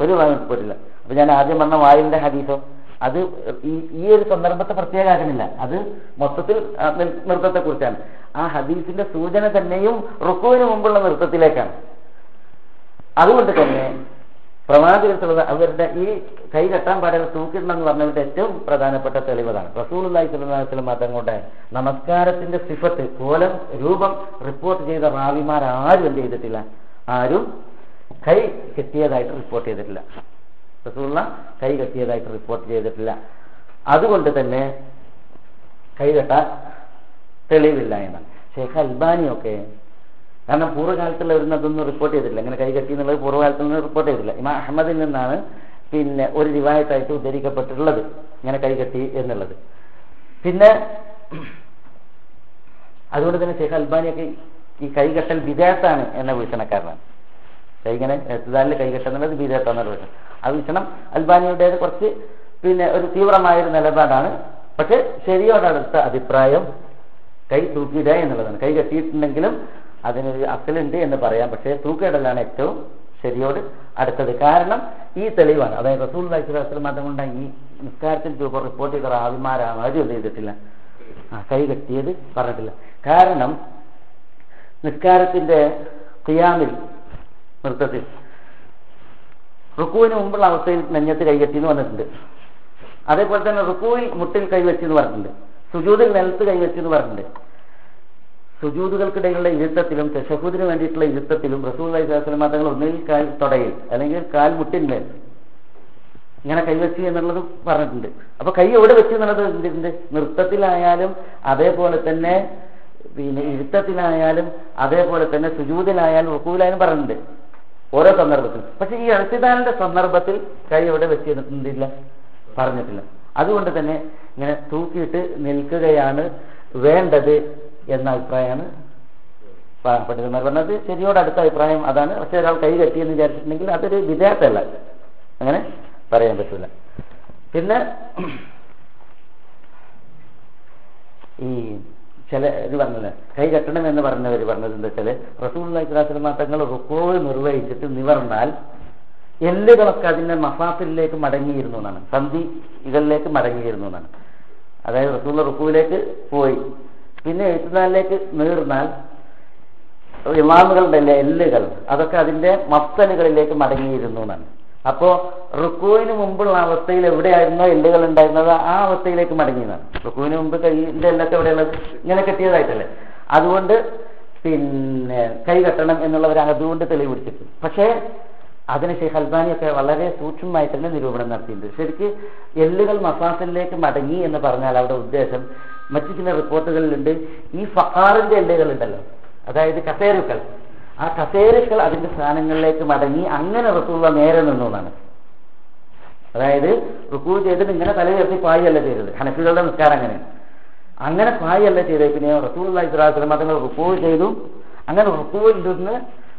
ഒരു റാവി റിപ്പോർട്ടില്ല അപ്പൊ ഞാൻ ആദ്യം പറഞ്ഞ വായുവിന്റെ ഹദീസോ? അത് ഈ ഒരു സന്ദർഭത്തെ പ്രത്യേകമാക്കുന്നില്ല. അത് മൊത്തത്തിൽ നൃത്തത്തെ കുറിച്ചാണ് ആ ഹദീസിന്റെ സൂചന തന്നെയും റുക്കുവിന് മുമ്പുള്ള നൃത്തത്തിലേക്കാണ് അതുകൊണ്ട് തന്നെ പ്രവാചകത്തുള്ളത് അവരുടെ ഈ കൈ കെട്ടാൻ പാടില്ല തൂക്കിടണം എന്ന് പറഞ്ഞതിന്റെ ഏറ്റവും പ്രധാനപ്പെട്ട തെളിവതാണ്. റസൂലി സ്വലം തങ്ങളുടെ നമസ്കാരത്തിന്റെ സിഫത്ത് കോലം രൂപം റിപ്പോർട്ട് ചെയ്ത റാവിമാർ ആരും എന്ത് ചെയ്തിട്ടില്ല? ആരും കൈ കെട്ടിയതായിട്ട് റിപ്പോർട്ട് ചെയ്തിട്ടില്ല. റസൂള്ള കൈ കെട്ടിയതായിട്ട് റിപ്പോർട്ട് ചെയ്തിട്ടില്ല. അതുകൊണ്ട് തന്നെ കൈ കെട്ടാൻ തെളിവില്ല എന്നാണ്. ഷേഖ് അൽബാനിയൊക്കെ കാരണം പൂർവകാലത്തുള്ളവരൊന്നും അതൊന്നും റിപ്പോർട്ട് ചെയ്തിട്ടില്ല. അങ്ങനെ കൈ കെട്ടി എന്നുള്ളത് പൂർവകാലത്ത് നിന്ന് റിപ്പോർട്ട് ചെയ്തിട്ടില്ല. ഇമാ അഹമ്മദിൽ നിന്നാണ് പിന്നെ ഒരു റിവായത്തായിട്ട് ഉദ്ധരിക്കപ്പെട്ടിട്ടുള്ളത്. ഇങ്ങനെ കൈ കെട്ടി എന്നുള്ളത്. പിന്നെ അതുകൊണ്ട് തന്നെ ഷേഖ് അൽബാനിയൊക്കെ ഈ കൈകെട്ടൽ വിദേശത്താണ് എന്ന വീക്ഷണക്കാരനാണ് ഇങ്ങനെ എത്തുതാലിൽ കൈ എന്നുള്ളത് വിദേശത്താണെന്നുള്ള വീക്ഷണം ആ വീക്ഷണം അൽബാനിയുടേത് കുറച്ച് പിന്നെ ഒരു തീവ്രമായ ഒരു നിലപാടാണ്. പക്ഷെ ശരിയോടടുത്ത അഭിപ്രായം കൈ തൂക്കിയിടുക എന്നുള്ളതാണ്. കൈ കെട്ടിയിട്ടുണ്ടെങ്കിലും അതിനൊരു അസലുണ്ട് എന്ന് പറയാം. പക്ഷേ തൂക്കിയിടലാണ് ഏറ്റവും ശരിയോട് അടുത്തത്. കാരണം ഈ തെളിവാണ്. അതായത് റസൂൽ അലൈഹി മതം കൊണ്ട് ഈ നിസ്കാരത്തിൽ റിപ്പോർട്ട് ചെയ്ത റാവിമാരാണ് ഒന്നും ചെയ്തിട്ടില്ല. ആ കൈ കെട്ടിയത് പറഞ്ഞിട്ടില്ല. കാരണം നിസ്കാരത്തിന്റെ ഖിയാമിൽ നൃത്തത്തിൽ റുക്കുവിന് മുമ്പുള്ള അവസ്ഥയിൽ നെഞ്ഞത്ത് കൈകെട്ടി എന്ന് പറഞ്ഞിട്ടുണ്ട് അതേപോലെ തന്നെ റുക്കുവിൽ മുട്ടിൽ കൈവച്ച് എന്ന് പറഞ്ഞിട്ടുണ്ട് സുജൂതിൽ നെൽത്ത് കൈവച്ച് എന്ന് പറഞ്ഞിട്ടുണ്ട് സുജൂതുകൾക്കിടയിലുള്ള ഇരുത്തത്തിലും തെഷഹൂദിന് വേണ്ടിയിട്ടുള്ള ഇരുത്തത്തിലും റസൂൽ അലൈഹിസ്ലാം തങ്ങൾ ഒന്നുകിൽ കാൽ തുടയിൽ അല്ലെങ്കിൽ കാൽ മുട്ടിന്മേൽ ഇങ്ങനെ കൈവച്ചു എന്നുള്ളത് പറഞ്ഞിട്ടുണ്ട്. അപ്പൊ കൈ എവിടെ വെച്ചു എന്നുള്ളത് എന്തിട്ടുണ്ട് നൃത്തത്തിലായാലും അതേപോലെ തന്നെ പിന്നെ ഇരുത്തത്തിലായാലും അതേപോലെ തന്നെ സുജൂതിലായാലും റുക്കൂലായാലും പറഞ്ഞിട്ടുണ്ട്. ഓരോ സന്ദർഭത്തിൽ. പക്ഷെ ഈ എഴുത്തിദാനിന്റെ സന്ദർഭത്തിൽ കൈ എവിടെ വെച്ചിട്ടില്ല പറഞ്ഞിട്ടില്ല. അതുകൊണ്ട് തന്നെ ഇങ്ങനെ തൂക്കിയിട്ട് നിൽക്കുകയാണ് വേണ്ടത് എന്ന അഭിപ്രായമാണ് പണ്ഡിതന്മാർ പറഞ്ഞത്. ശരിയോട് അടുത്ത അഭിപ്രായം അതാണ്. പക്ഷെ ഒരാൾ കൈ കെട്ടിയെന്ന് വിചാരിച്ചിട്ടുണ്ടെങ്കിൽ അതൊരു വിധേയത്തല്ല അങ്ങനെ പറയാൻ പറ്റില്ല പിന്നെ ഈ ചില ഇത് പറഞ്ഞത് കൈ കെട്ടണം എന്ന് പറഞ്ഞവർ പറഞ്ഞത് എന്താ വെച്ചാൽ റസൂൽ ഇസ്ലാസ്ലമ തങ്ങൾ റുക്കോ നിർവഹിച്ചിട്ട് നിവർന്നാൽ എല്ലുകളൊക്കെ അതിന്റെ മസാഫിലേക്ക് മടങ്ങിയിരുന്നു എന്നാണ് സന്ധി ഇതിലേക്ക് മടങ്ങിയിരുന്നു എന്നാണ്. അതായത് റസൂൾ റുക്കുവിലേക്ക് പോയി. പിന്നെ എഴുത്തുനാലിലേക്ക് നീർന്നാൽ ഇമാമുകളുടെ എല്ലുകൾ അതൊക്കെ അതിന്റെ മഫ്തലുകളിലേക്ക് മടങ്ങിയിരുന്നു എന്നാണ്. അപ്പോ റുക്കുവിന് മുമ്പുള്ള അവസ്ഥയിൽ എവിടെയായിരുന്നോ എല്ലുകൾ ഉണ്ടായിരുന്നത് ആ അവസ്ഥയിലേക്ക് മടങ്ങിയതാണ്. റുക്കുവിന് മുമ്പ് കൈയിന്റെ എല്ലൊക്കെ എവിടെയുള്ളത്? ഇങ്ങനെ കെട്ടിയതായിട്ടല്ലേ? അതുകൊണ്ട് പിന്നെ കൈ കെട്ടണം എന്നുള്ളവർ അതുകൊണ്ട് തെളിവ് പിടിച്ചിട്ടുണ്ട്. പക്ഷേ അതിന് ഷെയ്ഖ് അൽബാനിയൊക്കെ വളരെ സൂക്ഷ്മമായി തന്നെ നിരൂപണം നടത്തിയിട്ടുണ്ട്. ശരിക്ക് എല്ലുകൾ മസാസിലേക്ക് മടങ്ങി എന്ന് പറഞ്ഞാൽ അവിടെ ഉദ്ദേശം മറ്റു ചില റിപ്പോർട്ടുകളിലുണ്ട്. ഈ ഫഹാറിന്റെ എല്ലുകൾ ഉണ്ടല്ലോ. അതായത് കസേരുക്കൾ. ആ കസേരകൾ അതിന്റെ സ്ഥാനങ്ങളിലേക്ക് മടങ്ങി അങ്ങനെ റസൂള്ള നേരെ നിന്നു എന്നാണ് അതായത് റുക്കൂ ചെയ്തിട്ട് ഇങ്ങനെ തല ഉയർത്തി പായല്ല ചെയ്തത്. ഹനഫികളുടെ നിസ്കാരം അങ്ങനെ. അങ്ങനെ പായല്ല ചെയ്തത്. പിന്നെ റസൂൽ ഇസ്ലാസ്ലമ തങ്ങൾ റുക്കൂ ചെയ്തു. അങ്ങനെ റുക്കൂവിൽ നിന്ന്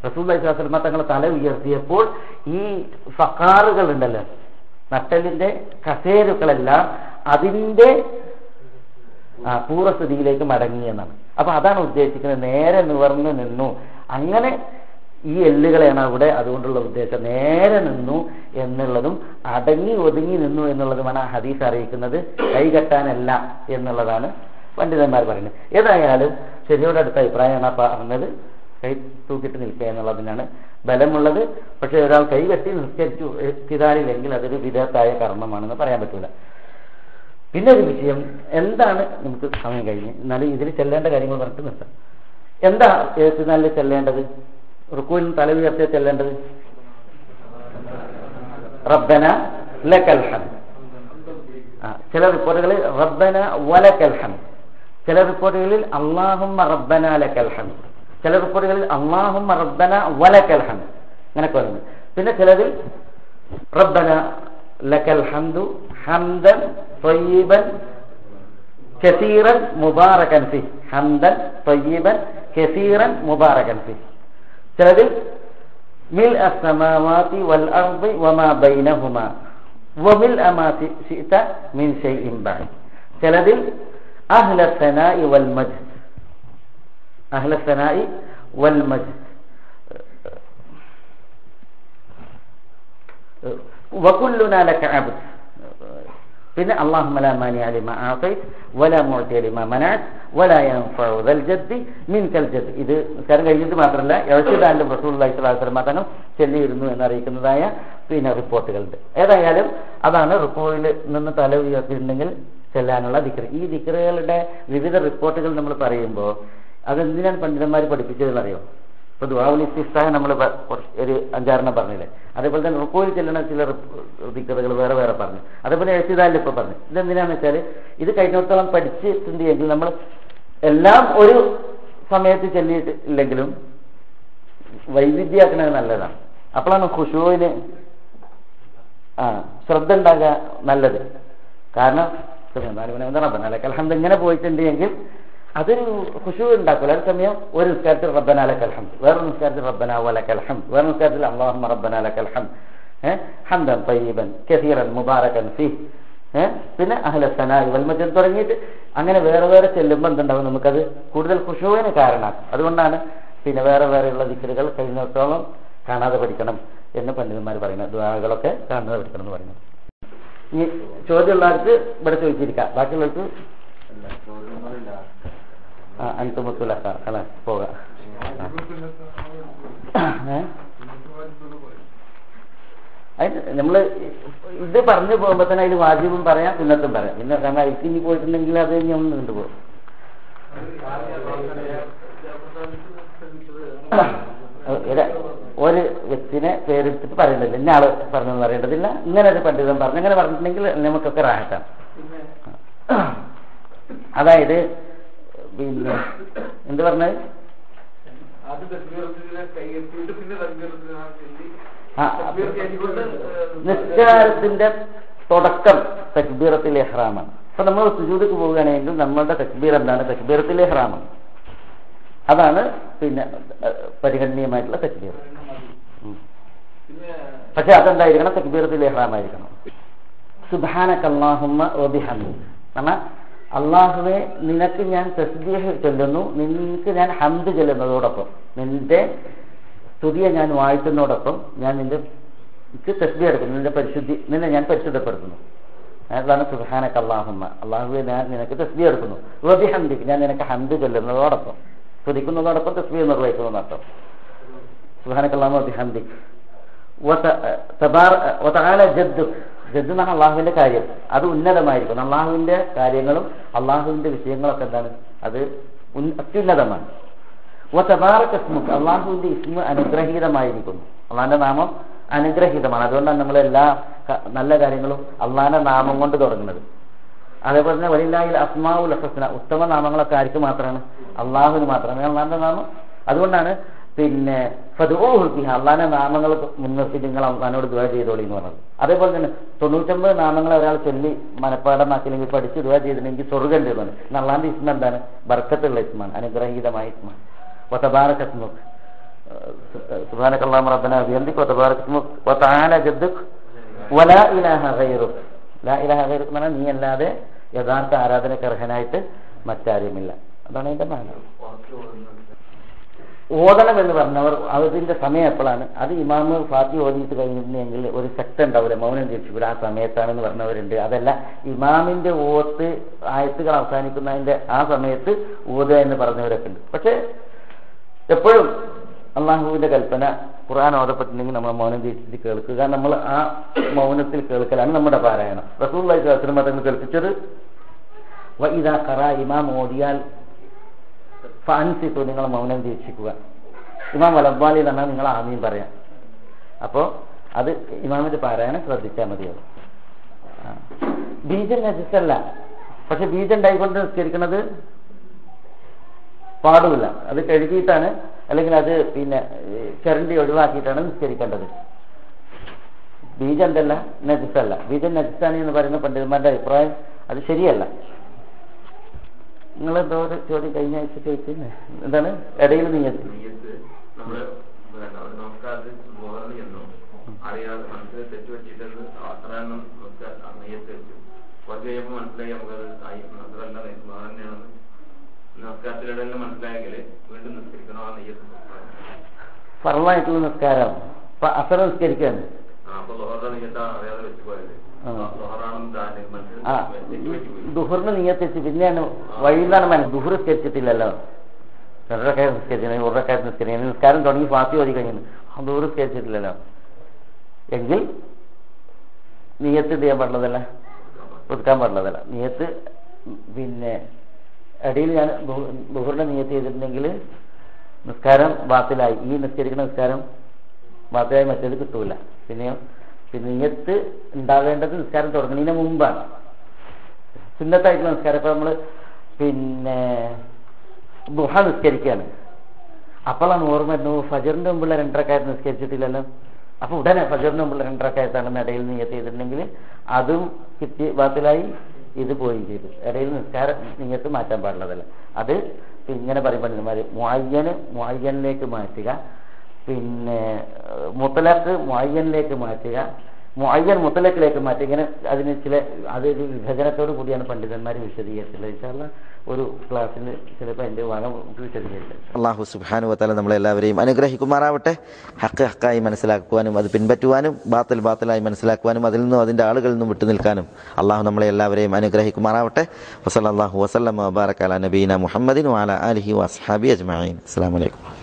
റസൂൽ ഇസ്ലാസ്ലമ തങ്ങൾ തല ഉയർത്തിയപ്പോൾ ഈ ഫക്കാറുകൾ ഉണ്ടല്ലോ നട്ടലിന്റെ കസേരുക്കളെല്ലാം അതിന്റെ പൂർവസ്ഥിതിയിലേക്ക് മടങ്ങി എന്നാണ്. അപ്പൊ അതാണ് ഉദ്ദേശിക്കുന്നത്. നേരെ നിവർന്ന് നിന്നു. അങ്ങനെ ഈ എല്ലുകളെയാണ് അവിടെ അതുകൊണ്ടുള്ള ഉദ്ദേശം. നേരെ നിന്നു എന്നുള്ളതും അടങ്ങി ഒതുങ്ങി നിന്നു എന്നുള്ളതുമാണ് ആ ഹദീസ് അറിയിക്കുന്നത്. കൈകെട്ടാനല്ല എന്നുള്ളതാണ് പണ്ഡിതന്മാർ പറയുന്നത്. ഏതായാലും ശരിയോട് അടുത്ത അഭിപ്രായമാണ് പറഞ്ഞത്. കൈ തൂക്കിട്ട് നിൽക്കുക എന്നുള്ളതിനാണ് ബലമുള്ളത്. പക്ഷെ ഒരാൾ കൈകെട്ടി നിസ്കരിച്ചു സ്ഥിതാലില്ലെങ്കിൽ അതൊരു വിധത്തായ കർമ്മമാണെന്ന് പറയാൻ പറ്റൂല. പിന്നെ ഒരു വിഷയം എന്താണ് നമുക്ക് സമയം കഴിഞ്ഞ്? എന്നാലും ഇതിൽ ചെല്ലേണ്ട കാര്യങ്ങൾ പറഞ്ഞിട്ട് നിർത്താം. എന്താ എഴുത്തിനാലിൽ ചെല്ലേണ്ടത് റുക്കൂലിന് തലവിയർത്തിയ ചെല്ലേണ്ടത് റബ്ബന ലക്കൽഹം ചില റിപ്പോർട്ടുകളിൽ റബ്ബന വലക്കൽഹം ചില റിപ്പോർട്ടുകളിൽ അള്ളാഹും റബ്ബന ലക്കൽഹം ചില റിപ്പോർട്ടുകളിൽ അള്ളാഹും റബ്ബന വലക്കൽഹം അങ്ങനെയൊക്കെ വരുന്നു പിന്നെ ചിലതിൽ റബ്ബന ലക്കൽ ഹംദു ഹംദൻ ത്വയ്യീബൻ കസീറൻ മുബാറകൻ ഫി ഹംദൻ ത്വയ്യീബൻ كثيرا مباركا فيه. سبب ملء السماوات والأرض وما بينهما وملء ما شئت من شيء بعد. سبب أهل الثناء والمجد. أهل الثناء والمجد. وكلنا لك عبد. പിന്നെ മിൻകൽ ഇത് നിസ്കാരം കഴിഞ്ഞിട്ട് മാത്രമല്ല സ്വല്ലല്ലാഹു അലൈഹി വസല്ലം തങ്ങൾ ചെല്ലിയിരുന്നു എന്നറിയിക്കുന്നതായ പിന്നെ റിപ്പോർട്ടുകളുണ്ട്. ഏതായാലും അതാണ് റിപ്പോർട്ടിൽ നിന്ന് തല ഉയർത്തിയിട്ടുണ്ടെങ്കിൽ ചെല്ലാനുള്ള ദിക്ർ ഈ ദിക്റുകളുടെ വിവിധ റിപ്പോർട്ടുകൾ നമ്മൾ പറയുമ്പോൾ അതെന്തിനാണ് പണ്ഡിതന്മാർ പഠിപ്പിച്ചതെന്നറിയോ ഇപ്പൊ ദുവാവുൽ ഇസ്തിഫ്താഹ് നമ്മൾ ഒരു അഞ്ചാറെണ്ണം പറഞ്ഞില്ലേ? അതേപോലെ തന്നെ റുക്കോയിൽ ചെല്ലുന്ന ചില ഋതികഥകൾ വേറെ വേറെ പറഞ്ഞു. അതേപോലെ എഴുത്തിതാലിൽ ഇപ്പൊ പറഞ്ഞു. ഇതെന്തിനാന്ന് വെച്ചാൽ ഇത് കഴിഞ്ഞിടത്തോളം പഠിച്ച് ചിന്തിയെങ്കിൽ നമ്മൾ എല്ലാം ഒരു സമയത്ത് ചെല്ലിയിട്ടില്ലെങ്കിലും വൈവിധ്യമാക്കുന്നത് നല്ലതാണ്. അപ്പോഴാണ് ഖുഷുവിന് ആ ശ്രദ്ധ ഉണ്ടാകുക നല്ലത്. കാരണം അലഹമ്മദ് ഇങ്ങനെ പോയിട്ടുണ്ട് എങ്കിൽ അതൊരു ഖുഷു ഉണ്ടാക്കില്ല അതേസമയം ഒരു നിസ്കാരത്തിൽ റബ്ബനാല കൽഹം വേറെ നിസ്കാരത്തിൽ റബ്ബന കൽഹം വേറെ നിസ്കാരത്തിൽ അള്ളാഹുമ്മ റബ്ബനാല കൽഹം ഹംദൻ തയ്യബൻ കസീറൻ മുബാറകൻ ഫി പിന്നെ അഹ്ലസനായി വൽമജൻ തുടങ്ങിയിട്ട് അങ്ങനെ വേറെ വേറെ ചെല്ലുമ്പോൾ എന്തുണ്ടാവും നമുക്കത് കൂടുതൽ ഖുഷുവിന് കാരണമാക്കും. അതുകൊണ്ടാണ് പിന്നെ വേറെ വേറെയുള്ള ദിക്കറുകൾ കഴിയുന്നിടത്തോളം കാണാതെ പഠിക്കണം എന്ന് പണ്ഡിതന്മാർ പറയുന്നത് ദ്വാകളൊക്കെ കാണാതെ പഠിക്കണം എന്ന് പറയുന്നത്. ഈ ചോദ്യമുള്ളവർക്ക് ഇവിടെ ചോദിച്ചിരിക്കാം. ബാക്കിയുള്ളവർക്ക് ആ അൻതുമുത്തുലക്ക അല്ല പോകാം അതിന് നമ്മൾ ഇത് പറഞ്ഞു പോകുമ്പോ തന്നെ അതിൽ വാജിബും പറയാം സുന്നത്തും പറയാം. പിന്നെ കാരണം അതിൽ ഇനി പോയിട്ടുണ്ടെങ്കിൽ അത് ഇനി ഒന്ന് കണ്ടുപോകും ഒരു വ്യക്തിനെ പേരെടുത്തിട്ട് പറയേണ്ടതില്ല. ഇന്ന ആൾ പറഞ്ഞെന്ന് പറയേണ്ടതില്ല. ഇങ്ങനെ ഒരു പണ്ഡിതൻ പറഞ്ഞു അങ്ങനെ പറഞ്ഞിട്ടുണ്ടെങ്കിൽ നമുക്കൊക്കെ റാഹത്താണ്. അതായത് പിന്നെ എന്ത് പറഞ്ഞത് നിസ്കാരത്തിന്റെ തുടക്കം തക്ബീറത്തിലെ ഹ്രാമാണ് അപ്പൊ നമ്മൾ സുജൂദിക്ക് പോവുകയാണെങ്കിൽ നമ്മളുടെ തക്ബീർ എന്താണ്? തക്ബീറത്തിലെ ഹ്രാമം അതാണ് പിന്നെ പരിഗണനീയമായിട്ടുള്ള തക്ബീർ. പക്ഷെ അതെന്തായിരിക്കണം? തക്ബീറത്തിലെ ഹ്റാമായിരിക്കണം സുബാനക്കല്ലാഹുമ്മ ഓബിഹമ്മി കാരണം അള്ളാഹുവെ നിനക്ക് ഞാൻ തസ്ബീഹ് ചൊല്ലുന്നു. നിനക്ക് ഞാൻ ഹംദ് ചൊല്ലുന്നതോടൊപ്പം. നിന്റെ സ്തുതിയെ ഞാൻ വാഴ്ത്തുന്നതോടൊപ്പം ഞാൻ നിന്റെ എനിക്ക് തസ്ബി എടുക്കുന്നു. നിന്റെ പരിശുദ്ധി നിന്നെ ഞാൻ പരിശുദ്ധപ്പെടുത്തുന്നു. അതാണ് സുഹാനക്ക് അള്ളാഹുമ്മ അള്ളാഹുവെ ഞാൻ നിനക്ക് തസ്ബീഹ് എടുക്കുന്നു. റബി ഹംദി ഞാൻ നിനക്ക് ഹംദ് ചൊല്ലുന്നതോടൊപ്പം. സ്തുതിക്കുന്നതോടൊപ്പം തസ്ബീ നിർവഹിക്കുന്നതോടൊപ്പം സുഹാനക്ക് അള്ളാഹു ഹംദിക്ക് ജദ്ദു ജദ്ദു എന്നാണ് അള്ളാഹുവിന്റെ കാര്യം. അത് ഉന്നതമായിരിക്കും. അള്ളാഹുവിന്റെ കാര്യങ്ങളും അള്ളാഹുവിന്റെ വിഷയങ്ങളൊക്കെ എന്താണ്? അത് അത്യുന്നതമാണ്. അള്ളാഹുവിന്റെ ഇസ്മ അനുഗ്രഹീതമായിരിക്കുന്നു. അള്ളാഹിന്റെ നാമം അനുഗ്രഹീതമാണ്. അതുകൊണ്ടാണ് നമ്മൾ എല്ലാ നല്ല കാര്യങ്ങളും അള്ളാഹിന്റെ നാമം കൊണ്ട് തുടങ്ങുന്നത്. അതേപോലെ തന്നെ വലിയ അസ്മാവുൽ ഹസ്ന. ഉത്തമ നാമങ്ങളൊക്കെ ആർക്ക് മാത്രമാണ്? അള്ളാഹുവിന് മാത്രമാണ്. അള്ളാഹിന്റെ നാമം. അതുകൊണ്ടാണ് പിന്നെ ഫതുഹുബിഹ അള്ളാഹാന്റെ നാമങ്ങൾ മുൻനിർത്തി നിങ്ങൾ അവസാനോട് ദുവാ ചെയ്തോളി എന്ന് പറഞ്ഞത്. അതേപോലെ തന്നെ തൊണ്ണൂറ്റമ്പത് നാമങ്ങൾ ഒരാൾ ചൊല്ലി മനപ്പാടമാക്കി അല്ലെങ്കിൽ പഠിച്ച് ദുവാ ചെയ്തിട്ടുണ്ടെങ്കിൽ സ്വർഗം ചെയ്താണ് അള്ളാഹാന്റെ ഇസ്മ എന്താണ്? ബർക്കത്തുള്ള ഇസ്മാണ് അനുഗ്രഹീതമായ ഇസ്മാണ് വതബാറക്കസ്മുഖ് സുബാനക് റബ്ബന അഭിയന്തിക്ക് വതബാറക്കസ്മുഖ് വതാന ജദ്ദുഖ് നീ അല്ലാതെ യഥാർത്ഥ ആരാധനക്കർഹനായിട്ട് മറ്റാരുമില്ല. അതാണ് എന്റെ മാനം ഓതണം എന്ന് പറഞ്ഞവർ അതിന്റെ സമയം എപ്പോഴാണ്? അത് ഇമാമ് ഫാത്തി ഓതിയിട്ട് കഴിഞ്ഞിരുന്നെങ്കിൽ ഒരു ശക്തി ഉണ്ടാവില്ല? മൗനം ദീക്ഷിക്കൂല. ആ സമയത്താണെന്ന് പറഞ്ഞവരുണ്ട്. അതല്ല ഇമാമിന്റെ ഓത്ത് ആയത്തുകൾ അവസാനിക്കുന്നതിന്റെ ആ സമയത്ത് ഓതുക എന്ന് പറഞ്ഞവരൊക്കെ ഉണ്ട്. പക്ഷേ എപ്പോഴും അള്ളാഹുവിന്റെ കൽപ്പന ഖുർആൻ ഓതപ്പെട്ടിട്ടുണ്ടെങ്കിൽ നമ്മൾ മൗനം ദീക്ഷിച്ച് കേൾക്കുക. നമ്മൾ ആ മൗനത്തിൽ കേൾക്കലാണ് നമ്മുടെ പാരായണം. റസൂള്ളി മതങ്ങൾ കേൾപ്പിച്ചത് വ ഇതാ കറ ഇമാം ഓതിയാൽ ഫാൻസിത്തു നിങ്ങൾ മൗനം ദീക്ഷിക്കുക. ഇമാം വലബ്ബാലി തന്നെ നിങ്ങൾ ആമീൻ പറയാം. അപ്പോൾ അത് ഇമാമിന്റെ പാരായണം ശ്രദ്ധിച്ചാൽ മതിയാവും. ബീജം നജിസല്ല പക്ഷെ ബീജം ഉണ്ടായിക്കൊണ്ട് നിസ്കരിക്കുന്നത് പാടുമില്ല. അത് കഴുകിയിട്ടാണ് അല്ലെങ്കിൽ അത് പിന്നെ ചരണ്ടി ഒഴിവാക്കിയിട്ടാണ് നിസ്കരിക്കേണ്ടത്. ബീജം എന്തല്ല നജിസല്ല. ബീജം നജിസാണ് എന്ന് പറയുന്ന പണ്ഡിതന്മാരുടെ അഭിപ്രായം അത് ശരിയല്ല. നിങ്ങൾ എന്തോ ഒരു ചോദ്യം കഴിഞ്ഞ ആഴ്ച ചോദിച്ചില്ലേ എന്താണ്? ഇടയിൽ നീ നെയ്യത്ത് നമ്മൾ പിന്നെ ഒരു നമസ്കാരത്തിൽ ബോധന അറിയാതെ മനസ്സിൽ നെയ്യത്ത് വെച്ചു കുറച്ച് കഴിയുമ്പോൾ മനസ്സിലായി നമുക്കത് അതല്ല ബോധന തന്നെയാണെന്ന് നമസ്കാരത്തിലിടയിൽ മനസ്സിലായെങ്കിൽ വീണ്ടും നിസ്കരിക്കണോ ആ നെയ്യത്ത് ഫറലായിട്ടുള്ള നിസ്കാരം. അസറ നിസ്കരിക്കാണ്. ആ അപ്പൊ നെയ്യത്താണ് അറിയാതെ വെച്ചു പോയത്. ആ. നീയത്ത് നീയത്തിച്ച് പിന്നെയാണ് വഴിയിലാണ് മനസ്സ് ദുഹർ സ്കരിച്ചിട്ടില്ലല്ലോ രണ്ടരക്കായ നിസ്കരിച്ചു ഒരക്കായ നിസ്കരിച്ചു നിസ്കാരം തുടങ്ങി ഫാത്തി ഓടി കഴിഞ്ഞു ആ ദുഹർ സ്കരിച്ചിട്ടില്ലല്ലോ എങ്കിൽ നീയത്ത് എന്ത് ചെയ്യാൻ പാടുള്ളതല്ല ഒതുക്കാൻ പാടുള്ളതല്ല നീയത്ത് പിന്നെ ഇടയിൽ ഞാൻ ദുഹറിന്റെ നീയത്ത് ചെയ്തിട്ടുണ്ടെങ്കിൽ നിസ്കാരം ബാത്തിലായി. ഈ നിസ്കരിക്കുന്ന നിസ്കാരം ബാത്തിലായി മറ്റേത് കിട്ടൂല. പിന്നെയോ പിന്നെ നിയത്ത് ഉണ്ടാവേണ്ടത് നിസ്കാരം തുടങ്ങുന്നതിന് മുമ്പാണ്. സുന്നത്തായിട്ടുള്ള നിസ്കാരം. ഇപ്പൊ നമ്മൾ പിന്നെ ദുഹ നിസ്കരിക്കുകയാണ് അപ്പോഴാണ് ഓർമ്മ വരുന്നത് ഫജറിന്റെ മുമ്പുള്ള രണ്ടരക്കായത്ത് നിസ്കരിച്ചിട്ടില്ലല്ലോ. അപ്പൊ ഉടനെ ഫജറിന്റെ മുമ്പുള്ള രണ്ടരക്കാരത്താണ് ഇടയിൽ നിയത്ത് ചെയ്തിട്ടുണ്ടെങ്കിൽ അതും കിട്ടി ബാത്തിലായി ഇത് പോയി ചെയ്തു. ഇടയിൽ നിസ്കാരം നീയത്ത് മാറ്റാൻ പാടുള്ളതല്ല. അത് ഇങ്ങനെ പറയുമ്പോൾ മുഅയ്യന് മുഅയ്യനിലേക്ക് മാറ്റുക. പിന്നെ മുത്തലാക്ക് മായ്യനിലേക്ക് മാറ്റുക. മുഅയ്യൻ മുത്തലക്കിലേക്ക് മാറ്റി. ഇങ്ങനെ അതിന് ചില അതൊരു വിഭജനത്തോട് കൂടിയാണ് പണ്ഡിതന്മാർ വിശദീകരിച്ചത് ഇൻഷാല്ല ഒരു ക്ലാസ്സിൽ ചിലപ്പോൾ എന്റെ ഭാഗം വിശദീകരിച്ചത് അള്ളാഹു സുബാനു വത്താല നമ്മളെല്ലാവരെയും അനുഗ്രഹിക്കുമാറാവട്ടെ. ഹക്ക് ഹക്കായി മനസ്സിലാക്കുവാനും അത് പിൻപറ്റുവാനും ബാത്തിൽ ബാത്തിലായി മനസ്സിലാക്കുവാനും അതിൽ നിന്നും അതിന്റെ ആളുകളിൽ നിന്നും വിട്ടു നിൽക്കാനും അള്ളാഹു നമ്മളെ എല്ലാവരെയും അനുഗ്രഹിക്കുമാറാവട്ടെ. വസല്ലാഹു വസ്ലം വബാറക്കാല നബീന മുഹമ്മദിൻ വാല അലഹി വസ്ഹാബി അജ്മീൻ അസ്സാം വലൈക്കും